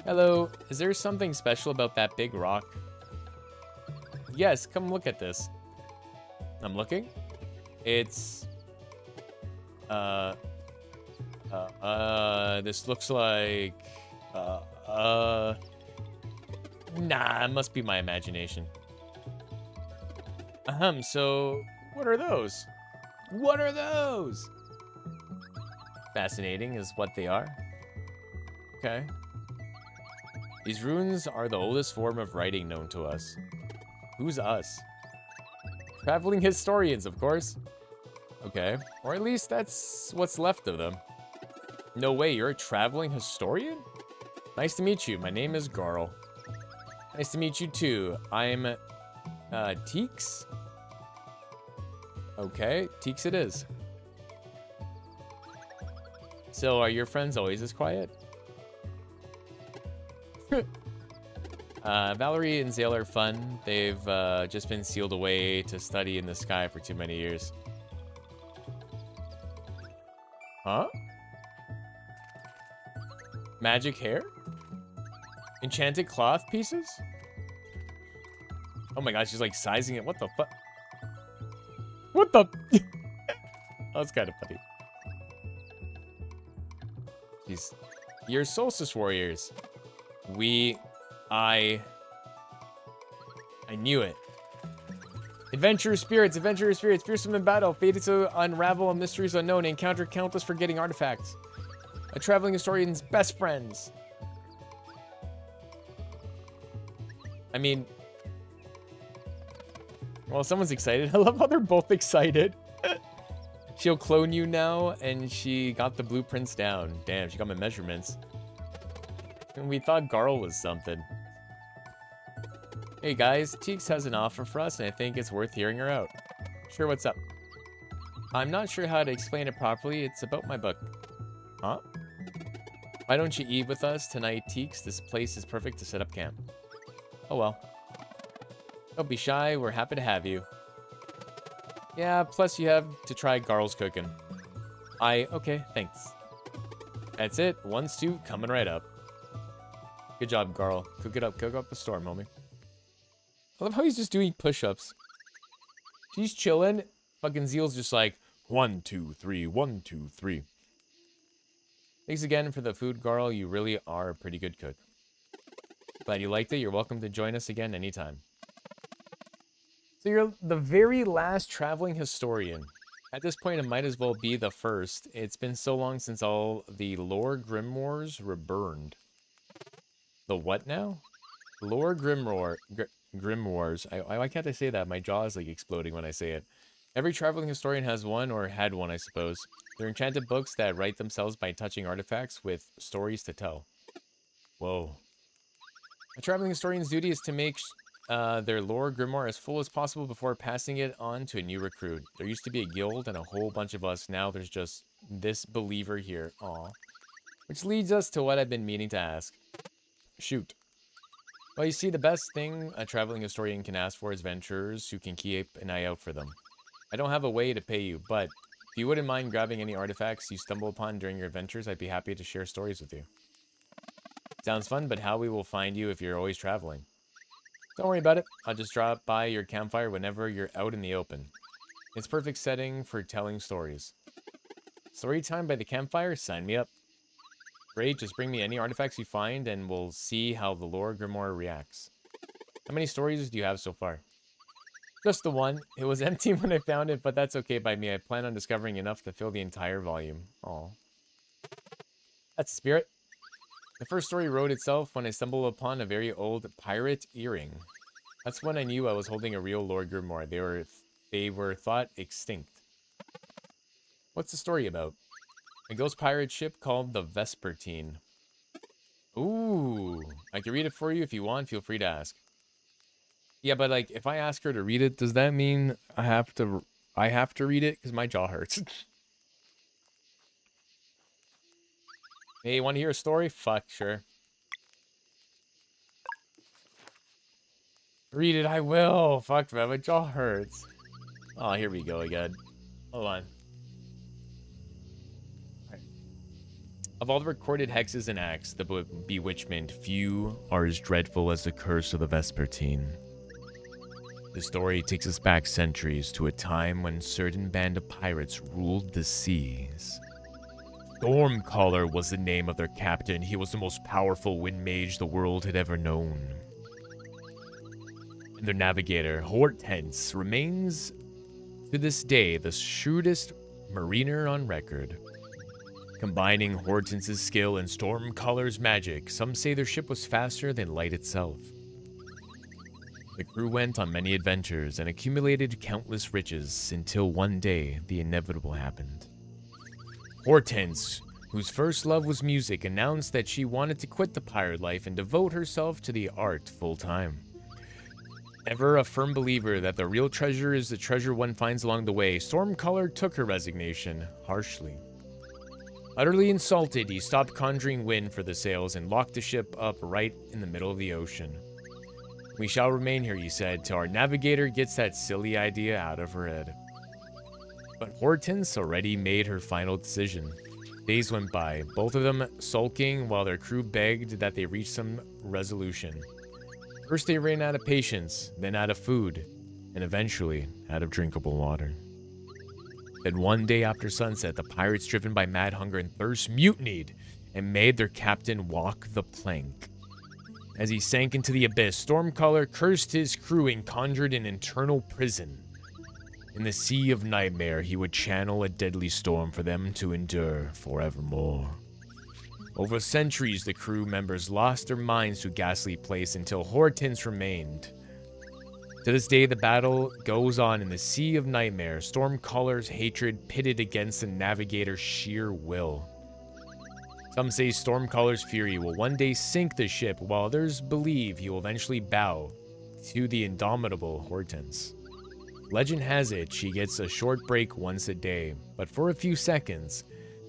Hello. Is there something special about that big rock? Yes, come look at this. I'm looking. It's... Uh... Uh, uh this looks like... Uh, uh... Nah, it must be my imagination. Ahem, so... What are those? What are those? Fascinating is what they are. Okay. These runes are the oldest form of writing known to us. Who's us? Traveling historians, of course. Okay. Or at least that's what's left of them. No way, you're a traveling historian? Nice to meet you. My name is Garl. Nice to meet you too. I'm uh, Teaks. Okay, Teaks it is. So are your friends always as quiet? Uh, Valere and Zale are fun. They've uh, just been sealed away to study in the sky for too many years. Huh? Magic hair? Enchanted cloth pieces? Oh my gosh, she's like sizing it. What the fuck? What the? That's kind of funny. Jeez. You're solstice warriors. We I... I knew it. Adventurous spirits, adventurous spirits, fearsome in battle, fated to unravel mysteries unknown, encounter countless forgetting artifacts. A traveling historian's best friends. I mean... Well, someone's excited. I love how they're both excited. She'll clone you now, and she got the blueprints down. Damn, she got my measurements. And we thought Garl was something. Hey guys, Teaks has an offer for us, and I think it's worth hearing her out. Sure, what's up? I'm not sure how to explain it properly. It's about my book. Huh? Why don't you eat with us tonight, Teeks? This place is perfect to set up camp. Oh well. Don't be shy. We're happy to have you. Yeah, plus you have to try Garl's cooking. I... Okay, thanks. That's it. One stew coming right up. Good job, Garl. Cook it up. Cook up the storm, homie. I love how he's just doing push-ups. He's chilling. Fucking Zeal's just like, one, two, three, one, two, three. Thanks again for the food, Garl. You really are a pretty good cook. Glad you liked it. You're welcome to join us again anytime. So you're the very last traveling historian. At this point, it might as well be the first. It's been so long since all the lore grimoires were burned. The what now? Lore grimoire, gr grimoires. I, why can't I say that? My jaw is like exploding when I say it. Every traveling historian has one, or had one, I suppose. They're enchanted books that write themselves by touching artifacts with stories to tell. Whoa. A traveling historian's duty is to make uh, their lore grimoire as full as possible before passing it on to a new recruit. There used to be a guild and a whole bunch of us. Now there's just this believer here. Aw. Which leads us to what I've been meaning to ask. Shoot. Well, you see, the best thing a traveling historian can ask for is venturers who can keep an eye out for them. I don't have a way to pay you, but if you wouldn't mind grabbing any artifacts you stumble upon during your adventures, I'd be happy to share stories with you. Sounds fun, but how we will find you if you're always traveling. Don't worry about it. I'll just drop by your campfire whenever you're out in the open. It's perfect setting for telling stories. Story time by the campfire? Sign me up. Great, just bring me any artifacts you find and we'll see how the lore grimoire reacts. How many stories do you have so far? Just the one. It was empty when I found it, but that's okay by me. I plan on discovering enough to fill the entire volume. Oh, That's spirit. The first story wrote itself when I stumbled upon a very old pirate earring. That's when I knew I was holding a real Lore Grimoire. They were, they were thought extinct. What's the story about? A ghost pirate ship called the Vespertine. Ooh, I can read it for you if you want. Feel free to ask. Yeah, but like, if I ask her to read it, does that mean I have to? I have to read it because my jaw hurts. hey, you want to hear a story? Fuck, sure. Read it, I will. Fuck, man, my jaw hurts. Oh, here we go again. Hold on. Of all the recorded hexes and acts, the bewitchment, few are as dreadful as the curse of the Vespertine. The story takes us back centuries to a time when certain band of pirates ruled the seas. Stormcaller was the name of their captain. He was the most powerful wind mage the world had ever known. And their navigator, Hortense, remains to this day the shrewdest mariner on record. Combining Hortense's skill and Stormcaller's magic, some say their ship was faster than light itself. The crew went on many adventures and accumulated countless riches until one day the inevitable happened. Hortense, whose first love was music, announced that she wanted to quit the pirate life and devote herself to the art full time. Ever a firm believer that the real treasure is the treasure one finds along the way, Stormcaller took her resignation harshly. Utterly insulted, he stopped conjuring wind for the sails and locked the ship up right in the middle of the ocean. We shall remain here, he said, till our navigator gets that silly idea out of her head. But Hortense already made her final decision. Days went by, both of them sulking while their crew begged that they reach some resolution. First they ran out of patience, then out of food, and eventually out of drinkable water. Then one day after sunset, the pirates, driven by mad hunger and thirst, mutinied and made their captain walk the plank. As he sank into the abyss, Stormcaller cursed his crew and conjured an eternal prison. In the sea of nightmare, he would channel a deadly storm for them to endure forevermore. Over centuries, the crew members lost their minds to ghastly place until Hortense remained. To this day, the battle goes on in the Sea of Nightmare, Stormcaller's hatred pitted against the Navigator's sheer will. Some say Stormcaller's fury will one day sink the ship, while others believe he will eventually bow to the indomitable Hortense. Legend has it she gets a short break once a day, but for a few seconds,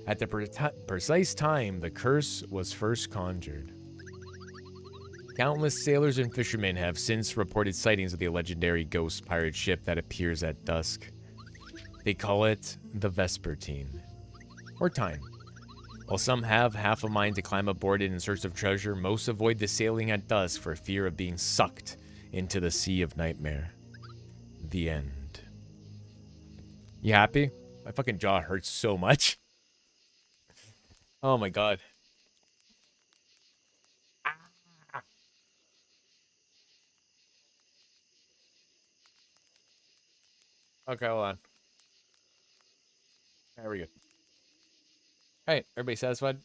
at the pre precise time the curse was first conjured. Countless sailors and fishermen have since reported sightings of the legendary ghost pirate ship that appears at dusk. They call it the Vespertine, or Time. While some have half a mind to climb aboard it in search of treasure, most avoid the sailing at dusk for fear of being sucked into the Sea of Nightmare. The end. You happy? My fucking jaw hurts so much. Oh my god. Okay, hold on. There we go. Alright, everybody satisfied?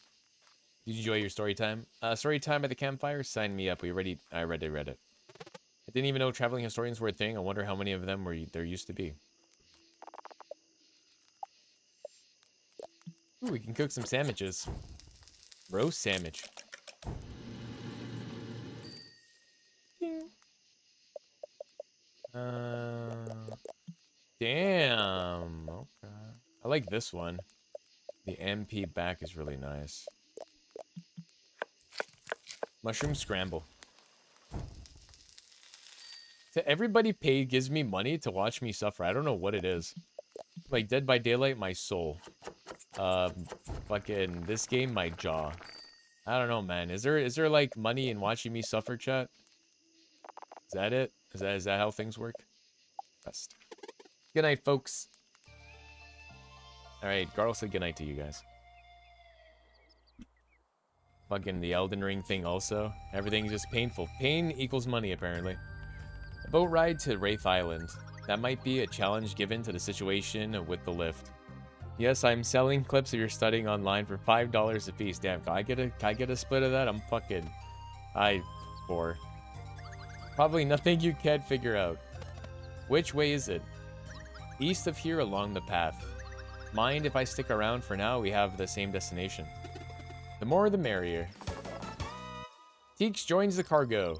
Did you enjoy your story time? Uh, story time at the campfire? Sign me up. We already, I already read it. I didn't even know traveling historians were a thing. I wonder how many of them were there used to be. Ooh, we can cook some sandwiches. Roast sandwich. Uh, damn. Okay. I like this one. The MP back is really nice. Mushroom scramble. So everybody paid gives me money to watch me suffer. I don't know what it is. Like Dead by Daylight, my soul. Uh, fucking this game, my jaw. I don't know, man. Is there is there like money in watching me suffer, chat? Is that it? Is that is that how things work? Best. Good night, folks. All right, Garl said good night to you guys. Fucking the Elden Ring thing also. Everything's just painful. Pain equals money, apparently. A boat ride to Wraith Island. That might be a challenge given to the situation with the lift. Yes, I'm selling clips of your studying online for five dollars a piece. Damn, can I get a can I get a split of that? I'm fucking I poor. Probably nothing you can't figure out. Which way is it? East of here along the path. Mind if I stick around for now? We have the same destination. The more the merrier. Teaks joins the cargo.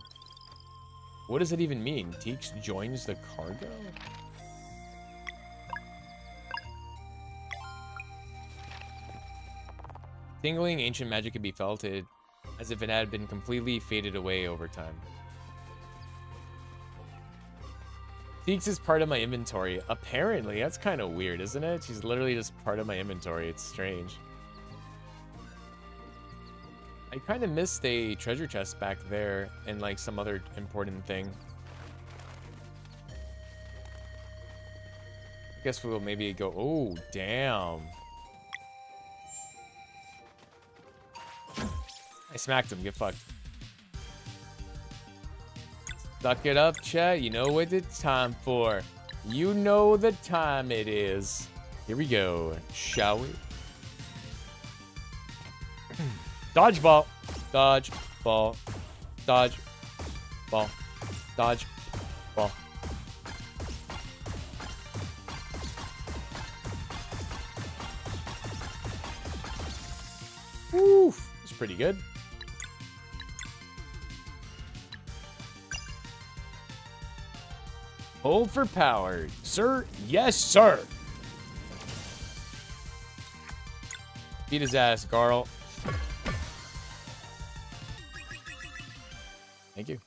What does it even mean? Teaks joins the cargo? Tingling ancient magic could be felt it, as if it had been completely faded away over time. Teaks is part of my inventory. Apparently, that's kind of weird, isn't it? She's literally just part of my inventory. It's strange. I kind of missed a treasure chest back there and like some other important thing. I guess we'll maybe go, oh, damn. I smacked him. Get fucked. Suck it up, chat. You know what it's time for. You know the time it is. Here we go. Shall we? Dodgeball. Dodge. Ball. Dodge. Ball. Dodge. Ball. Oof. It's pretty good. Power. Sir? Yes, sir. Beat his ass, Garl. Thank you.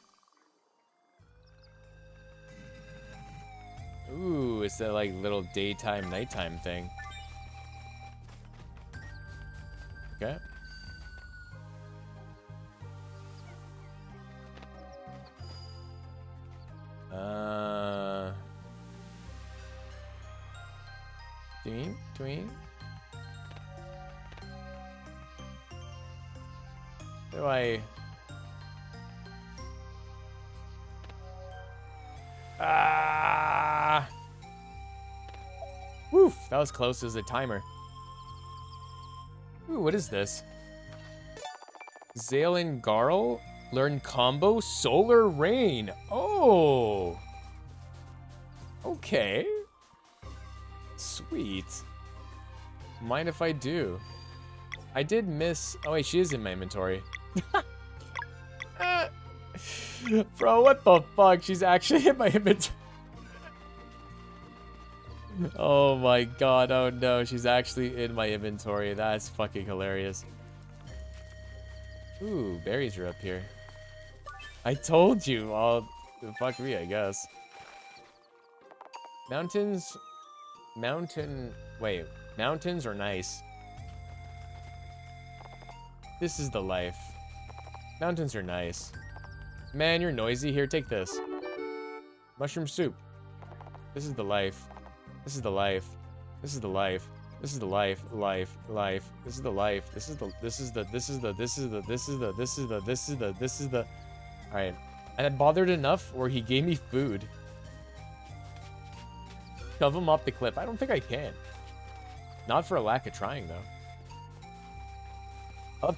Ooh, it's that like little daytime, nighttime thing. Okay. That was close as a timer. Ooh, what is this? Zalen Garl? Learn combo Solar Rain. Oh! Okay. Sweet. Mind if I do? I did miss... Oh, wait, she is in my inventory. Bro, what the fuck? She's actually in my inventory. Oh my god, oh no, she's actually in my inventory. That's fucking hilarious. Ooh, berries are up here. I told you. Well, fuck me, I guess. Mountains... Mountain... Wait. Mountains are nice. This is the life. Mountains are nice. Man, you're noisy. Here, take this. Mushroom soup. This is the life. This is the life. This is the life. This is the life, life, life. This is the life. This is the, this is the, this is the, this is the, this is the, this is the, this is the, this is the. All right. And I bothered enough where he gave me food. Shove him off the cliff. I don't think I can. Not for a lack of trying, though.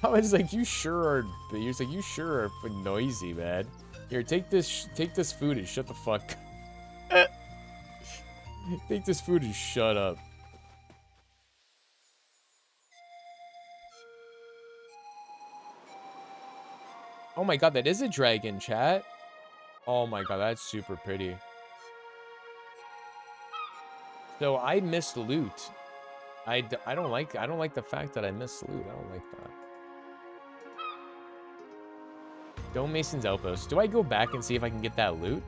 I was like, you sure are, he's like, you sure are noisy, man. Here, take this, take this food and shut the fuck. Take this food and shut up. Oh my god, that is a dragon, chat. Oh my god, that's super pretty. So I missed loot. I, I don't like I don't like the fact that I missed loot. I don't like that. Stonemason's Outpost. Do I go back and see if I can get that loot?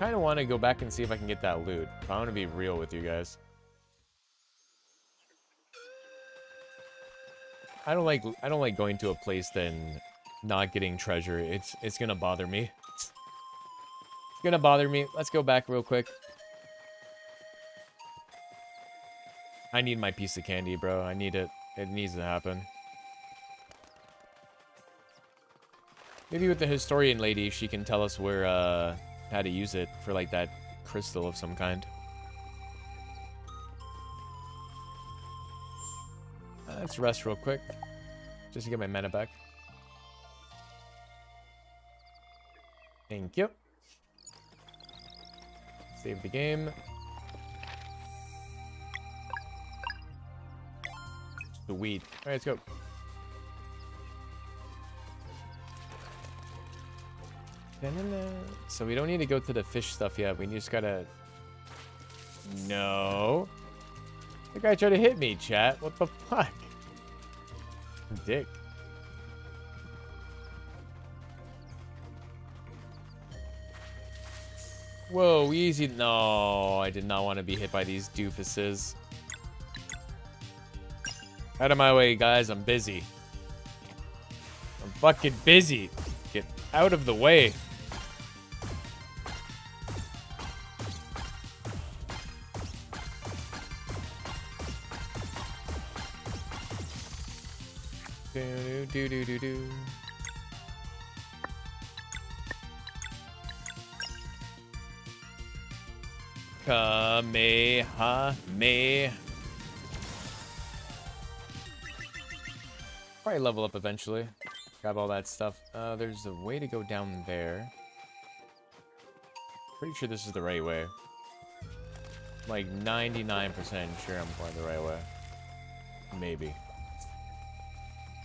Kind of want to go back and see if I can get that loot. If I want to be real with you guys. I don't like I don't like going to a place then not getting treasure. It's it's gonna bother me. It's gonna bother me. Let's go back real quick. I need my piece of candy, bro. I need it. It needs to happen. Maybe with the historian lady, she can tell us where, uh, how to use it for, like, that crystal of some kind. Uh, let's rest real quick. Just to get my mana back. Thank you. Save the game. Sweet. Alright, let's go. So we don't need to go to the fish stuff yet. We just gotta... No. The guy tried to hit me, chat. What the fuck? Dick. Whoa, easy. No, I did not want to be hit by these doofuses. Out of my way, guys. I'm busy. I'm fucking busy. Get out of the way. Do do do do. Kamehameha. Probably level up eventually. Grab all that stuff. Uh, there's a way to go down there. Pretty sure this is the right way. Like 99% sure I'm going the right way. Maybe.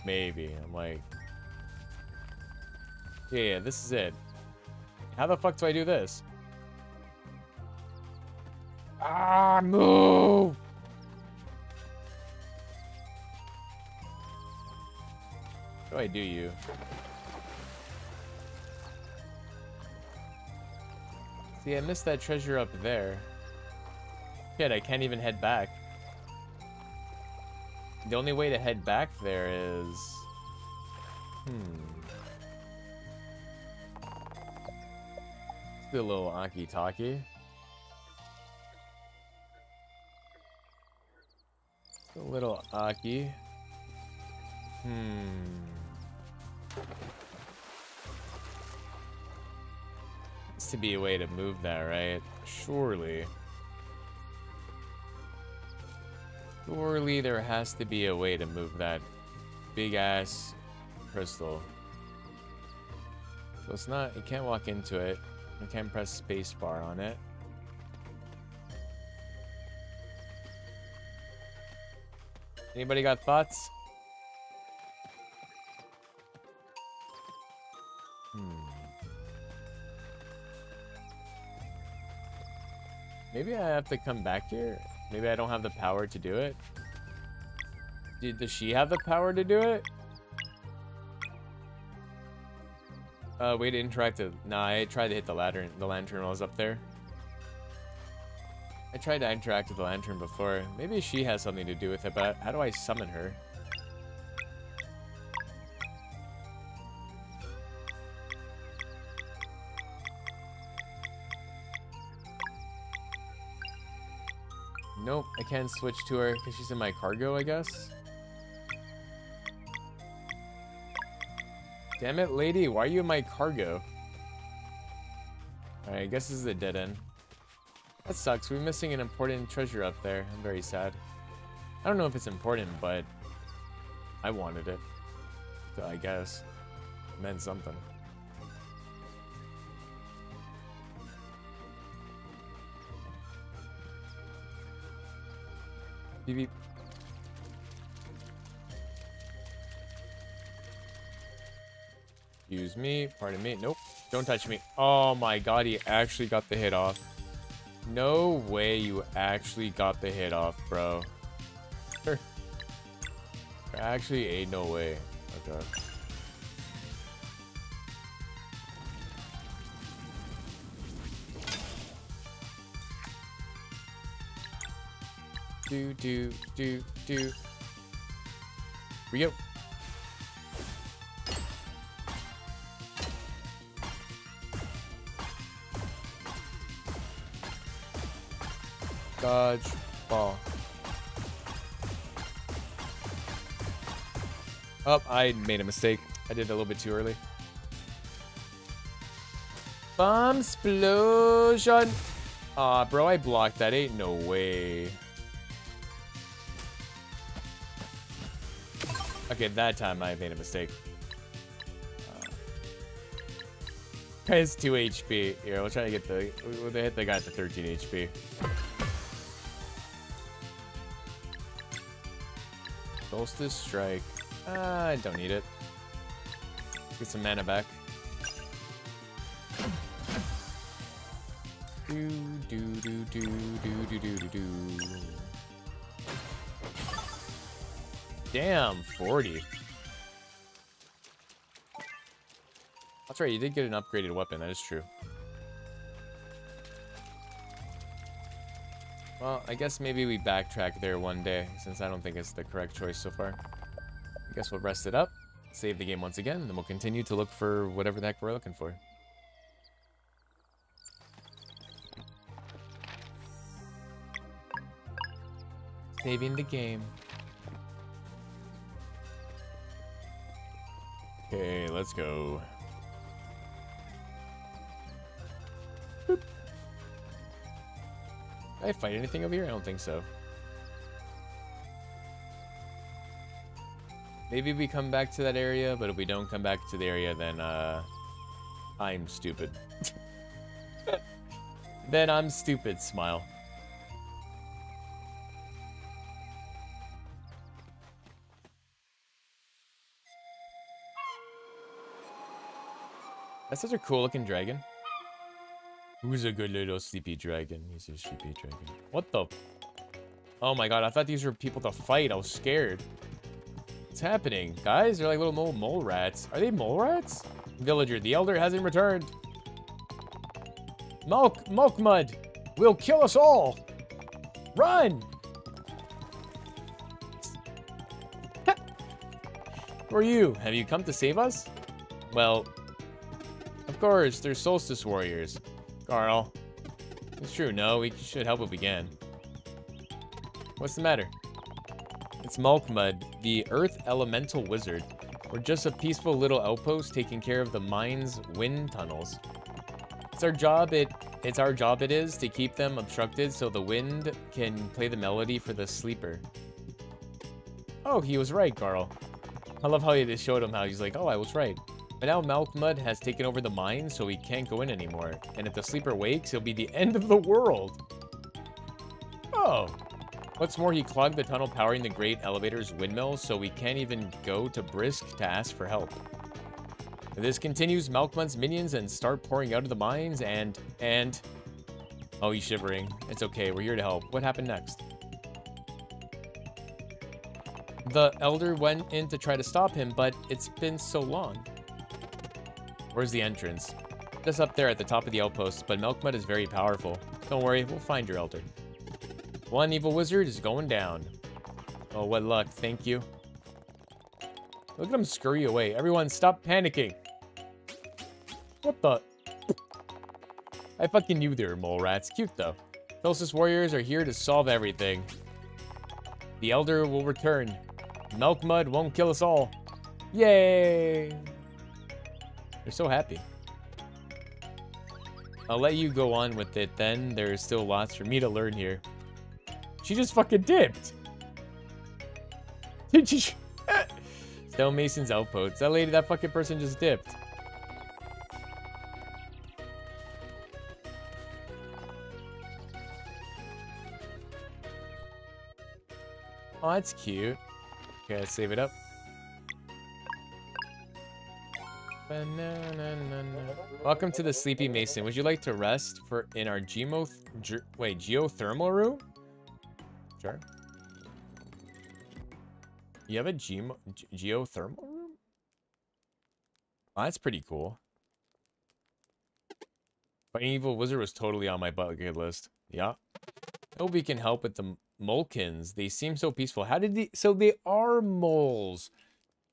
Maybe. I'm like... Yeah, yeah, this is it. How the fuck do I do this? Ah, move! How do I do you? See, I missed that treasure up there. Shit, I can't even head back. The only way to head back there is... Hmm. Do a little Aki-Taki. A little Aki. Hmm. Needs to be a way to move that, right? Surely. Surely there has to be a way to move that big ass crystal. So it's not, you can't walk into it. You can't press spacebar on it. Anybody got thoughts? Hmm. Maybe I have to come back here? Maybe I don't have the power to do it? does she have the power to do it? Uh, way to interact with... Nah, I tried to hit the lantern, the lantern while I was up there. I tried to interact with the lantern before. Maybe she has something to do with it, but how do I summon her? Nope, I can't switch to her because she's in my cargo, I guess. Damn it, lady, why are you in my cargo? Alright, I guess this is a dead end. That sucks, we're missing an important treasure up there. I'm very sad. I don't know if it's important, but I wanted it. So I guess. It meant something. Beep beep. Excuse me. Pardon me. Nope. Don't touch me. Oh my god, he actually got the hit off. No way you actually got the hit off, bro. actually ain't no way. Okay. Do, do, do, do. Here we go. Dodge. Ball. Oh, I made a mistake. I did it a little bit too early. Bomb explosion. Aw, bro, I blocked that. Ain't no way. Okay, that time I made a mistake. Uh, guy's 2 HP. Here, we'll try to get the... We'll hit the guy to 13 HP. Solstice Strike. Uh, I don't need it. Let's Get some mana back. Do do do do do do do do do. Damn, 40. That's right, you did get an upgraded weapon, that is true. Well, I guess maybe we backtrack there one day, since I don't think it's the correct choice so far. I guess we'll rest it up, save the game once again, and then we'll continue to look for whatever the heck we're looking for. Saving the game. Okay, let's go. Boop. Did I fight anything over here? I don't think so. Maybe we come back to that area, but if we don't come back to the area, then, uh... I'm stupid. then I'm stupid, smile. That's such a cool looking dragon. Who's a good little sleepy dragon? He's a sleepy dragon. What the? Oh my god, I thought these were people to fight. I was scared. What's happening? Guys, they're like little mole, mole rats. Are they mole rats? Villager, the elder hasn't returned. Mulk, Mulk Mud will kill us all. Run! Who are you? Have you come to save us? Well, of course, they're Solstice Warriors. Garl. It's true, no, we should help if we can. What's the matter? It's Malkmud, the Earth Elemental Wizard. We're just a peaceful little outpost taking care of the mine's wind tunnels. It's our job it it's our job it is to keep them obstructed so the wind can play the melody for the sleeper. Oh, he was right, Garl. I love how you just showed him how he's like, oh, I was right. But now Malkmud has taken over the mine, so he can't go in anymore. And if the sleeper wakes, it'll be the end of the world. Oh. What's more, he clogged the tunnel powering the great elevator's windmill, so we can't even go to Brisk to ask for help. If this continues, Malkmud's minions and start pouring out of the mines, and... and... Oh, he's shivering. It's okay, we're here to help. What happened next? The Elder went in to try to stop him, but it's been so long. Where's the entrance? Just up there at the top of the outpost, but Malkmud is very powerful. Don't worry, we'll find your Elder. One evil wizard is going down. Oh, what luck. Thank you. Look at him scurry away. Everyone, stop panicking. What the? I fucking knew they were mole rats. Cute, though. Solstice warriors are here to solve everything. The Elder will return. Malkmud won't kill us all. Yay! They're so happy. I'll let you go on with it then. There's still lots for me to learn here. She just fucking dipped. Did she? Stonemason's outpost. That lady, that fucking person just dipped. Oh, that's cute. Okay, save it up. Welcome to the Sleepy Mason. Would you like to rest for in our gemo ge wait geothermal room? Sure. You have a ge geothermal room? That's pretty cool. Fighting Evil Wizard was totally on my bucket list. Yeah. Hope we can help with the Molekins. They seem so peaceful. How did they... So they are moles.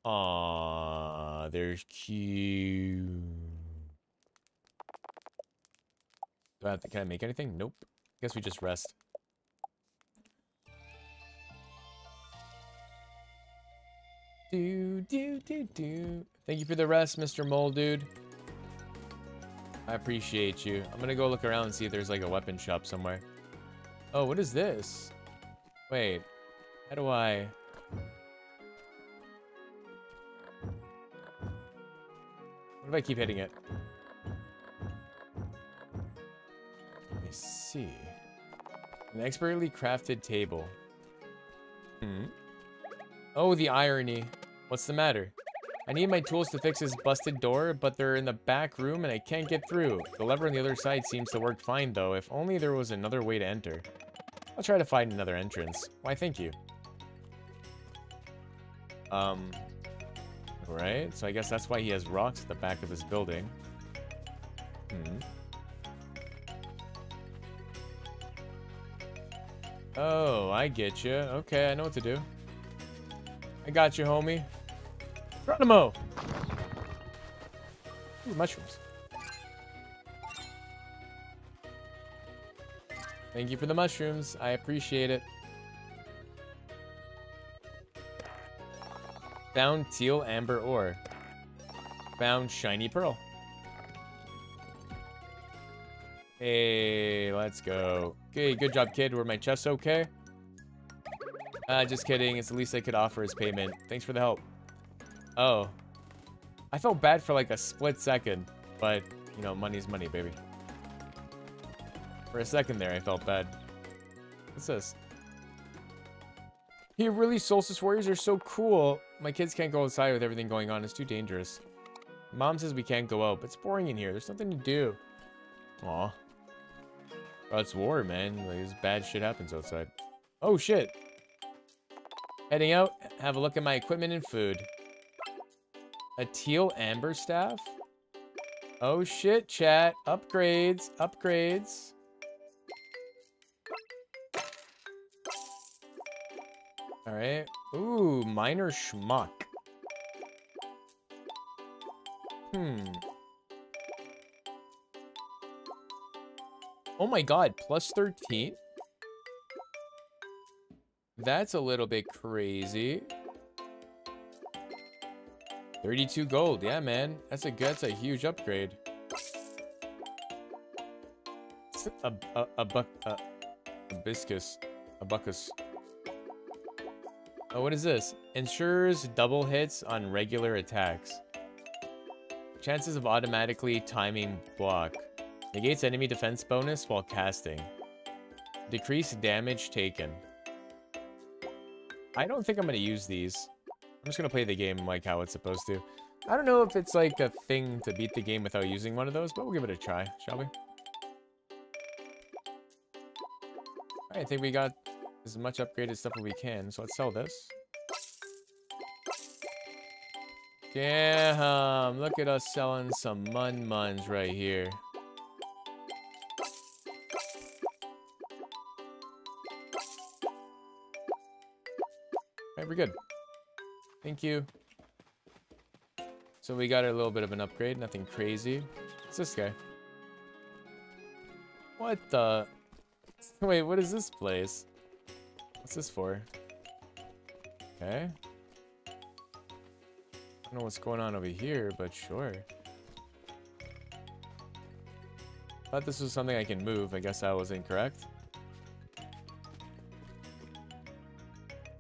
Aww, they're cute. Do I have to... Can I make anything? Nope. I guess we just rest. Do, do, do, do. Thank you for the rest, Mr. Mole Dude. I appreciate you. I'm gonna go look around and see if there's like a weapon shop somewhere. Oh, what is this? Wait. How do I... if I keep hitting it? Let me see. An expertly crafted table. Hmm. Oh, the irony. What's the matter? I need my tools to fix this busted door, but they're in the back room and I can't get through. The lever on the other side seems to work fine though, if only there was another way to enter. I'll try to find another entrance. Why, thank you. Um, right, so I guess that's why he has rocks at the back of his building. Hmm. Oh, I get you. Okay, I know what to do. I got you, homie. Geronimo! Ooh, mushrooms. Thank you for the mushrooms. I appreciate it. Found teal amber ore. Found shiny pearl. Hey, let's go. Okay, good job, kid. Were my chests okay? Uh, just kidding. It's the least I could offer as payment. Thanks for the help. Oh. I felt bad for like a split second, but, you know, money's money, baby. For a second there, I felt bad. What's this? Here, really, Solstice Warriors are so cool. My kids can't go outside with everything going on. It's too dangerous. Mom says we can't go out, but it's boring in here. There's nothing to do. Aw. It's war, man. Like, this bad shit happens outside. Oh, shit. Heading out, have a look at my equipment and food. A teal amber staff? Oh shit, chat. Upgrades, upgrades. Alright. Ooh, minor schmuck. Hmm. Oh my god, plus 13? That's a little bit crazy. 32 gold. Yeah, man. That's a that's a huge upgrade. A a a buck a, a biscus. A buckus. Oh, what is this? Ensures double hits on regular attacks. Chances of automatically timing block. Negates enemy defense bonus while casting. Decrease damage taken. I don't think I'm going to use these. I'm just going to play the game like how it's supposed to. I don't know if it's like a thing to beat the game without using one of those, but we'll give it a try, shall we? I think we got as much upgraded stuff as we can, so let's sell this. Damn, look at us selling some mun muns right here. Alright, we're good. Thank you. So we got a little bit of an upgrade, nothing crazy. What's this guy? What the? Wait, what is this place? What's this for? Okay. I don't know what's going on over here, but sure. Thought this was something I can move. I guess I was incorrect.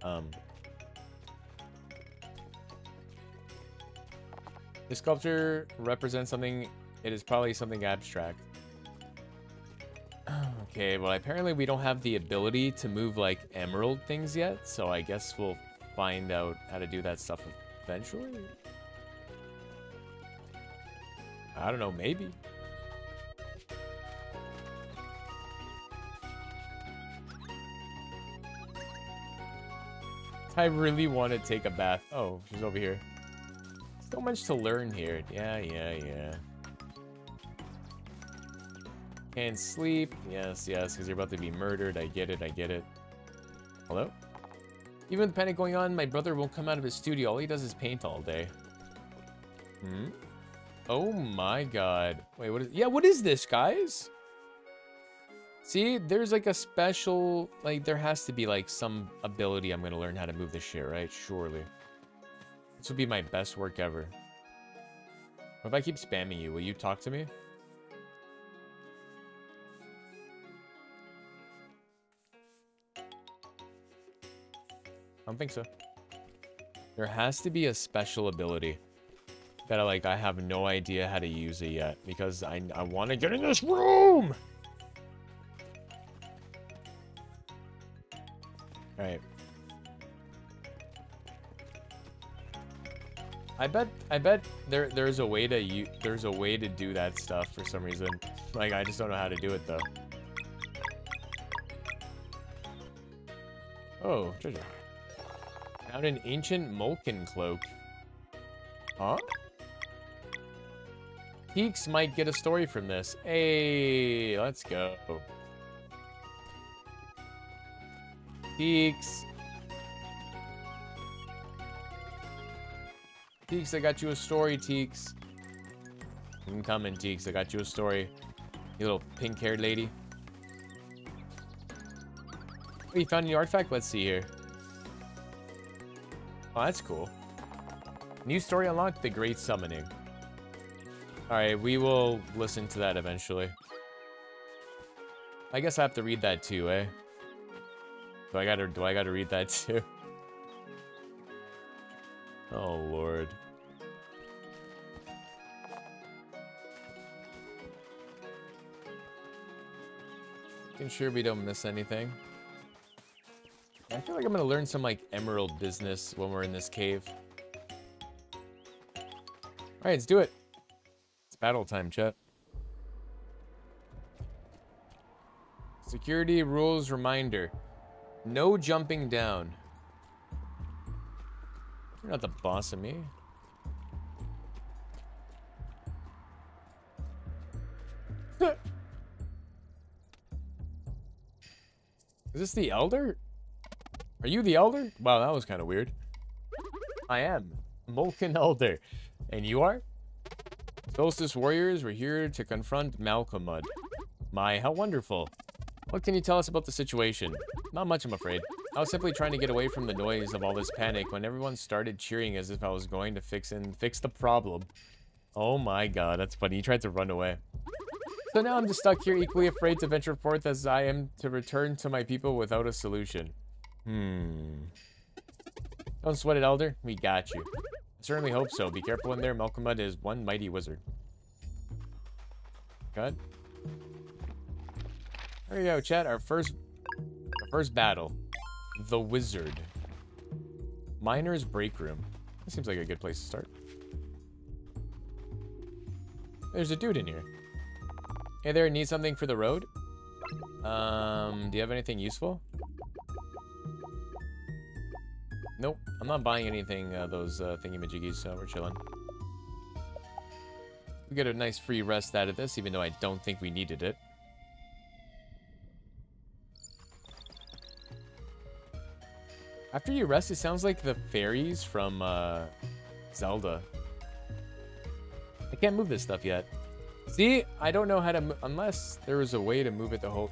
Um. This sculpture represents something. It is probably something abstract. Okay, well, apparently we don't have the ability to move, like, emerald things yet, so I guess we'll find out how to do that stuff eventually? I don't know, maybe. I really want to take a bath. Oh, she's over here. So much to learn here. Yeah, yeah, yeah. Can't sleep. Yes, yes, because you're about to be murdered. I get it, I get it. Hello? Even with panic going on, my brother won't come out of his studio. All he does is paint all day. Hmm? Oh my god. Wait, what is... Yeah, what is this, guys? See, there's like a special... Like, there has to be like some ability I'm going to learn how to move this shit, right? Surely. This would be my best work ever. What If I keep spamming you, will you talk to me? I don't think so. There has to be a special ability that I like I have no idea how to use it yet because I I want to get in this room. All right. I bet I bet there there's a way to you there's a way to do that stuff for some reason. Like I just don't know how to do it though. Oh, treasure. Found an ancient Molekin cloak. Huh? Teaks might get a story from this. Hey, let's go. Teaks. Teaks, I got you a story, Teaks. I'm coming, Teaks. I got you a story. You little pink-haired lady. You found an artifact? Let's see here. Oh, that's cool. New story unlocked, The Great Summoning. Alright, we will listen to that eventually. I guess I have to read that too, eh? Do I gotta, do I gotta read that too? Oh, Lord. Making sure we don't miss anything. I feel like I'm gonna learn some like emerald business when we're in this cave. Alright, let's do it. It's battle time, chat. Security rules reminder. No jumping down. You're not the boss of me. Is this the Elder? Are you the Elder? Wow, that was kind of weird. I am. Molekin Elder. And you are? Solstice Warriors, we're here to confront Malkomud. My, how wonderful. What can you tell us about the situation? Not much, I'm afraid. I was simply trying to get away from the noise of all this panic when everyone started cheering as if I was going to fix and fix the problem. Oh my god, that's funny. He tried to run away. So now I'm just stuck here equally afraid to venture forth as I am to return to my people without a solution. Hmm. Don't sweat it, Elder. We got you. certainly hope so. Be careful in there. Malkomud is one mighty wizard. Good. There you go, chat. Our first, our first battle. The Wizard. Miner's Break Room. That seems like a good place to start. There's a dude in here. Hey there, need something for the road? Um, do you have anything useful? Nope, I'm not buying anything, uh, those uh, thingy-majiggies, so we're chilling. We get a nice free rest out of this, even though I don't think we needed it. After you rest, it sounds like the fairies from uh, Zelda. I can't move this stuff yet. See, I don't know how to, unless there was a way to move it the whole...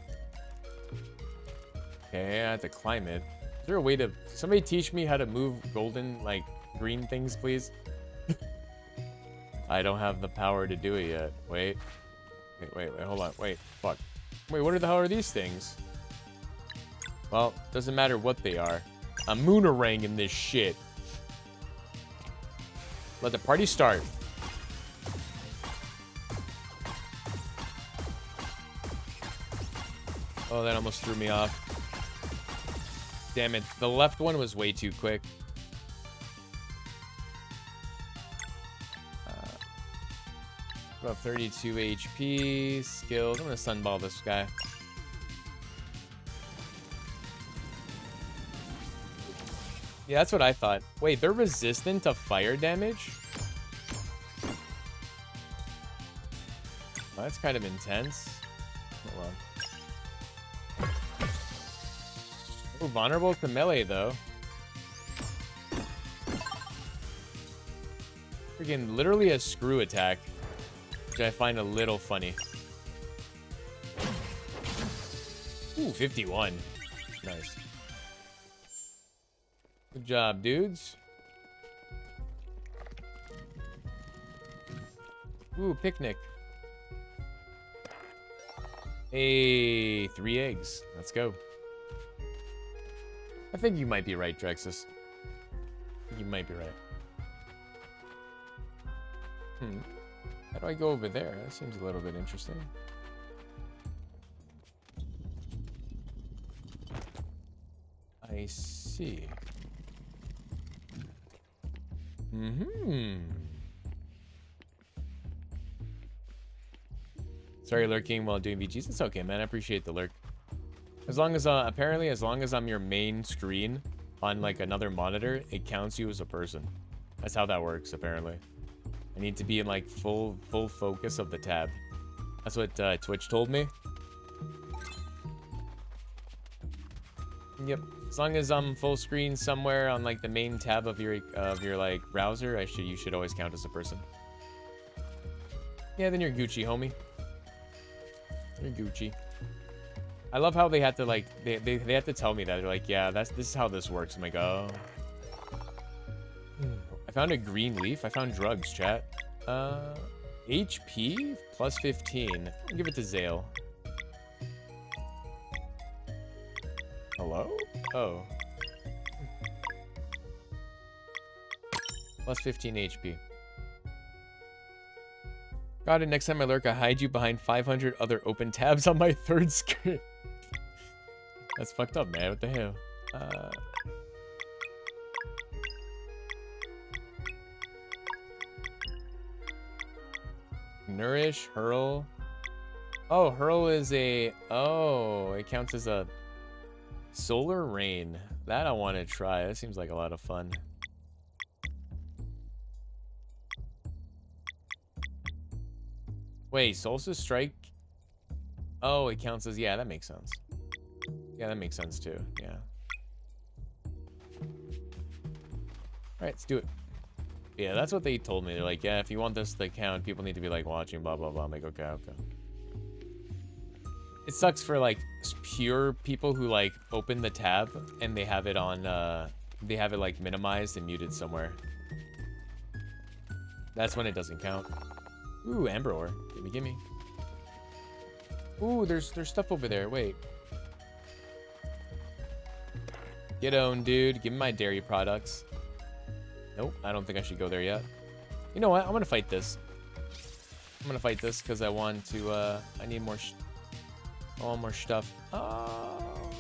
Okay, I have to climb it. Is there a way to, somebody teach me how to move golden, like, green things, please? I don't have the power to do it yet. Wait. Wait, wait, wait, hold on. Wait, fuck. Wait, what the hell are these things? Well, doesn't matter what they are. A moonerang in this shit. Let the party start. Oh, that almost threw me off. Damn it. The left one was way too quick. Uh, about 32 HP. Skills. I'm to sunball this guy. Yeah, that's what I thought. Wait, they're resistant to fire damage? that's kind of intense. Hold on. Vulnerable to melee, though. Freaking literally a screw attack, which I find a little funny. Ooh, 51. Nice. Good job, dudes. Ooh, picnic. Hey, three eggs. Let's go. I think you might be right, Drexus. You might be right. Hmm. How do I go over there? That seems a little bit interesting. I see. Mm-hmm. Sorry, lurking while doing VGs. It's okay, man. I appreciate the lurk. As long as, uh, apparently, as long as I'm your main screen on, like, another monitor, it counts you as a person. That's how that works, apparently. I need to be in, like, full, full focus of the tab. That's what uh, Twitch told me. Yep. As long as I'm full screen somewhere on like the main tab of your of your like browser, I should you should always count as a person. Yeah, then you're Gucci, homie. You're Gucci. I love how they had to like they they they had to tell me that they're like, yeah, that's this is how this works. I'm like, oh. I found a green leaf. I found drugs, chat. Uh, HP plus 15. I'll give it to Zale. Hello? Oh. Plus 15 HP. Got it. Next time I lurk, I hide you behind 500 other open tabs on my third screen. That's fucked up, man. What the hell? Uh... Nourish, Hurl. Oh, Hurl is a... Oh, it counts as a Solar Rain. That I want to try. That seems like a lot of fun. Wait, Solstice Strike? Oh, it counts as... Yeah, that makes sense. Yeah, that makes sense too. Yeah. Alright, let's do it. Yeah, that's what they told me. They're like, yeah, if you want this to count, people need to be like watching, blah, blah, blah. I'm like, okay, okay. It sucks for like pure people who like open the tab and they have it on, uh, they have it like minimized and muted somewhere. That's when it doesn't count. Ooh, Amber Ore. Gimme, gimme. Ooh, there's there's stuff over there. Wait. Get on, dude. Give me my dairy products. Nope, I don't think I should go there yet. You know what? I'm gonna fight this. I'm gonna fight this because I want to, uh, I need more, I want more stuff. Oh.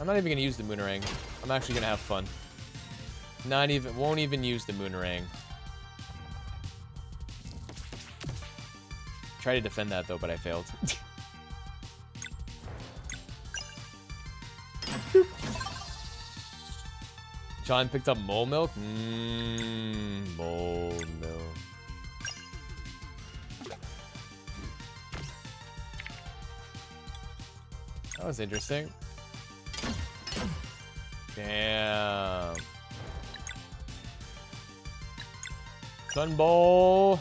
I'm not even gonna use the Moonerang. I'm actually gonna have fun. Not even, won't even use the Moonerang. Try to defend that though, but I failed. John picked up mole milk? Mmm, mole milk. That was interesting. Damn. Sunball.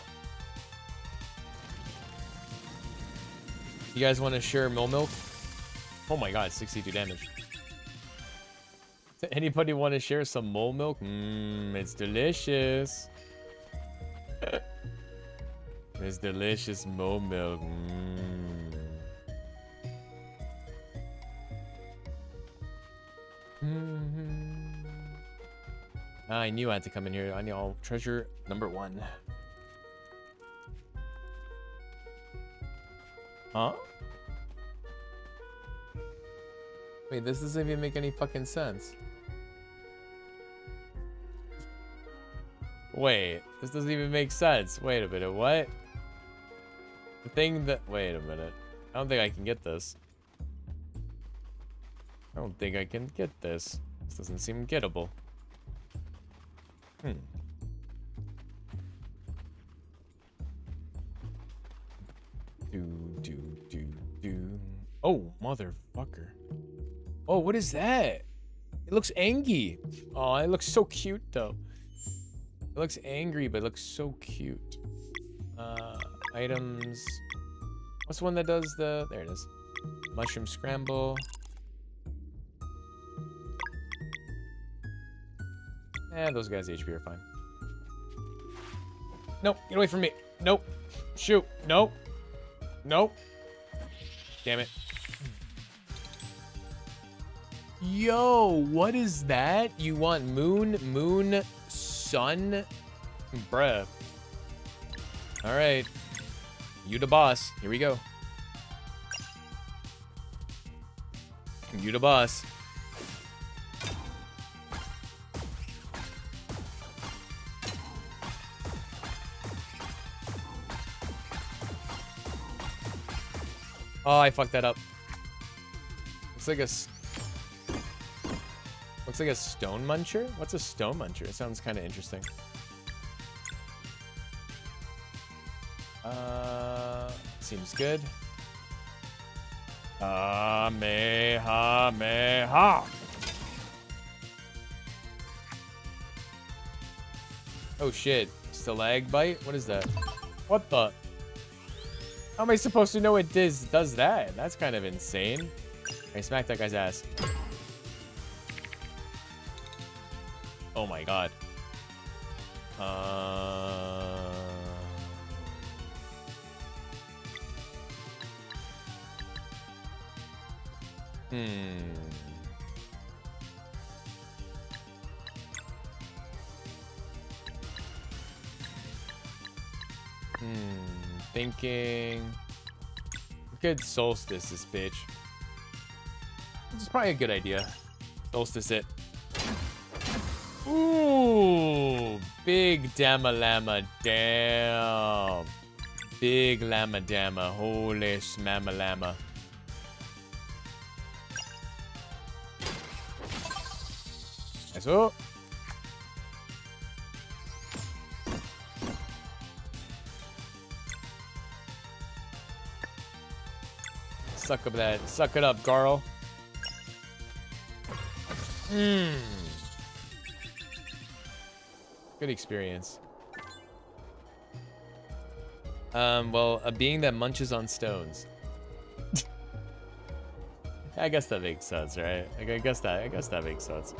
You guys want to share mole milk? Oh my god, 62 damage. Anybody want to share some mole milk? Mmm, it's delicious. it's delicious mole milk. Mmm. I knew I had to come in here. I knew all treasure number one. Huh? Wait, this doesn't even make any fucking sense. Wait, this doesn't even make sense. Wait a minute, what? The thing that... Wait a minute. I don't think I can get this. I don't think I can get this. This doesn't seem gettable. Hmm. Do, do, do, do. Oh, motherfucker. Oh, what is that? It looks angry. Oh, it looks so cute, though. It looks angry, but it looks so cute. Uh, items. What's the one that does the... There it is. Mushroom scramble. Eh, those guys' HP are fine. Nope, get away from me. Nope. Shoot. Nope. Nope. Damn it. Yo, what is that? You want moon, moon, sun? Bruh. Alright. You the boss. Here we go. You the boss. Oh, I fucked that up. Looks like a... Looks like a stone muncher? What's a stone muncher? It sounds kind of interesting. Uh, seems good. Kamehameha! Oh shit. Stalagmite? What is that? What the? How am I supposed to know it does, does that? That's kind of insane. I smack that guy's ass. Oh my god. Uh... Hmm. Hmm thinking... Good solstice this bitch. This is probably a good idea. Solstice it. Ooh, big Dama Lama, damn. Big Lama Dama, holy smama Lama. Nice. Suck up that. Suck it up, Garl. Mmm. Good experience. Um, well, a being that munches on stones. I guess that makes sense, right? I guess that, I guess that makes sense.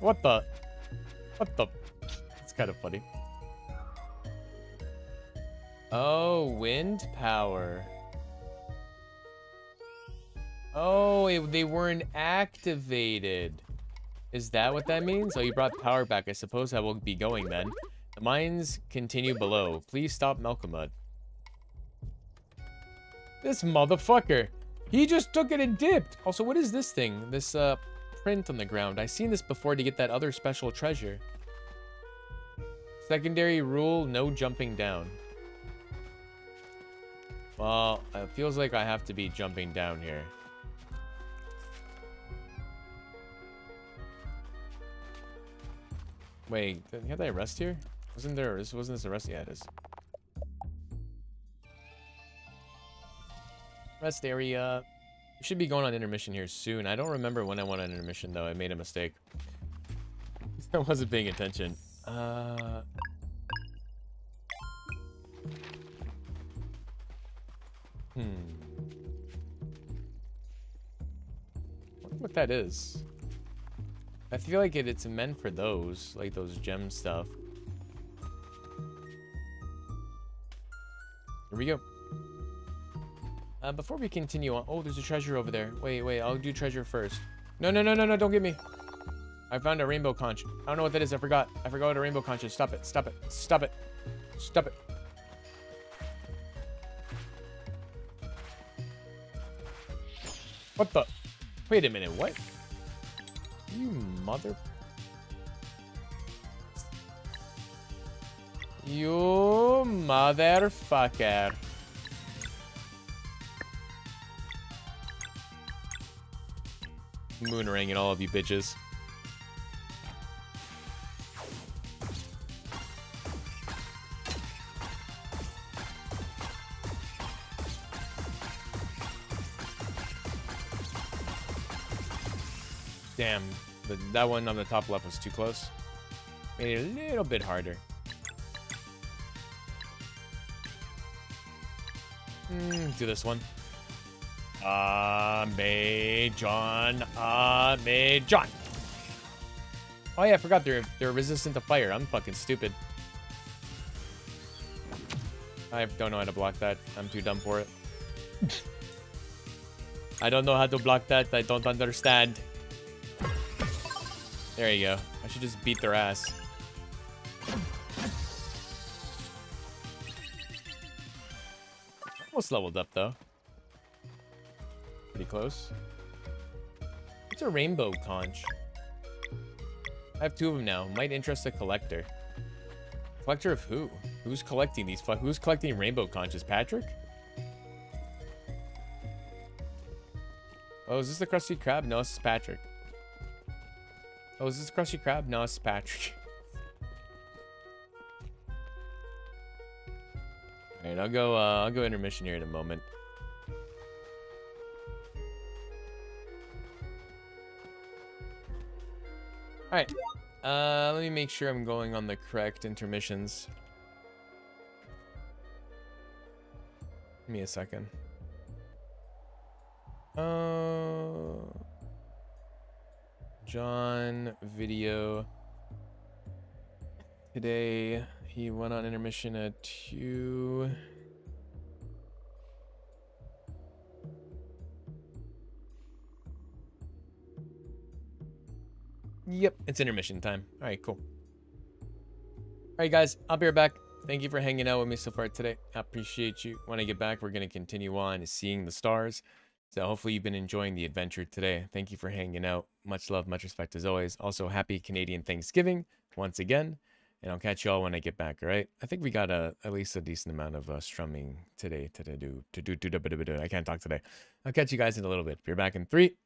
What the? What the? It's kind of funny. Oh, wind power. Oh, it, they weren't activated. Is that what that means? Oh, you brought power back. I suppose I will be going then. The mines continue below. Please stop Malkomud. This motherfucker. He just took it and dipped. Also, what is this thing? This uh, print on the ground. I've seen this before to get that other special treasure. Secondary rule, no jumping down. Well, it feels like I have to be jumping down here. Wait, had they rest here? Wasn't there, this wasn't this a rest? Yeah, it is. Rest area. We should be going on intermission here soon. I don't remember when I went on intermission, though. I made a mistake. I wasn't paying attention. Uh... Hmm. what that is. I feel like it, it's meant for those, like those gem stuff. Here we go. Uh, before we continue on, oh, there's a treasure over there. Wait, wait, I'll do treasure first. No, no, no, no, no, don't get me. I found a rainbow conch. I don't know what that is. I forgot. I forgot what a rainbow conch is. Stop it. Stop it. Stop it. Stop it. What the? Wait a minute. What? You mother... You motherfucker. Moonerang and all of you bitches. Damn, the, that one on the top left was too close. Made it a little bit harder. Mm, do this one. John. John. Oh yeah, I forgot they're they're resistant to fire. I'm fucking stupid. I don't know how to block that. I'm too dumb for it. I don't know how to block that. I don't understand. There you go. I should just beat their ass. Almost leveled up, though. Pretty close. It's a rainbow conch. I have two of them now. Might interest a collector. Collector of who? Who's collecting these? Who's collecting rainbow conches? Patrick? Oh, is this the Krusty Krab? No, this is Patrick. Oh, is this Krusty Krab? No, it's Patrick. Alright, I'll go uh, I'll go intermission here in a moment. Alright. Uh let me make sure I'm going on the correct intermissions. Give me a second. Uh John video. Today, he went on intermission at 2. Yep, it's intermission time. All right, cool. All right, guys, I'll be right back. Thank you for hanging out with me so far today. I appreciate you. When I get back, we're going to continue on seeing the stars. So hopefully you've been enjoying the adventure today. Thank you for hanging out. Much love, much respect as always. Also, happy Canadian Thanksgiving once again. And I'll catch y'all when I get back, all right? I think we got a, at least a decent amount of uh, strumming today I can't talk today. I'll catch you guys in a little bit. You're back in three,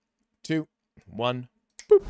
two, one, boop.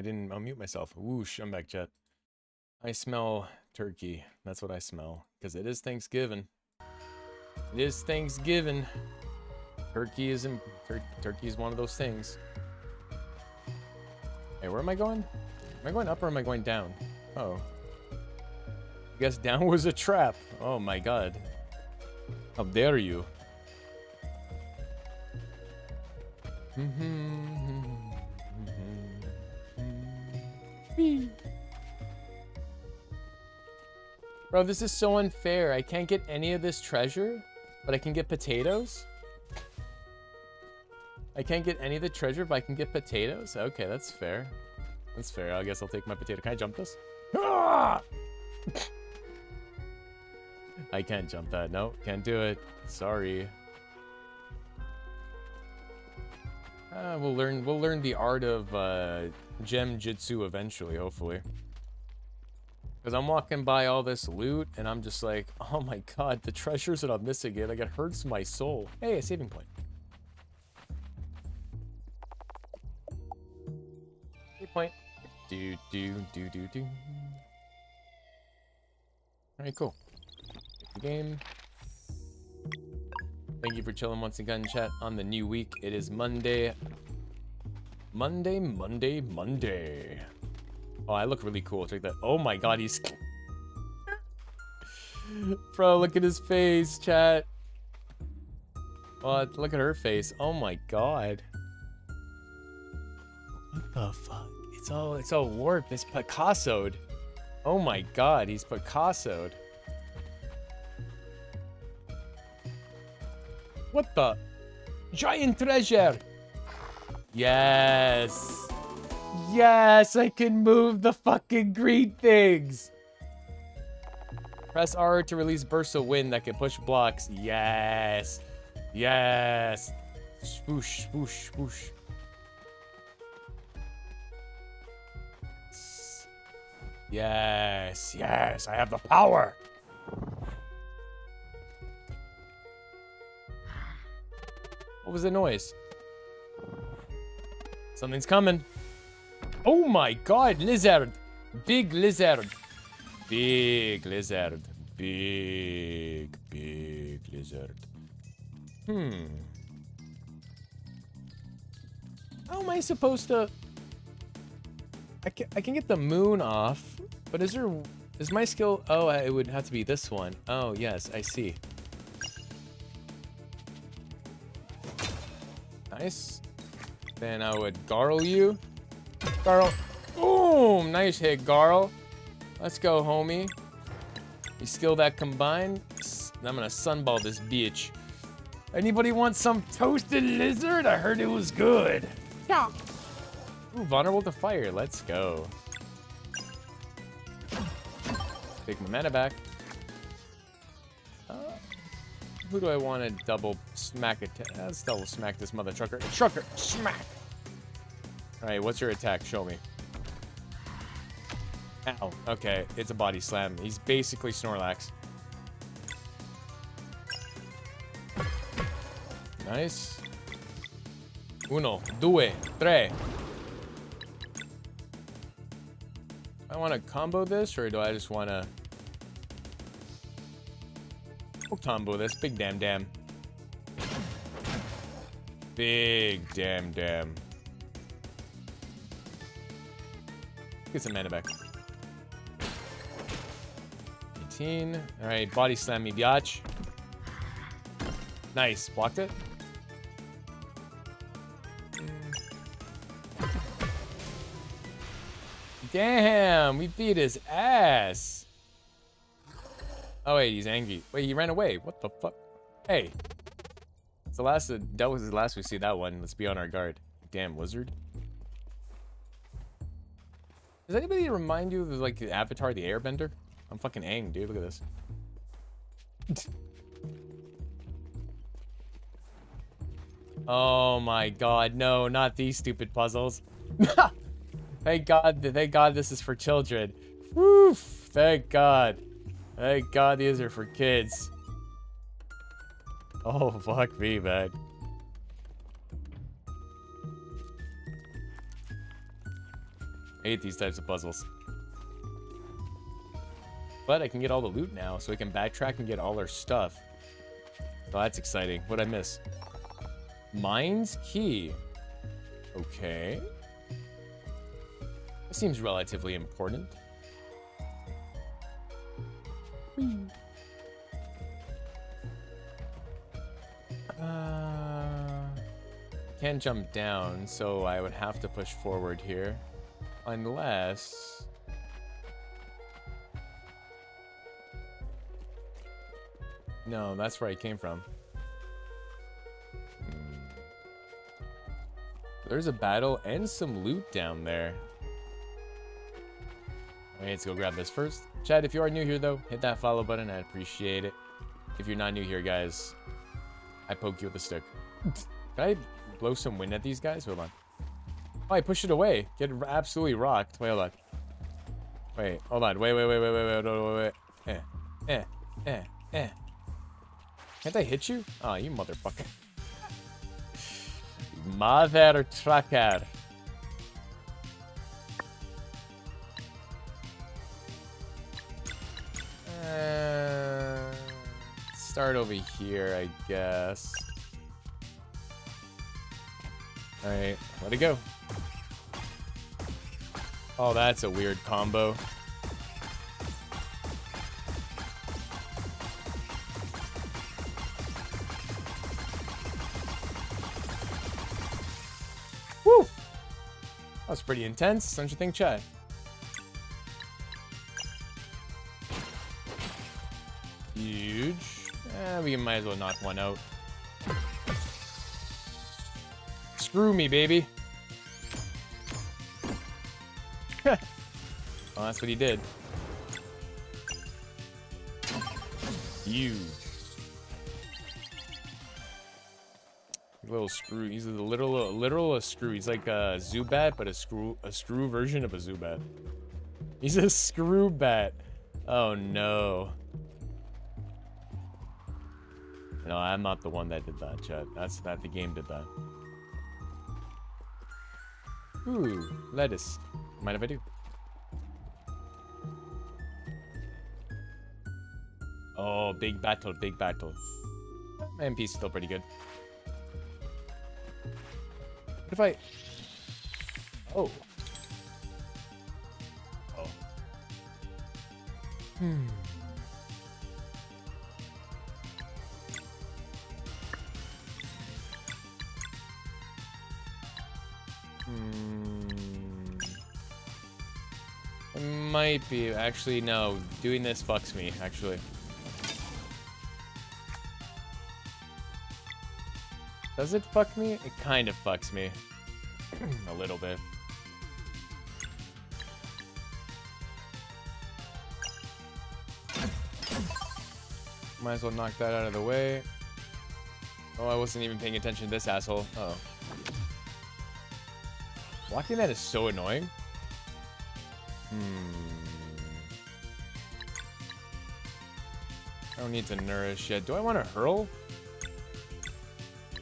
I didn't unmute myself. Whoosh, I'm back, chat. I smell turkey. That's what I smell. Because it is Thanksgiving. It is Thanksgiving. Turkey is in, tur turkey is one of those things. Hey, where am I going? Am I going up or am I going down? Oh. I guess down was a trap. Oh my god. How dare you? Mm-hmm. Bro, this is so unfair. I can't get any of this treasure, but I can get potatoes? I can't get any of the treasure, but I can get potatoes? Okay, that's fair. That's fair. I guess I'll take my potato. Can I jump this? Ah! I can't jump that. No, can't do it. Sorry. Uh, we'll learn. We'll learn the art of uh, gem jitsu eventually, hopefully. Because I'm walking by all this loot, and I'm just like, oh my god, the treasures that I'm missing it. Like it hurts my soul. Hey, a saving point. Save point. Do do do do do. All right, cool. The game. Thank you for chilling once again, chat, on the new week. It is Monday. Monday, Monday, Monday. Oh, I look really cool. Check that. Oh my god, he's... Bro, look at his face, chat. Oh, look at her face. Oh my god. What the fuck? It's all, it's all warped. It's Picassoed. Oh my god, he's Picassoed. What the? Giant treasure! Yes! Yes, I can move the fucking green things! Press R to release bursts of wind that can push blocks. Yes! Yes! Swoosh, swoosh, swoosh. Yes, yes, I have the power! What was the noise? Something's coming. Oh my god, lizard. Big lizard. Big lizard. Big, big lizard. Hmm. How am I supposed to... I can, I can get the moon off, but is there... Is my skill... Oh, it would have to be this one. Oh, yes, I see. Nice. Then I would Garl you. Garl. Boom! Nice hit, Garl. Let's go, homie. You skill that combined. I'm gonna sunball this bitch. Anybody want some toasted lizard? I heard it was good. Yeah. Ooh, vulnerable to fire. Let's go. Take my mana back. Who do I want to double smack it? Let's double smack this mother trucker. Trucker, smack! Alright, what's your attack? Show me. Ow. Okay, it's a body slam. He's basically Snorlax. Nice. Uno, due, tre. I want to combo this, or do I just want to... We'll combo this. Big damn damn. Big damn damn. Get some mana back. 18. Alright, body slam me, biatch. Nice. Blocked it. Damn, we beat his ass. Oh, wait, he's angry. Wait, he ran away. What the fuck? Hey. It's the last, that was the last we see that one. Let's be on our guard. Damn, lizard. Does anybody remind you of, like, the Avatar, the Airbender? I'm fucking Aang, dude. Look at this. oh my god, no, not these stupid puzzles. thank god, thank god this is for children. Woof, thank god. Thank God these are for kids. Oh, fuck me, man. Hate these types of puzzles. But I can get all the loot now, so we can backtrack and get all our stuff. Oh, that's exciting. What'd I miss? Mines key. Okay. That seems relatively important. Uh, can't jump down, so I would have to push forward here. Unless... No, that's where I came from. Hmm. There's a battle and some loot down there. Alright, let's go grab this first. Chad, if you are new here, though, hit that follow button. I'd appreciate it. If you're not new here, guys, I poke you with a stick. Can I blow some wind at these guys? Hold on. Oh, I pushed it away. Get absolutely rocked. Wait, hold on. Wait, hold on. Wait, wait, wait, wait, wait, wait, wait, wait, wait. Eh, eh, eh, eh. Can't I hit you? Oh, you motherfucker. Mother trucker. Uh, start over here, I guess. Alright, let it go. Oh, that's a weird combo. Woo! That was pretty intense, don't you think, Chad? We might as well knock one out. Screw me, baby. well, that's what he did. Huge. Little screw. He's a literal, literal a screw. He's like a Zubat, but a screw, a screw version of a Zubat. He's a screw bat. Oh no. No, I'm not the one that did that, chat. That's that the game did that. Ooh, lettuce. Mind if I do? Oh, big battle, big battle. MP's still pretty good. What if I... Oh. Oh. Hmm. Hmm. Might be. Actually, no. Doing this fucks me, actually. Does it fuck me? It kind of fucks me. A little bit. Might as well knock that out of the way. Oh, I wasn't even paying attention to this asshole. Uh oh. Blocking that is so annoying. Hmm. I don't need to nourish yet. Do I want to hurl?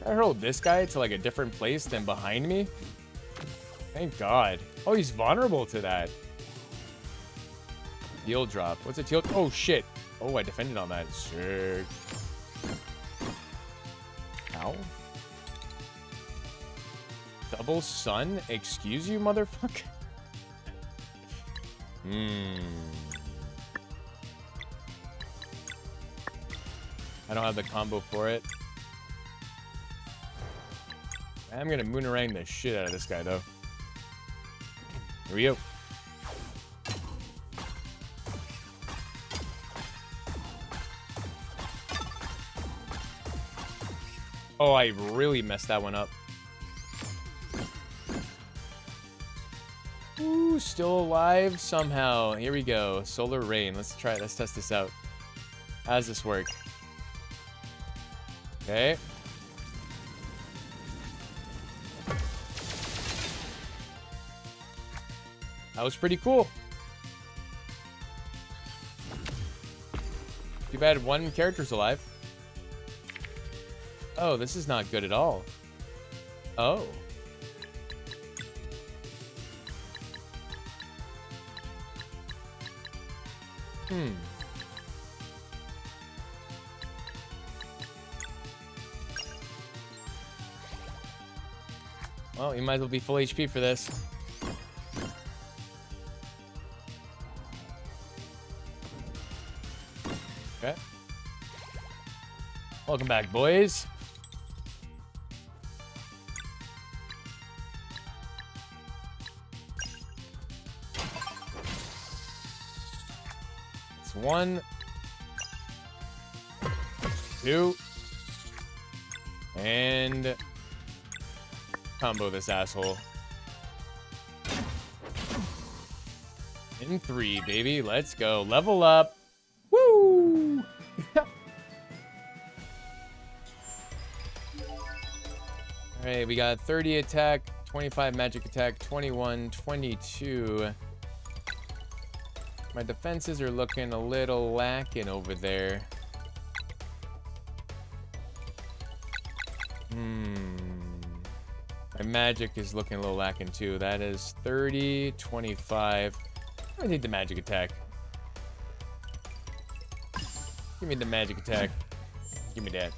I hurl this guy to like a different place than behind me? Thank God. Oh, he's vulnerable to that. Teal drop. What's a teal? Oh, shit. Oh, I defended on that. Sick. Sun? Excuse you, motherfucker? Hmm. I don't have the combo for it. I'm gonna moonerang the shit out of this guy, though. Here we go. Oh, I really messed that one up. Still alive somehow. Here we go. Solar rain. Let's try it. Let's test this out. How does this work? Okay. That was pretty cool. Too bad one character's alive. Oh, this is not good at all. Oh. Hmm. Well, you might as well be full HP for this. Okay. Welcome back, boys. One, two, and combo this asshole. In three, baby. Let's go. Level up. Woo! Alright, we got 30 attack, 25 magic attack, 21, 22. My defenses are looking a little lacking over there. Hmm. My magic is looking a little lacking too. That is 30, 25. I need the magic attack. Give me the magic attack. Give me that.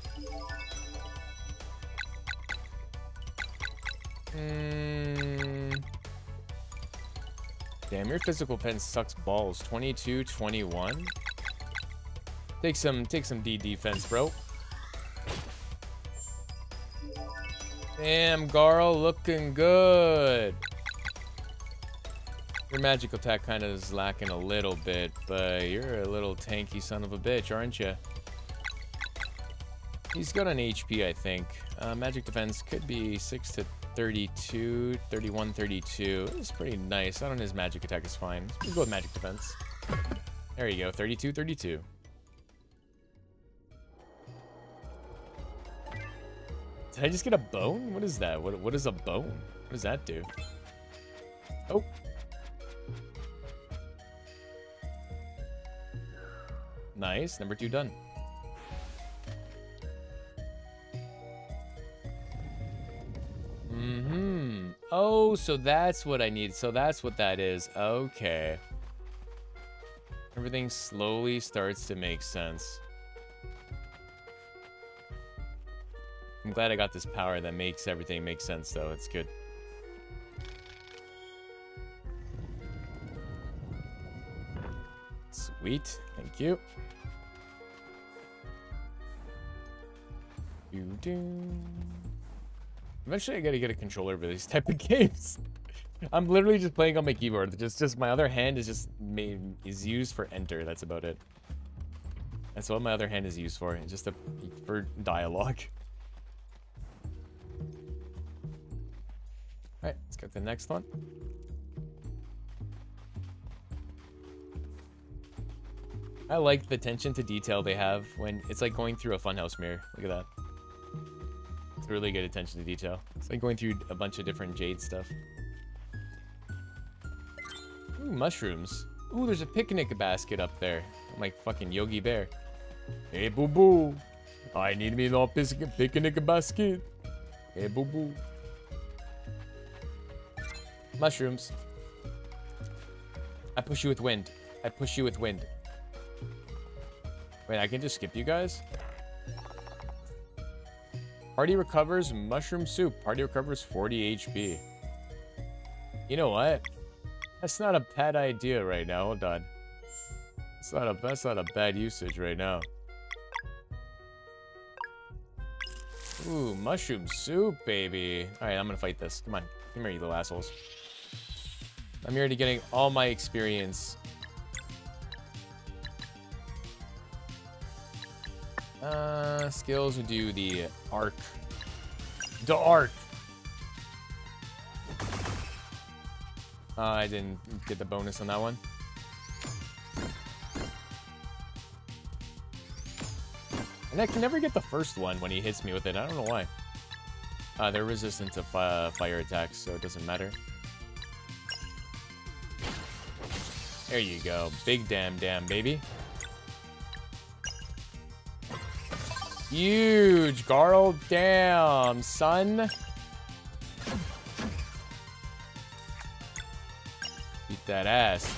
Mm. Damn, your physical pen sucks balls. 22, 21. Take some, take some D defense, bro. Damn, Garl, looking good. Your magic attack kind of is lacking a little bit, but you're a little tanky son of a bitch, aren't you? He's got an HP, I think. Uh, magic defense could be 6 to 32, 31, 32. It's pretty nice. I don't know his magic attack is fine. Let's go with magic defense. There you go, 32, 32. Did I just get a bone? What is that? What, what is a bone? What does that do? Oh. Nice. Number two done. Mm-hmm. Oh, so that's what I need. So that's what that is. Okay. Everything slowly starts to make sense. I'm glad I got this power that makes everything make sense, though. It's good. Sweet. Thank you. Do do. Eventually, I gotta get a controller for these type of games. I'm literally just playing on my keyboard. Just, just my other hand is just made, is used for enter. That's about it. That's what my other hand is used for. Just a, for dialogue. Alright, let's get the next one. I like the attention to detail they have when it's like going through a funhouse mirror. Look at that. It's really good attention to detail. It's like going through a bunch of different jade stuff. Ooh, mushrooms. Ooh, there's a picnic basket up there. I'm like fucking Yogi Bear. Hey, boo boo. I need me no picnic basket. Hey, boo boo. Mushrooms. I push you with wind. I push you with wind. Wait, I can just skip you guys? Party recovers mushroom soup. Party recovers 40 HP. You know what? That's not a bad idea right now. Hold on. That's not a that's not a bad usage right now. Ooh, mushroom soup, baby. Alright, I'm gonna fight this. Come on. Come here, you little assholes. I'm already getting all my experience. Uh, skills would do the arc. The arc. Uh, I didn't get the bonus on that one. And I can never get the first one when he hits me with it. I don't know why. Uh, they're resistant to fire attacks, so it doesn't matter. There you go. Big damn damn, baby. Huge, Garl. Damn, son. Beat that ass.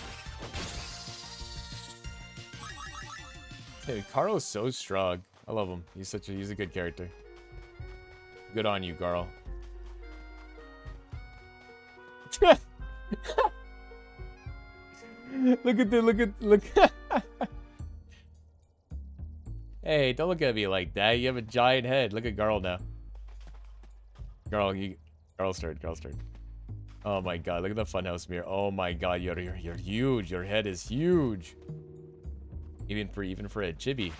Dude, Garl's so strong. I love him. He's such a he's a good character. Good on you, Garl. look at the look at look. hey, don't look at me like that. You have a giant head. Look at Garl now. Garl, you Garl stirred. Garl stirred. Oh my god, look at the funhouse mirror. Oh my god, you're you're you're huge. Your head is huge. Even for even for a chibi.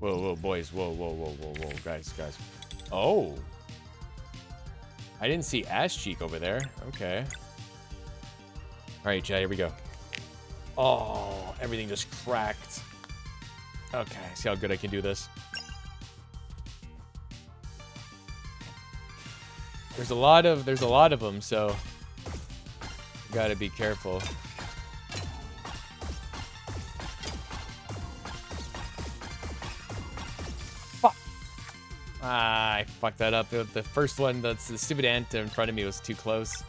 Whoa, whoa, boys. Whoa, whoa, whoa, whoa, whoa. Guys, guys. Oh. I didn't see ass cheek over there. Okay. Alright, Jay, here we go. Oh, everything just cracked. Okay, see how good I can do this. There's a lot of there's a lot of them, so gotta be careful. Ah, I fucked that up. The first one, that's the stupid ant in front of me was too close.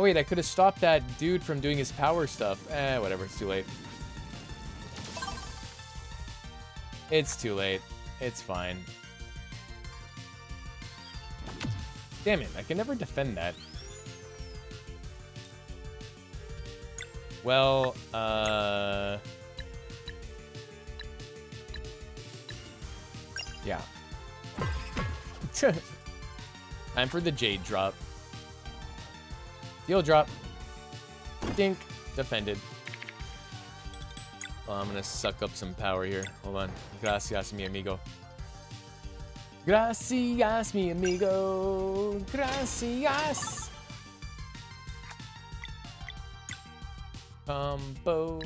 Oh wait, I could have stopped that dude from doing his power stuff. Eh, whatever, it's too late. It's too late. It's fine. Damn it, I can never defend that. Well, uh... Yeah. Time for the Jade drop. Deal drop. Dink. Defended. Oh, I'm gonna suck up some power here. Hold on. Gracias, mi amigo. Gracias, mi amigo. Gracias. Combo.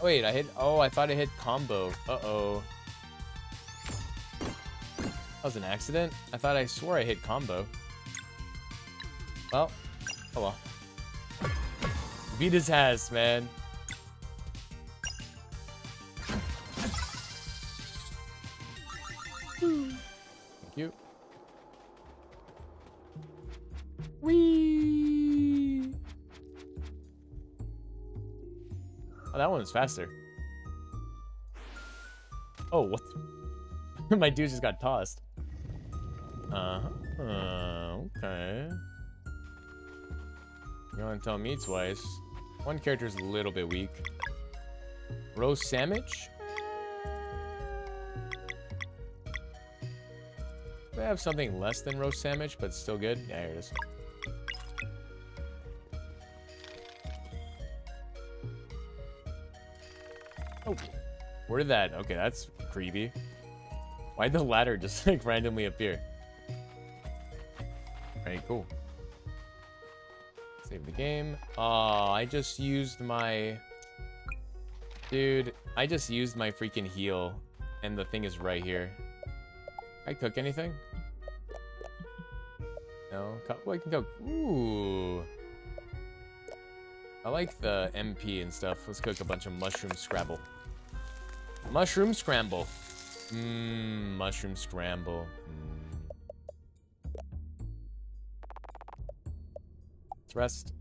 Oh, wait, I hit... Oh, I thought I hit combo. Uh-oh. That was an accident? I thought I swore I hit combo. Well, oh well. Beat his ass, man. Thank you. Whee! Oh, that one's faster. Oh, what? My dude just got tossed. Uh, -huh. uh okay. You want to tell me twice. One character is a little bit weak. Rose sandwich? I have something less than roast sandwich, but still good. Yeah, here it is. Oh, where did that? Okay, that's creepy. Why'd the ladder just like randomly appear? Alright, cool. Save the game. Oh, I just used my... Dude, I just used my freaking heal, and the thing is right here. I cook anything? No? Well, I can cook. Ooh. I like the MP and stuff. Let's cook a bunch of mushroom scrabble. Mushroom scramble. Mmm, mushroom scramble. Mm. Rest.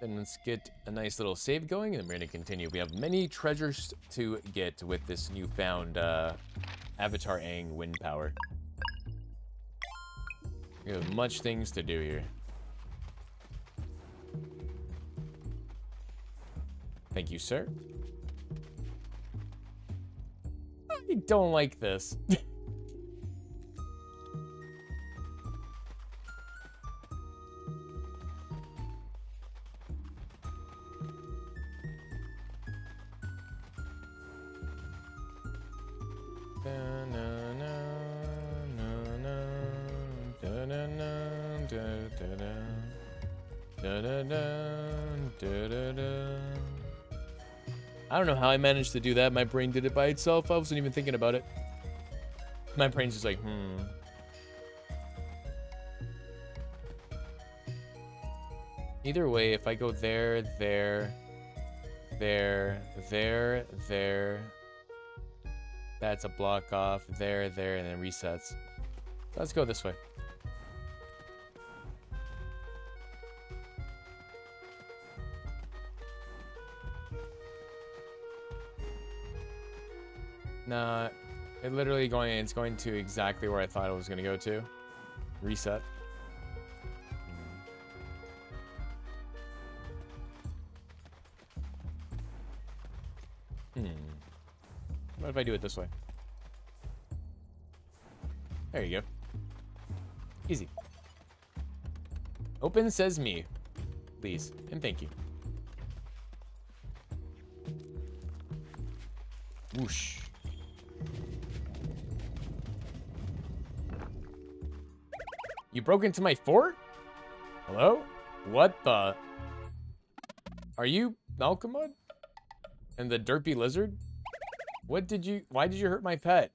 Then let's get a nice little save going, and then we're to continue. We have many treasures to get with this newfound uh, Avatar Aang wind power. We have much things to do here. Thank you, sir. I don't like this. I don't know how I managed to do that. My brain did it by itself. I wasn't even thinking about it. My brain's just like, hmm. Either way, if I go there, there, there, there, there, That's a block off. There, there, and then resets. Let's go this way. Nah, it literally going, it's going to exactly where I thought it was going to go to. Reset. What if I do it this way? There you go. Easy. Open says me. Please. And thank you. Whoosh. You broke into my fort? Hello? What the? Are you Malkomud? And the derpy lizard? What did you, why did you hurt my pet?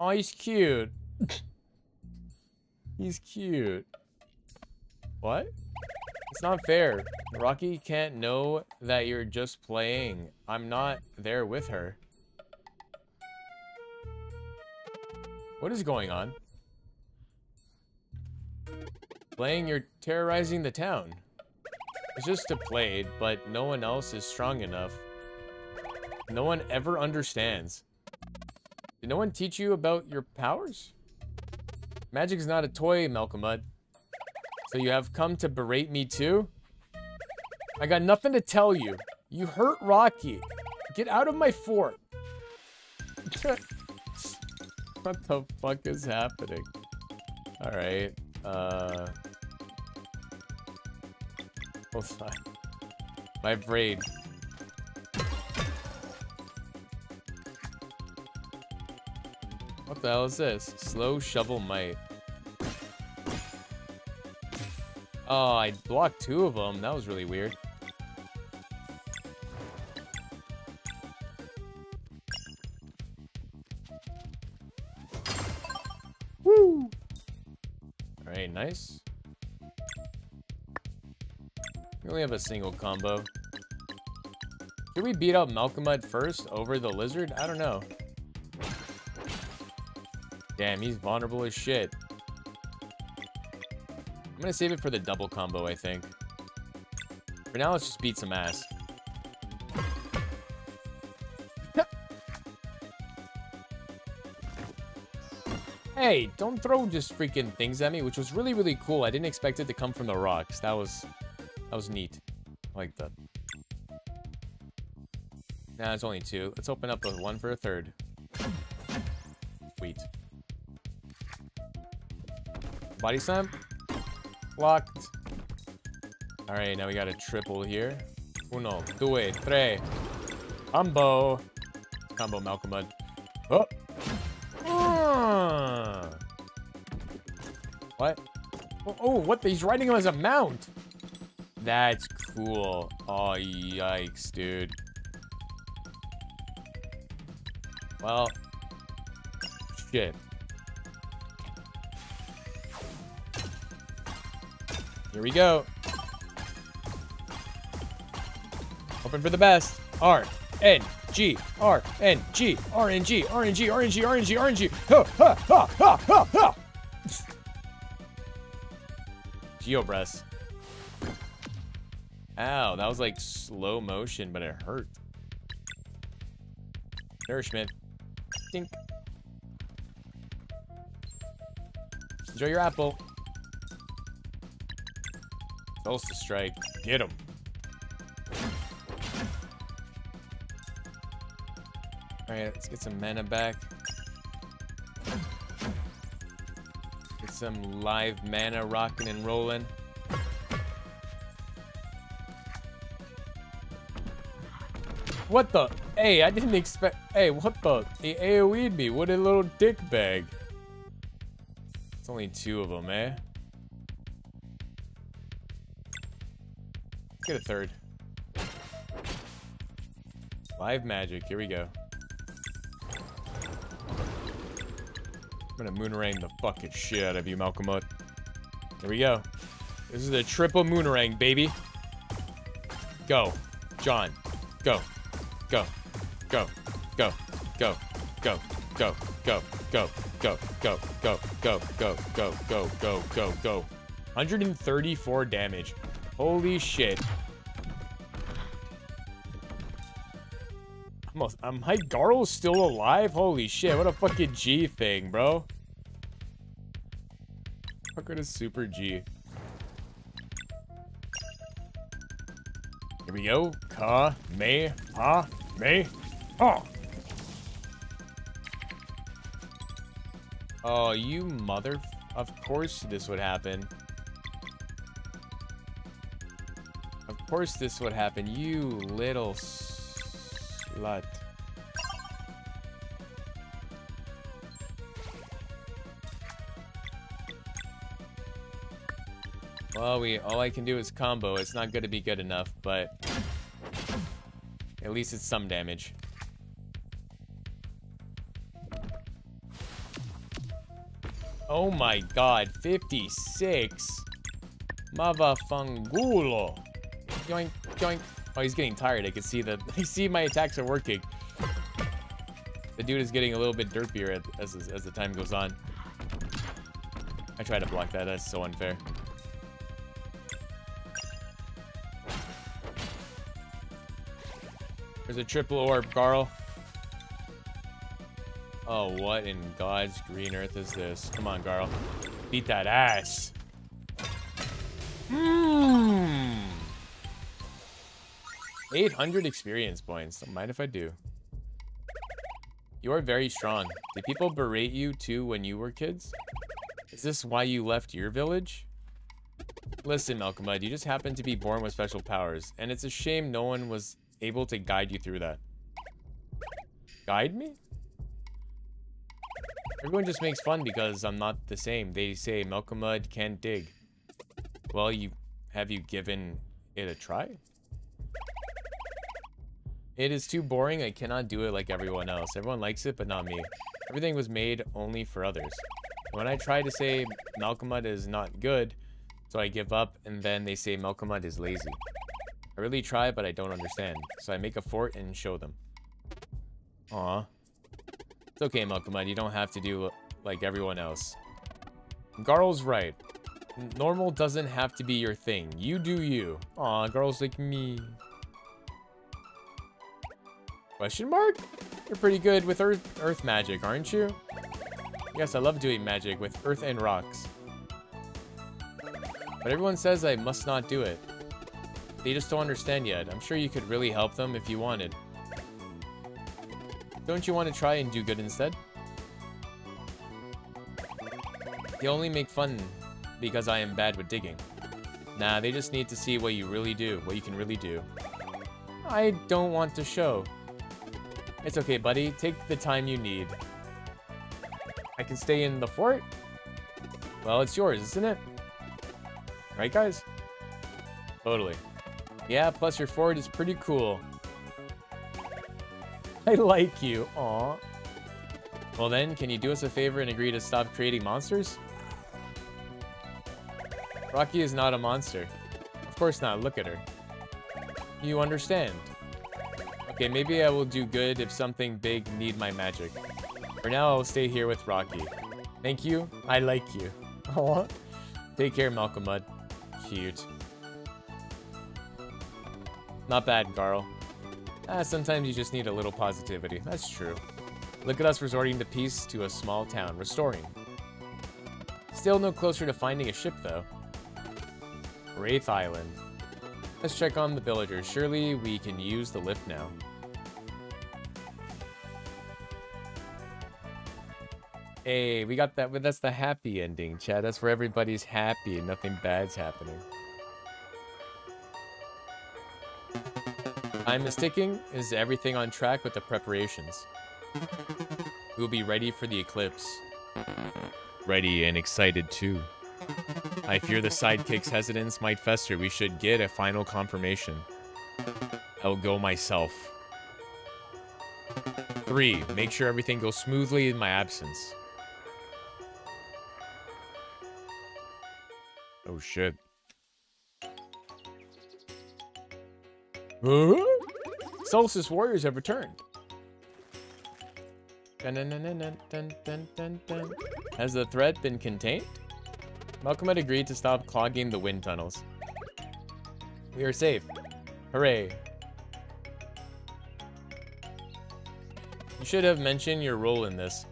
Oh, he's cute. he's cute. What? It's not fair. Rocky can't know that you're just playing. I'm not there with her. What is going on? Playing, you're terrorizing the town. It's just a play, but no one else is strong enough. No one ever understands. Did no one teach you about your powers? Magic is not a toy, Malkomud. So you have come to berate me too? I got nothing to tell you. You hurt Rocky. Get out of my fort. what the fuck is happening? Alright. Uh... Hold on. My brain. What the hell is this? Slow shovel might. Oh, I blocked two of them. That was really weird. Woo! Alright, nice. We only have a single combo. Should we beat up Malkomud first over the lizard? I don't know. Damn, he's vulnerable as shit. I'm gonna save it for the double combo, I think. For now, let's just beat some ass. hey, don't throw just freaking things at me, which was really, really cool. I didn't expect it to come from the rocks. That was, that was neat. I like that. Nah, it's only two. Let's open up with one for a third. Body slam. Locked. Alright, now we got a triple here. Uno, due, tre. Combo. Combo Malkomud. Oh! Ah. What? Oh, oh, what? He's riding him as a mount. That's cool. Oh, yikes, dude. Well, shit. Here we go. Hoping for the best. R N G R N G R N G R N G R N G R N G R N G. Ha. Geobreath. Ow, that was like slow motion, but it hurt. Nourishment. Dink. Enjoy your apple. Solstice Strike. Get him. Alright, let's get some mana back. Get some live mana rocking and rolling. What the? Hey, I didn't expect. Hey, what the? He AoE'd me. What a little dick bag. It's only two of them, eh? Get a third. Live magic. Here we go. I'm gonna moonerang the fucking shit out of you, Malkomud. Here we go. This is a triple moonerang, baby. Go. John. Go. Go. Go. Go. Go. Go. go, go, go, go, go, go, go, go, go, go, go, go, go. 134 damage. Holy shit. I'm, I'm my Garl's still alive? Holy shit, what a fucking G thing, bro. Fuck with a super G. Here we go. Ka, me, ha, me, oh. Oh, you mother... Of course this would happen. Course this would happen, you little slut. Well, we all I can do is combo. It's not going to be good enough, but at least it's some damage. Oh my god, 56. Mavafangulo. Yoink, yoink. Oh, he's getting tired. I can see that. I see my attacks are working. The dude is getting a little bit derpier as, as the time goes on. I try to block that. That's so unfair. There's a triple orb, Garl. Oh, what in God's green earth is this? Come on, Garl. Beat that ass. Mmm. 800 experience points. Don't mind if I do. You are very strong. Did people berate you too when you were kids? Is this why you left your village? Listen, Malkomud, you just happen to be born with special powers, and it's a shame no one was able to guide you through that. Guide me? Everyone just makes fun because I'm not the same. They say Malkomud can't dig. Well, you have you given it a try? It is too boring. I cannot do it like everyone else. Everyone likes it, but not me. Everything was made only for others. When I try to say Malkomud is not good, so I give up, and then they say Malkomud is lazy. I really try, but I don't understand. So I make a fort and show them. Aw. It's okay, Malkomud. You don't have to do like everyone else. Garl's right. Normal doesn't have to be your thing. You do you. Aw, girls like me. Question mark? You're pretty good with earth, earth magic, aren't you? Yes, I love doing magic with earth and rocks. But everyone says I must not do it. They just don't understand yet. I'm sure you could really help them if you wanted. Don't you want to try and do good instead? They only make fun because I am bad with digging. Nah, they just need to see what you really do, what you can really do. I don't want to show. It's okay, buddy. Take the time you need. I can stay in the fort? Well, it's yours, isn't it? Right, guys? Totally. Yeah, plus your fort is pretty cool. I like you. Aw. Well then, can you do us a favor and agree to stop creating monsters? Rocky is not a monster. Of course not, look at her. You understand. Okay, maybe I will do good if something big need my magic. For now, I'll stay here with Rocky. Thank you. I like you. Aw. Take care, Malkomud. Cute. Not bad, Garl. Ah, sometimes you just need a little positivity. That's true. Look at us resorting to peace to a small town, restoring. Still no closer to finding a ship, though. Wraith Island. Let's check on the villagers. Surely we can use the lift now. Hey, we got that. That's the happy ending, Chad. That's where everybody's happy and nothing bad's happening. Time is ticking. Is everything on track with the preparations? We will be ready for the eclipse. Ready and excited too. I fear the sidekick's hesitance might fester. We should get a final confirmation. I'll go myself. Three, make sure everything goes smoothly in my absence. Oh shit. Huh? Solstice warriors have returned. Dun, dun, dun. Has the threat been contained? Malkomud agreed to stop clogging the wind tunnels. We are safe. Hooray. You should have mentioned your role in this.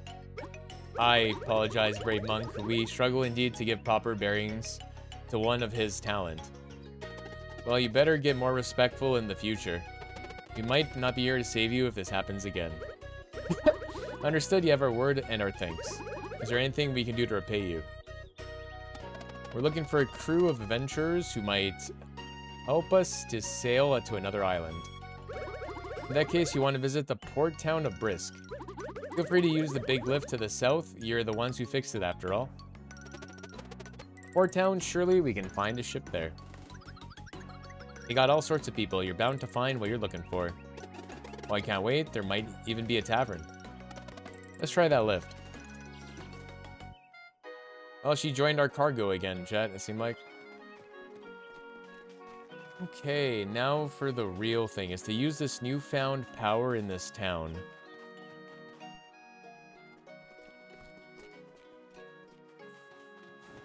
I apologize, brave monk. We struggle indeed to give proper bearings to one of his talent. Well, you better get more respectful in the future. We might not be here to save you if this happens again. Understood, you have our word and our thanks. Is there anything we can do to repay you? We're looking for a crew of adventurers who might help us to sail to another island. In that case, you want to visit the port town of Brisk. Feel free to use the big lift to the south. You're the ones who fixed it after all. Port town, surely we can find a ship there. You got all sorts of people. You're bound to find what you're looking for. Well, I can't wait. There might even be a tavern. Let's try that lift. Oh, she joined our cargo again, chat, it seemed like. Okay, now for the real thing, is to use this newfound power in this town.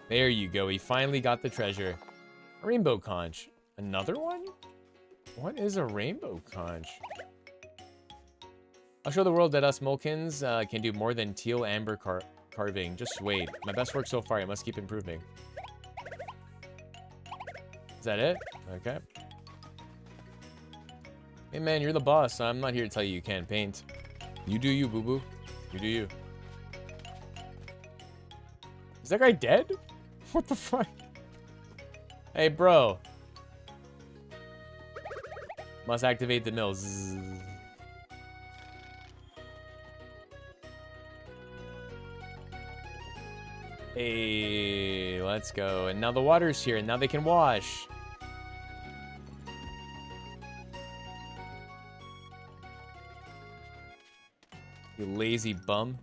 There you go, he finally got the treasure. Rainbow conch. Another one? What is a rainbow conch? I'll show the world that us Molekins uh, can do more than teal amber car carving. Just wait. My best work so far. I must keep improving. Is that it? Okay. Hey man, you're the boss. I'm not here to tell you you can't paint. You do you, boo-boo. You do you. Is that guy dead? What the fuck? Hey, bro. Must activate the mills. Hey, let's go. And now the water's here, and now they can wash. You lazy bum.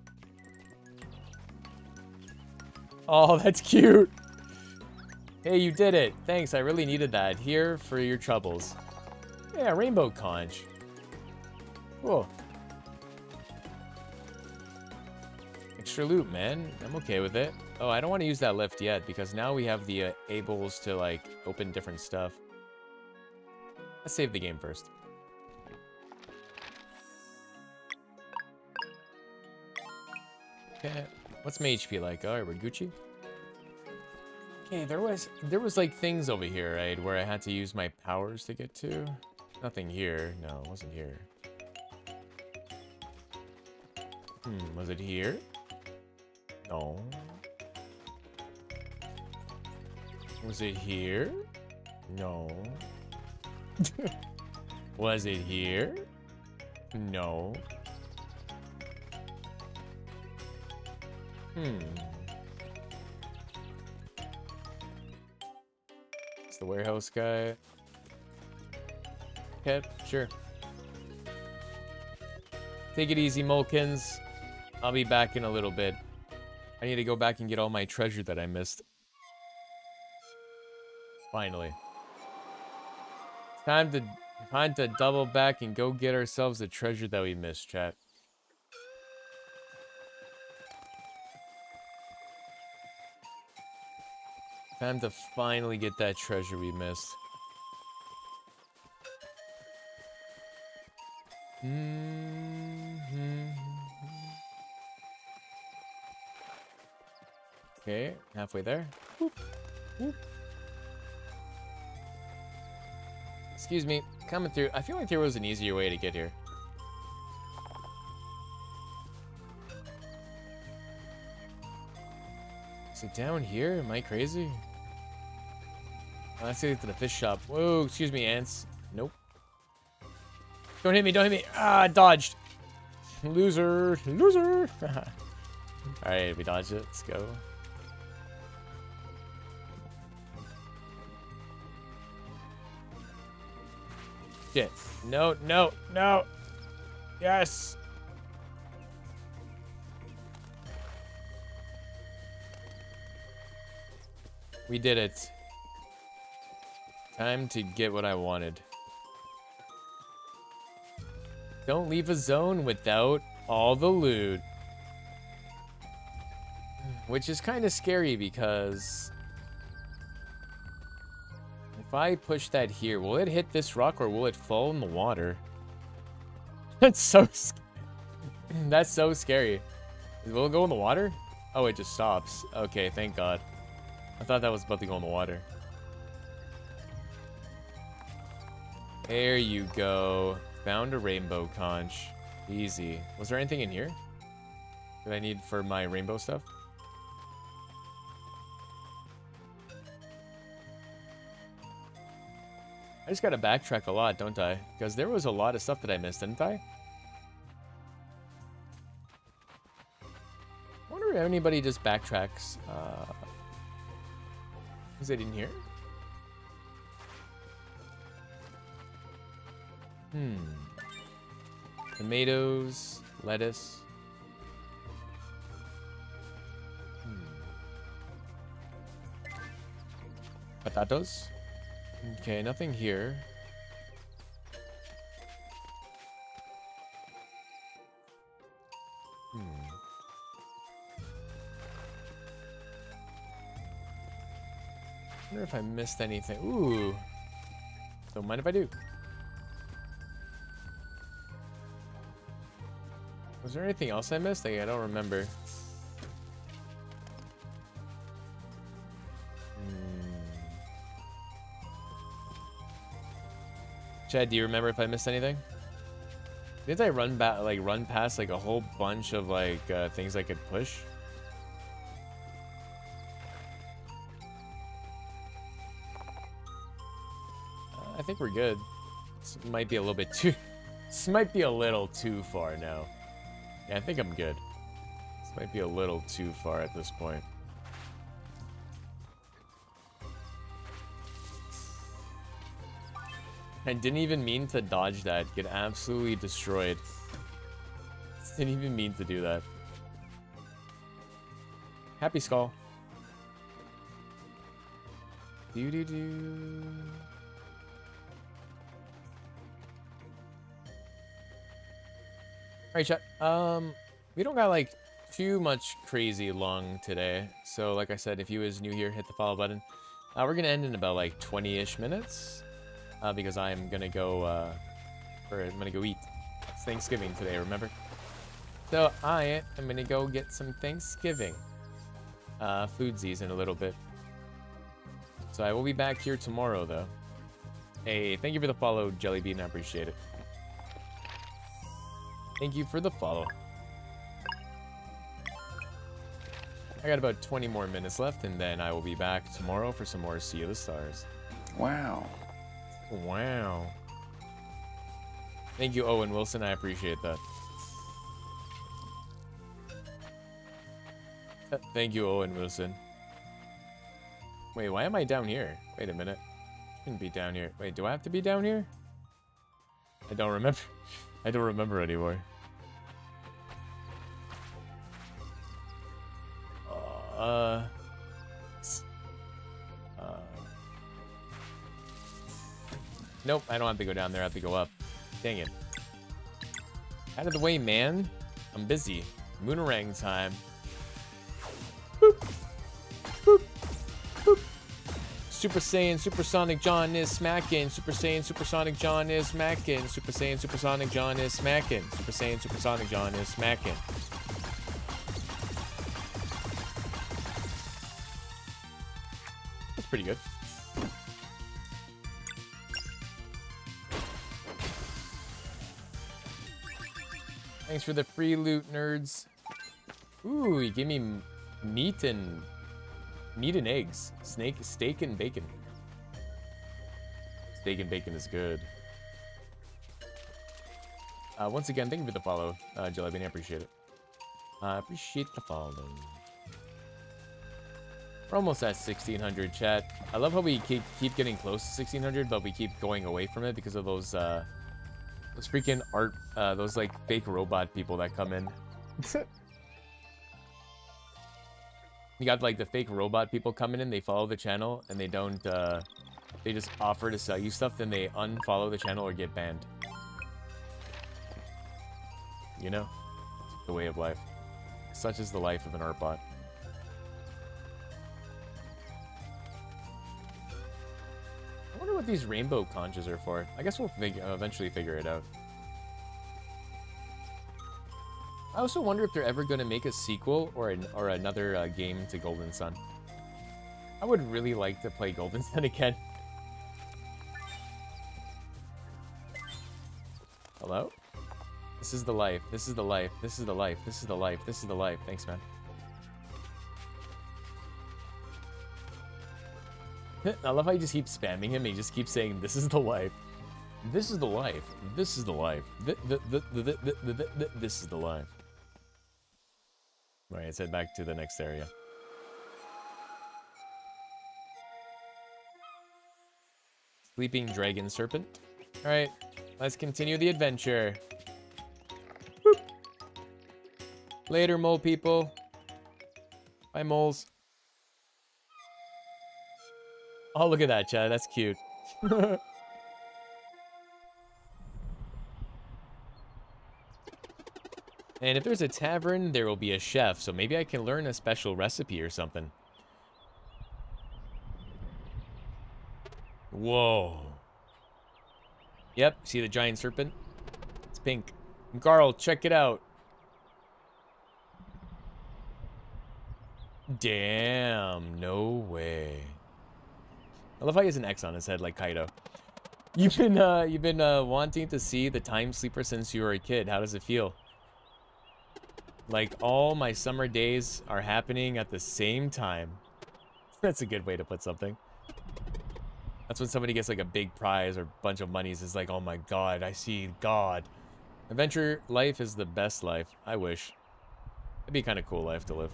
Oh, that's cute. Hey, you did it. Thanks, I really needed that. Here for your troubles. Yeah, rainbow conch. Cool. Extra loot, man. I'm okay with it. Oh, I don't want to use that lift yet because now we have the uh, ables to like open different stuff. Let's save the game first. Okay, what's my HP like? Alright, we're Gucci. Okay, there was there was like things over here, right, where I had to use my powers to get to. Nothing here. No, it wasn't here. Hmm, was it here? No. Was it here? No. Was it here? No. Hmm. It's the warehouse guy. Okay, sure. Take it easy, Molekins. I'll be back in a little bit. I need to go back and get all my treasure that I missed. Finally. Time to time to double back and go get ourselves the treasure that we missed, chat. Time to finally get that treasure we missed. Mm -hmm. Okay, halfway there. Excuse me, coming through. I feel like there was an easier way to get here. Is it down here? Am I crazy? Let's get to the fish shop. Whoa, excuse me, ants. Nope. Don't hit me, don't hit me. Ah, dodged. Loser, loser. Alright, we dodged it. Let's go. No, no, no. Yes. We did it. Time to get what I wanted. Don't leave a zone without all the loot. Which is kind of scary because... If I push that here, will it hit this rock or will it fall in the water? That's so... That's so scary. Will it go in the water? Oh, it just stops. Okay, thank God. I thought that was about to go in the water. There you go. Found a rainbow conch. Easy. Was there anything in here that I need for my rainbow stuff? I just gotta backtrack a lot, don't I? Because there was a lot of stuff that I missed, didn't I? I wonder if anybody just backtracks. Uh, is it in here? Hmm. Tomatoes, lettuce. Hmm. Potatoes. Okay, nothing here. Hmm. wonder if I missed anything. Ooh. Don't mind if I do. Was there anything else I missed? I don't remember. Chad, do you remember if I missed anything? Didn't I run back, like run past like a whole bunch of like uh, things I could push? Uh, I think we're good. This might be a little bit too. This might be a little too far now. Yeah, I think I'm good. This might be a little too far at this point. I didn't even mean to dodge that. Get absolutely destroyed. Didn't even mean to do that. Happy Skull. Do do do. Alright, chat. Um, we don't got like too much crazy long today. So, like I said, if you is new here, hit the follow button. Uh, we're gonna end in about like 20-ish minutes uh, because I'm gonna go, uh, or I'm gonna go eat. It's Thanksgiving today, remember? So I am gonna go get some Thanksgiving uh, foodsies in a little bit. So I will be back here tomorrow, though. Hey, thank you for the follow, Jellybean. I appreciate it. Thank you for the follow. I got about 20 more minutes left, and then I will be back tomorrow for some more Sea of the Stars. Wow. Wow. Thank you, Owen Wilson. I appreciate that. Thank you, Owen Wilson. Wait, why am I down here? Wait a minute. I Shouldn't be down here. Wait, do I have to be down here? I don't remember. I don't remember anymore. Uh. Nope, I don't have to go down there. I have to go up. Dang it. Out of the way, man. I'm busy. Moonerang time. Boop. Boop. Boop. Super Saiyan, Supersonic John is smacking. Super Saiyan, Supersonic John is smacking. Super Saiyan, Supersonic John is smacking. Super Saiyan, Supersonic John is smacking. That's pretty good. Thanks for the free loot, nerds. Ooh, you give me meat and meat and eggs. Snake, steak and bacon. Steak and bacon is good. Uh, once again, thank you for the follow, uh, Jellybean. I appreciate it. I appreciate the follow. We're almost at 1600, chat. I love how we keep keep getting close to 1600, but we keep going away from it because of those uh, those freaking art, uh, those like fake robot people that come in. you got like the fake robot people coming in, they follow the channel and they don't, uh, they just offer to sell you stuff, then they unfollow the channel or get banned. You know? the way of life. Such is the life of an art bot. What these rainbow conches are for. I guess we'll fig eventually figure it out. I also wonder if they're ever going to make a sequel or an, or another uh, game to Golden Sun. I would really like to play Golden Sun again. Hello? This is the life. This is the life. This is the life. This is the life. This is the life. Thanks, man. I love how you just keep spamming him. He just keeps saying, "This is the life. This is the life. This is the life. Th th th th th th this is the life." All right, let's head back to the next area. Sleeping Dragon Serpent. All right, let's continue the adventure. Boop. Later, mole people. Bye, moles. Oh, look at that, Chad. That's cute. And if there's a tavern, there will be a chef, so maybe I can learn a special recipe or something. Whoa. Yep, see the giant serpent? It's pink. Garl, check it out. Damn, no way. I love how he has an X on his head like Kaido. You've been uh you've been uh wanting to see the time sleeper since you were a kid. How does it feel? Like, all my summer days are happening at the same time. That's a good way to put something. That's when somebody gets like a big prize or a bunch of monies. It's like, oh my god, I see God. Adventure life is the best life. I wish. It'd be kind of cool life to live.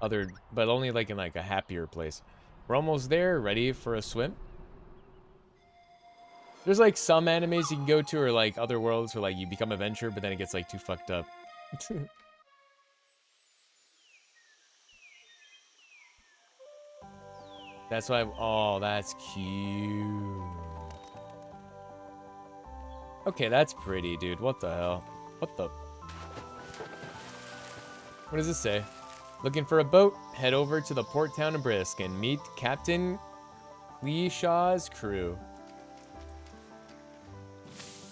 Other, but only like in like a happier place. We're almost there, ready for a swim. There's like some animes you can go to or like other worlds where like you become a venture, but then it gets like too fucked up. that's why. Oh, that's cute. Okay, that's pretty, dude. What the hell? What the? What does this say? Looking for a boat? Head over to the port town of Brisk and meet Captain Cleeshaw's crew.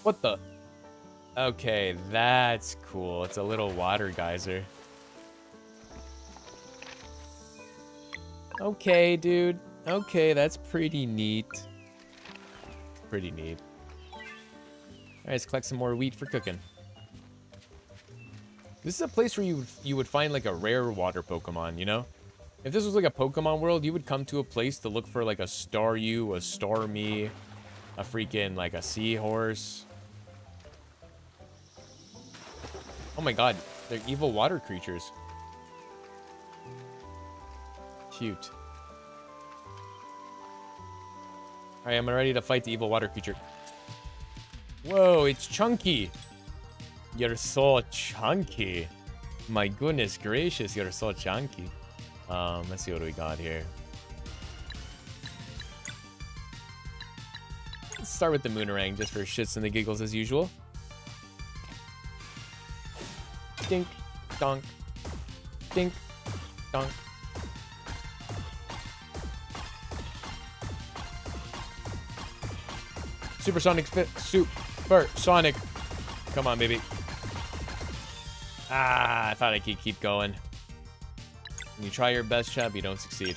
What the? Okay, that's cool. It's a little water geyser. Okay, dude. Okay, that's pretty neat. Pretty neat. Alright, let's collect some more wheat for cooking. This is a place where you you would find like a rare water Pokemon, you know? If this was like a Pokemon world, you would come to a place to look for like a Staryu, a Starmie, a freaking like a seahorse, Oh my god, they're evil water creatures. Cute. Alright, I'm ready to fight the evil water creature. Whoa, it's chunky. You're so chunky. My goodness gracious, you're so chunky. Um, let's see what we got here. Let's start with the Moonerang just for shits and the giggles as usual. Dink, donk, dink, donk. Supersonic fit, super sonic. Come on, baby. Ah, I thought I could keep going. When you try your best, Chab, you don't succeed.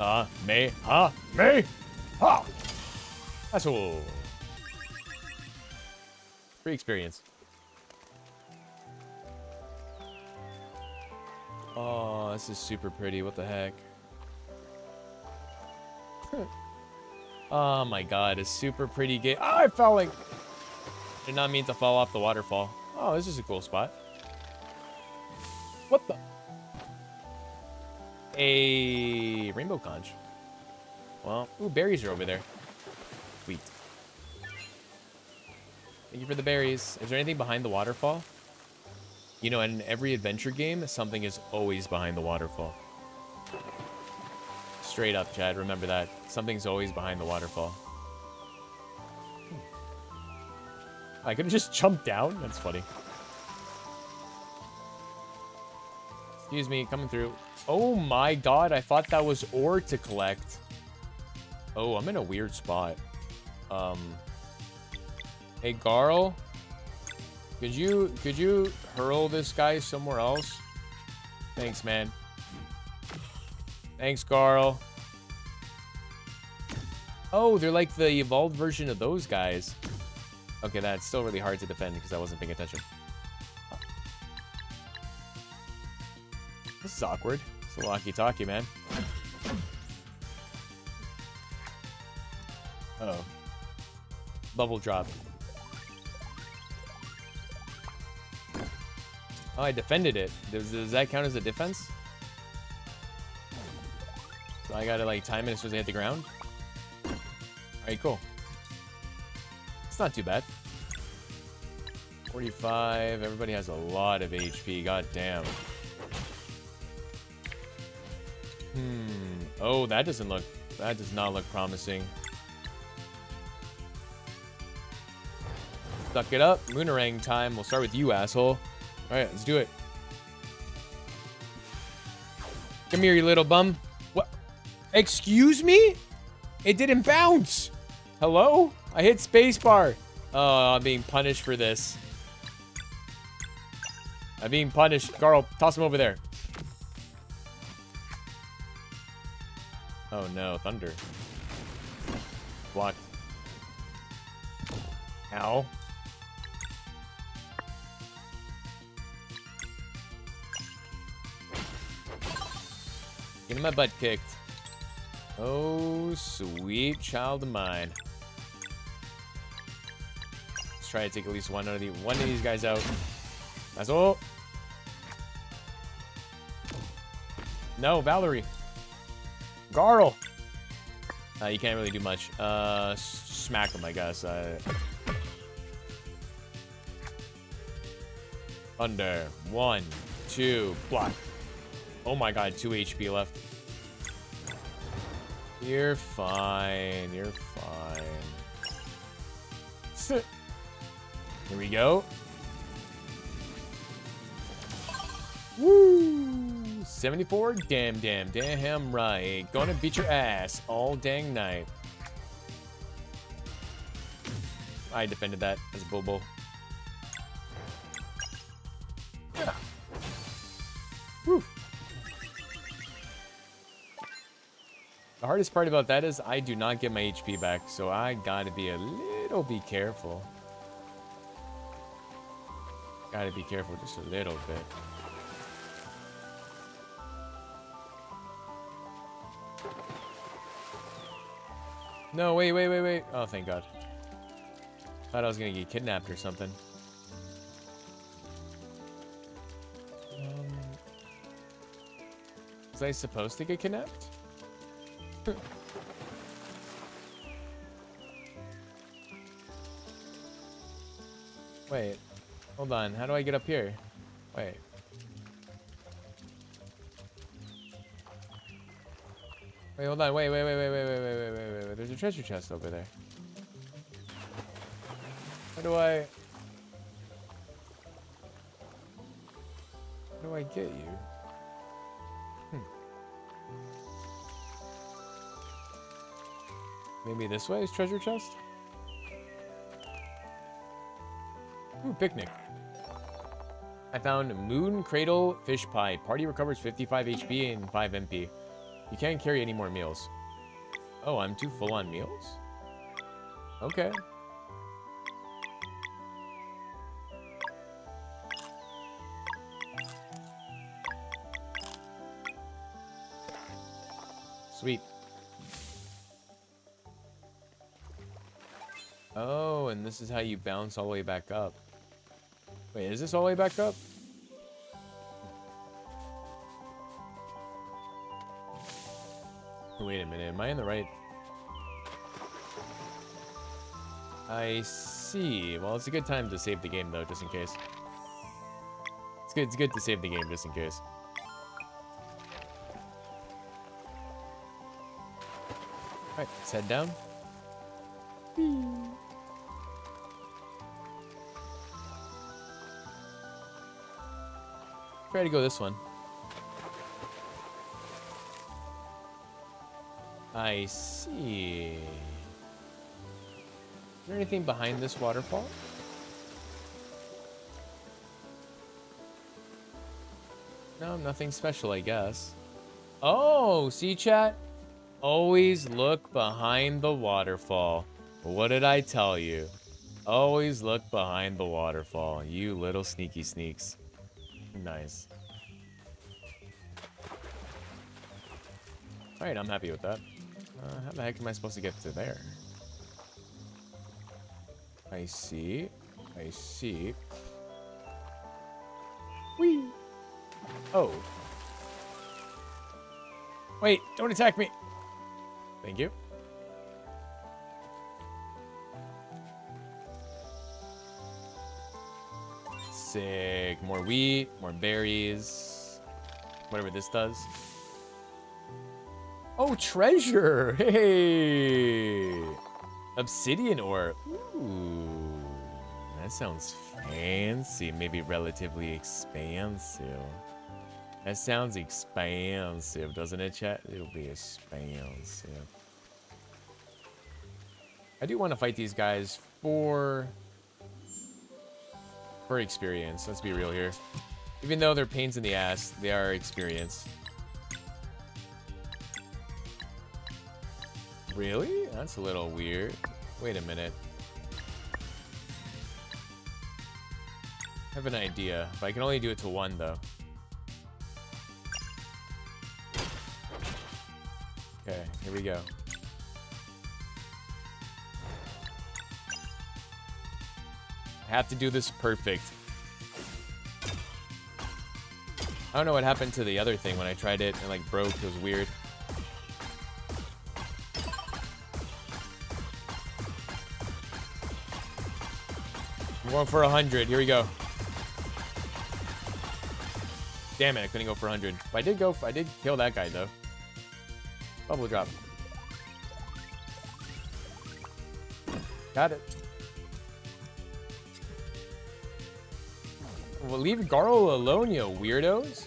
Ah, uh, me, ha, me, ha. That's all. Free experience. Oh, this is super pretty. What the heck? oh my god, a super pretty game. Oh, I'm falling! Did not mean to fall off the waterfall. Oh, this is a cool spot. What the? A rainbow conch. Well, ooh, berries are over there. Sweet. Thank you for the berries. Is there anything behind the waterfall? You know, in every adventure game, something is always behind the waterfall. Straight up, Chad. Remember that. Something's always behind the waterfall. I could have just jumped down. That's funny. Excuse me, coming through. Oh my god, I thought that was ore to collect. Oh, I'm in a weird spot. Um, hey, Garl, could you could you hurl this guy somewhere else? Thanks, man. Thanks, Garl. Oh, they're like the evolved version of those guys. Okay, that's still really hard to defend because I wasn't paying attention. This is awkward. It's a walkie-talkie, man. Uh oh. Bubble drop. Oh, I defended it. Does, does that count as a defense? So I gotta like time it as soon as I hit the ground? Alright, cool. Not too bad. 45. Everybody has a lot of HP. God damn. Hmm. Oh, that doesn't look... That does not look promising. Suck it up. Moonerang time. We'll start with you, asshole. Alright, let's do it. Come here, you little bum. What? Excuse me? It didn't bounce. Hello? I hit spacebar. Oh, I'm being punished for this. I'm being punished. Garl, toss him over there. Oh no, thunder. Blocked. Ow. Getting my butt kicked. Oh, sweet child of mine. Try to take at least one of the one of these guys out. That's all. No, Valere. Garl. Uh, you can't really do much. Uh, smack him, I guess. Uh, under. One, two, block. Oh my god, 2 HP left. You're fine. You're fine. Here we go. Woo! 74? Damn, damn, damn right. Gonna beat your ass all dang night. I defended that as a Bobo. The hardest part about that is I do not get my HP back, so I gotta be a little be careful. Gotta be careful just a little bit. No, wait, wait, wait, wait. Oh, thank God. Thought I was gonna get kidnapped or something. Um, was I supposed to get kidnapped? Wait. Hold on. How do I get up here? Wait. Wait, hold on. Wait, wait, wait, wait, wait, wait, wait, wait, wait, wait. There's a treasure chest over there. How do I... How do I get you? Maybe this way is treasure chest? Ooh, picnic. I found Mooncradle Fish Pie. Party recovers 55 HP and 5 MP. You can't carry any more meals. Oh, I'm too full on meals? Okay. Sweet. Oh, and this is how you bounce all the way back up. Wait, is this all the way back up? Wait a minute, am I in the right? I see. Well, it's a good time to save the game, though, just in case. It's good, it's good to save the game, just in case. Alright, let's head down. Hmm. Try to go this one. I see. Is there anything behind this waterfall? No, nothing special, I guess. Oh, see chat? Always look behind the waterfall. What did I tell you? Always look behind the waterfall, you little sneaky sneaks. Nice. Alright, I'm happy with that. Uh, how the heck am I supposed to get to there? I see. I see. Whee! Oh. Wait, don't attack me. Thank you. Sick. More wheat, more berries. Whatever this does. Oh, treasure! Hey! Obsidian ore. Ooh. That sounds fancy. Maybe relatively expansive. That sounds expansive, doesn't it, chat? It'll be expansive. I do want to fight these guys for... Experience. Let's be real here. Even though they're pains in the ass, they are experience. Really? That's a little weird. Wait a minute. I have an idea, but I can only do it to one, though. Okay, here we go. Have to do this perfect. I don't know what happened to the other thing when I tried it and like broke. It was weird. I'm going for 100. Here we go. Damn it, I couldn't go for 100. But I did go, for, I did kill that guy though. Bubble drop. Got it. Well, leave Garl alone, you weirdos.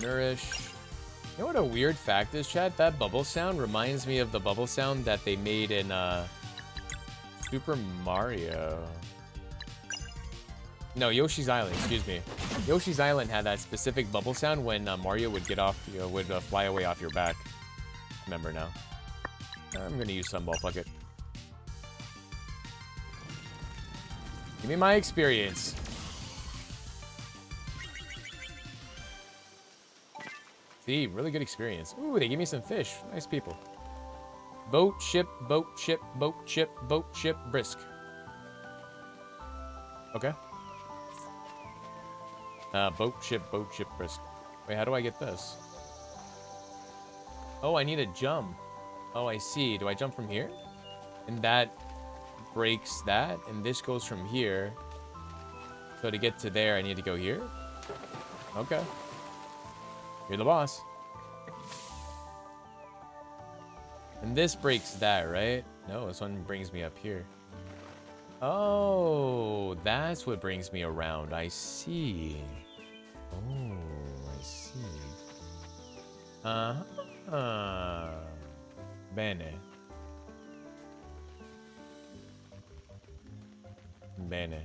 Nourish. You know what a weird fact is, Chad? That bubble sound reminds me of the bubble sound that they made in uh, Super Mario. No, Yoshi's Island, excuse me. Yoshi's Island had that specific bubble sound when uh, Mario would get off, you know, would uh, fly away off your back. Remember now. I'm gonna use Sunball, fuck it. Give me my experience. See, really good experience. Ooh, they give me some fish. Nice people. Boat, ship, boat, ship, boat, ship, boat, ship, brisk. Okay. Uh, boat, ship, boat, ship, brisk. Wait, how do I get this? Oh, I need a jump. Oh, I see. Do I jump from here? And that breaks that, and this goes from here. So to get to there, I need to go here? Okay. You're the boss. And this breaks that, right? No, this one brings me up here. Oh, that's what brings me around. I see. Oh, I see. Uh-huh. Uh, bene. Bene.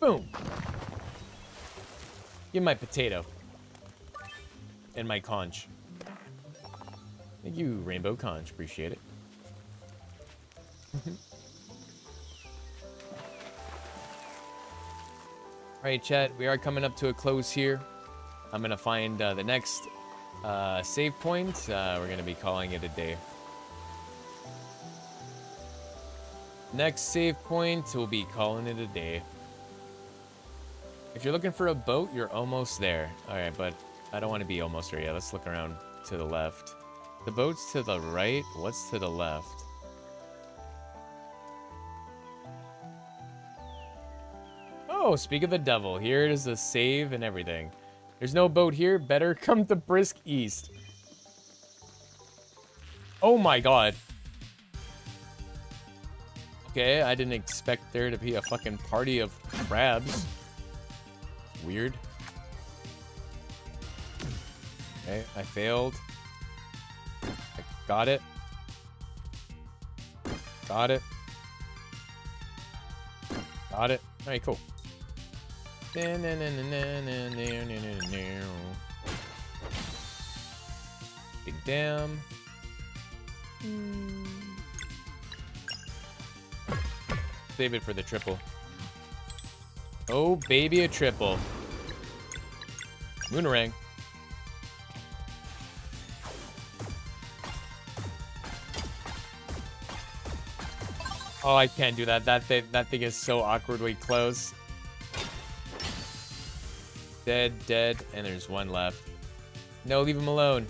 Boom. Give my potato. And my conch. Thank you, Rainbow Conch. Appreciate it. Alright, chat. We are coming up to a close here. I'm going to find uh, the next uh, save point. Uh, we're going to be calling it a day. Next save point, we'll be calling it a day. If you're looking for a boat, you're almost there. Alright, but I don't want to be almost there yet. Let's look around to the left. The boat's to the right. What's to the left? Oh, speak of the devil. Here it is a save and everything. There's no boat here. Better come to Brisk East. Oh my god. Okay, I didn't expect there to be a fucking party of crabs. Weird. Okay, I failed. I got it. Got it. Got it. Alright, cool. Big dam. Hmm. Save it for the triple. Oh, baby, a triple. Moonerang. Oh, I can't do that. That thing, that thing is so awkwardly close. Dead, dead, and there's one left. No, leave him alone.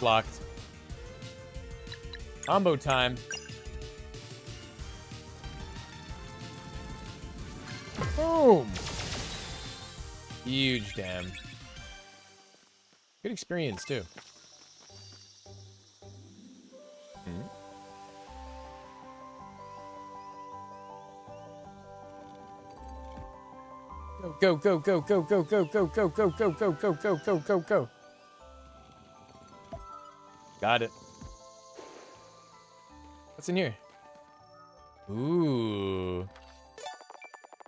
Blocked. Combo time. Boom. Huge damn. Good experience, too. Hmm. Go, go, go, go, go, go, go, go, go, go, go, go, go, go, go, go. Got it. What's in here? Ooh.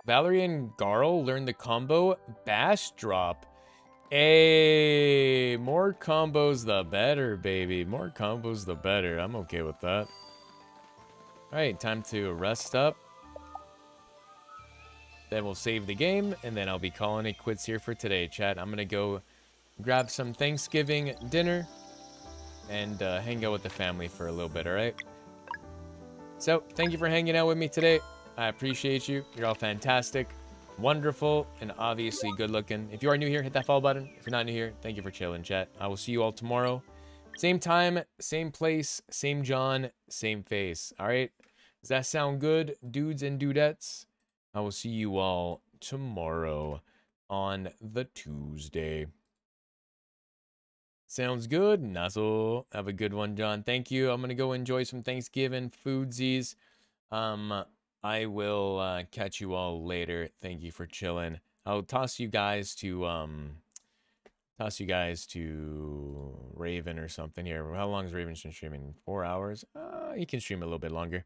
Valere and Garl learned the combo Bash Drop. Hey, more combos the better, baby. More combos the better. I'm okay with that. All right, time to rest up. Then we'll save the game, and then I'll be calling it quits here for today, chat. I'm going to go grab some Thanksgiving dinner and uh, hang out with the family for a little bit, all right? So, thank you for hanging out with me today. I appreciate you. You're all fantastic, wonderful, and obviously good looking. If you are new here, hit that follow button. If you're not new here, thank you for chilling, chat. I will see you all tomorrow. Same time, same place, same John, same face. All right? Does that sound good, dudes and dudettes? I will see you all tomorrow on the Tuesday. Sounds good. Nuzzle. Have a good one, John. Thank you. I'm going to go enjoy some Thanksgiving foodsies. Um, I will uh, catch you all later. Thank you for chilling. I'll toss you guys to, um, toss you guys to Raven or something here. How long has Raven been streaming? Four hours? Uh, he can stream a little bit longer.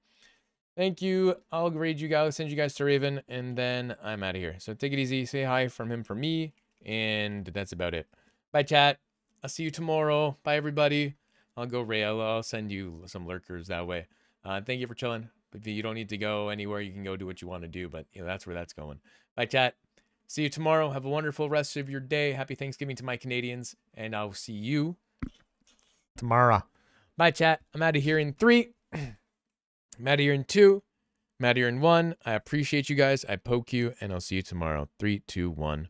Thank you. I'll grade you guys, send you guys to Raven, and then I'm out of here. So take it easy. Say hi from him for me, and that's about it. Bye, chat. I'll see you tomorrow. Bye, everybody. I'll go rail. I'll send you some lurkers that way. Uh, thank you for chilling. If you don't need to go anywhere, you can go do what you want to do, but you know, that's where that's going. Bye, chat. See you tomorrow. Have a wonderful rest of your day. Happy Thanksgiving to my Canadians, and I'll see you tomorrow. Bye, chat. I'm out of here in three. I'm out of here in two. I'm out of here in one. I appreciate you guys. I poke you, and I'll see you tomorrow. Three, two, one.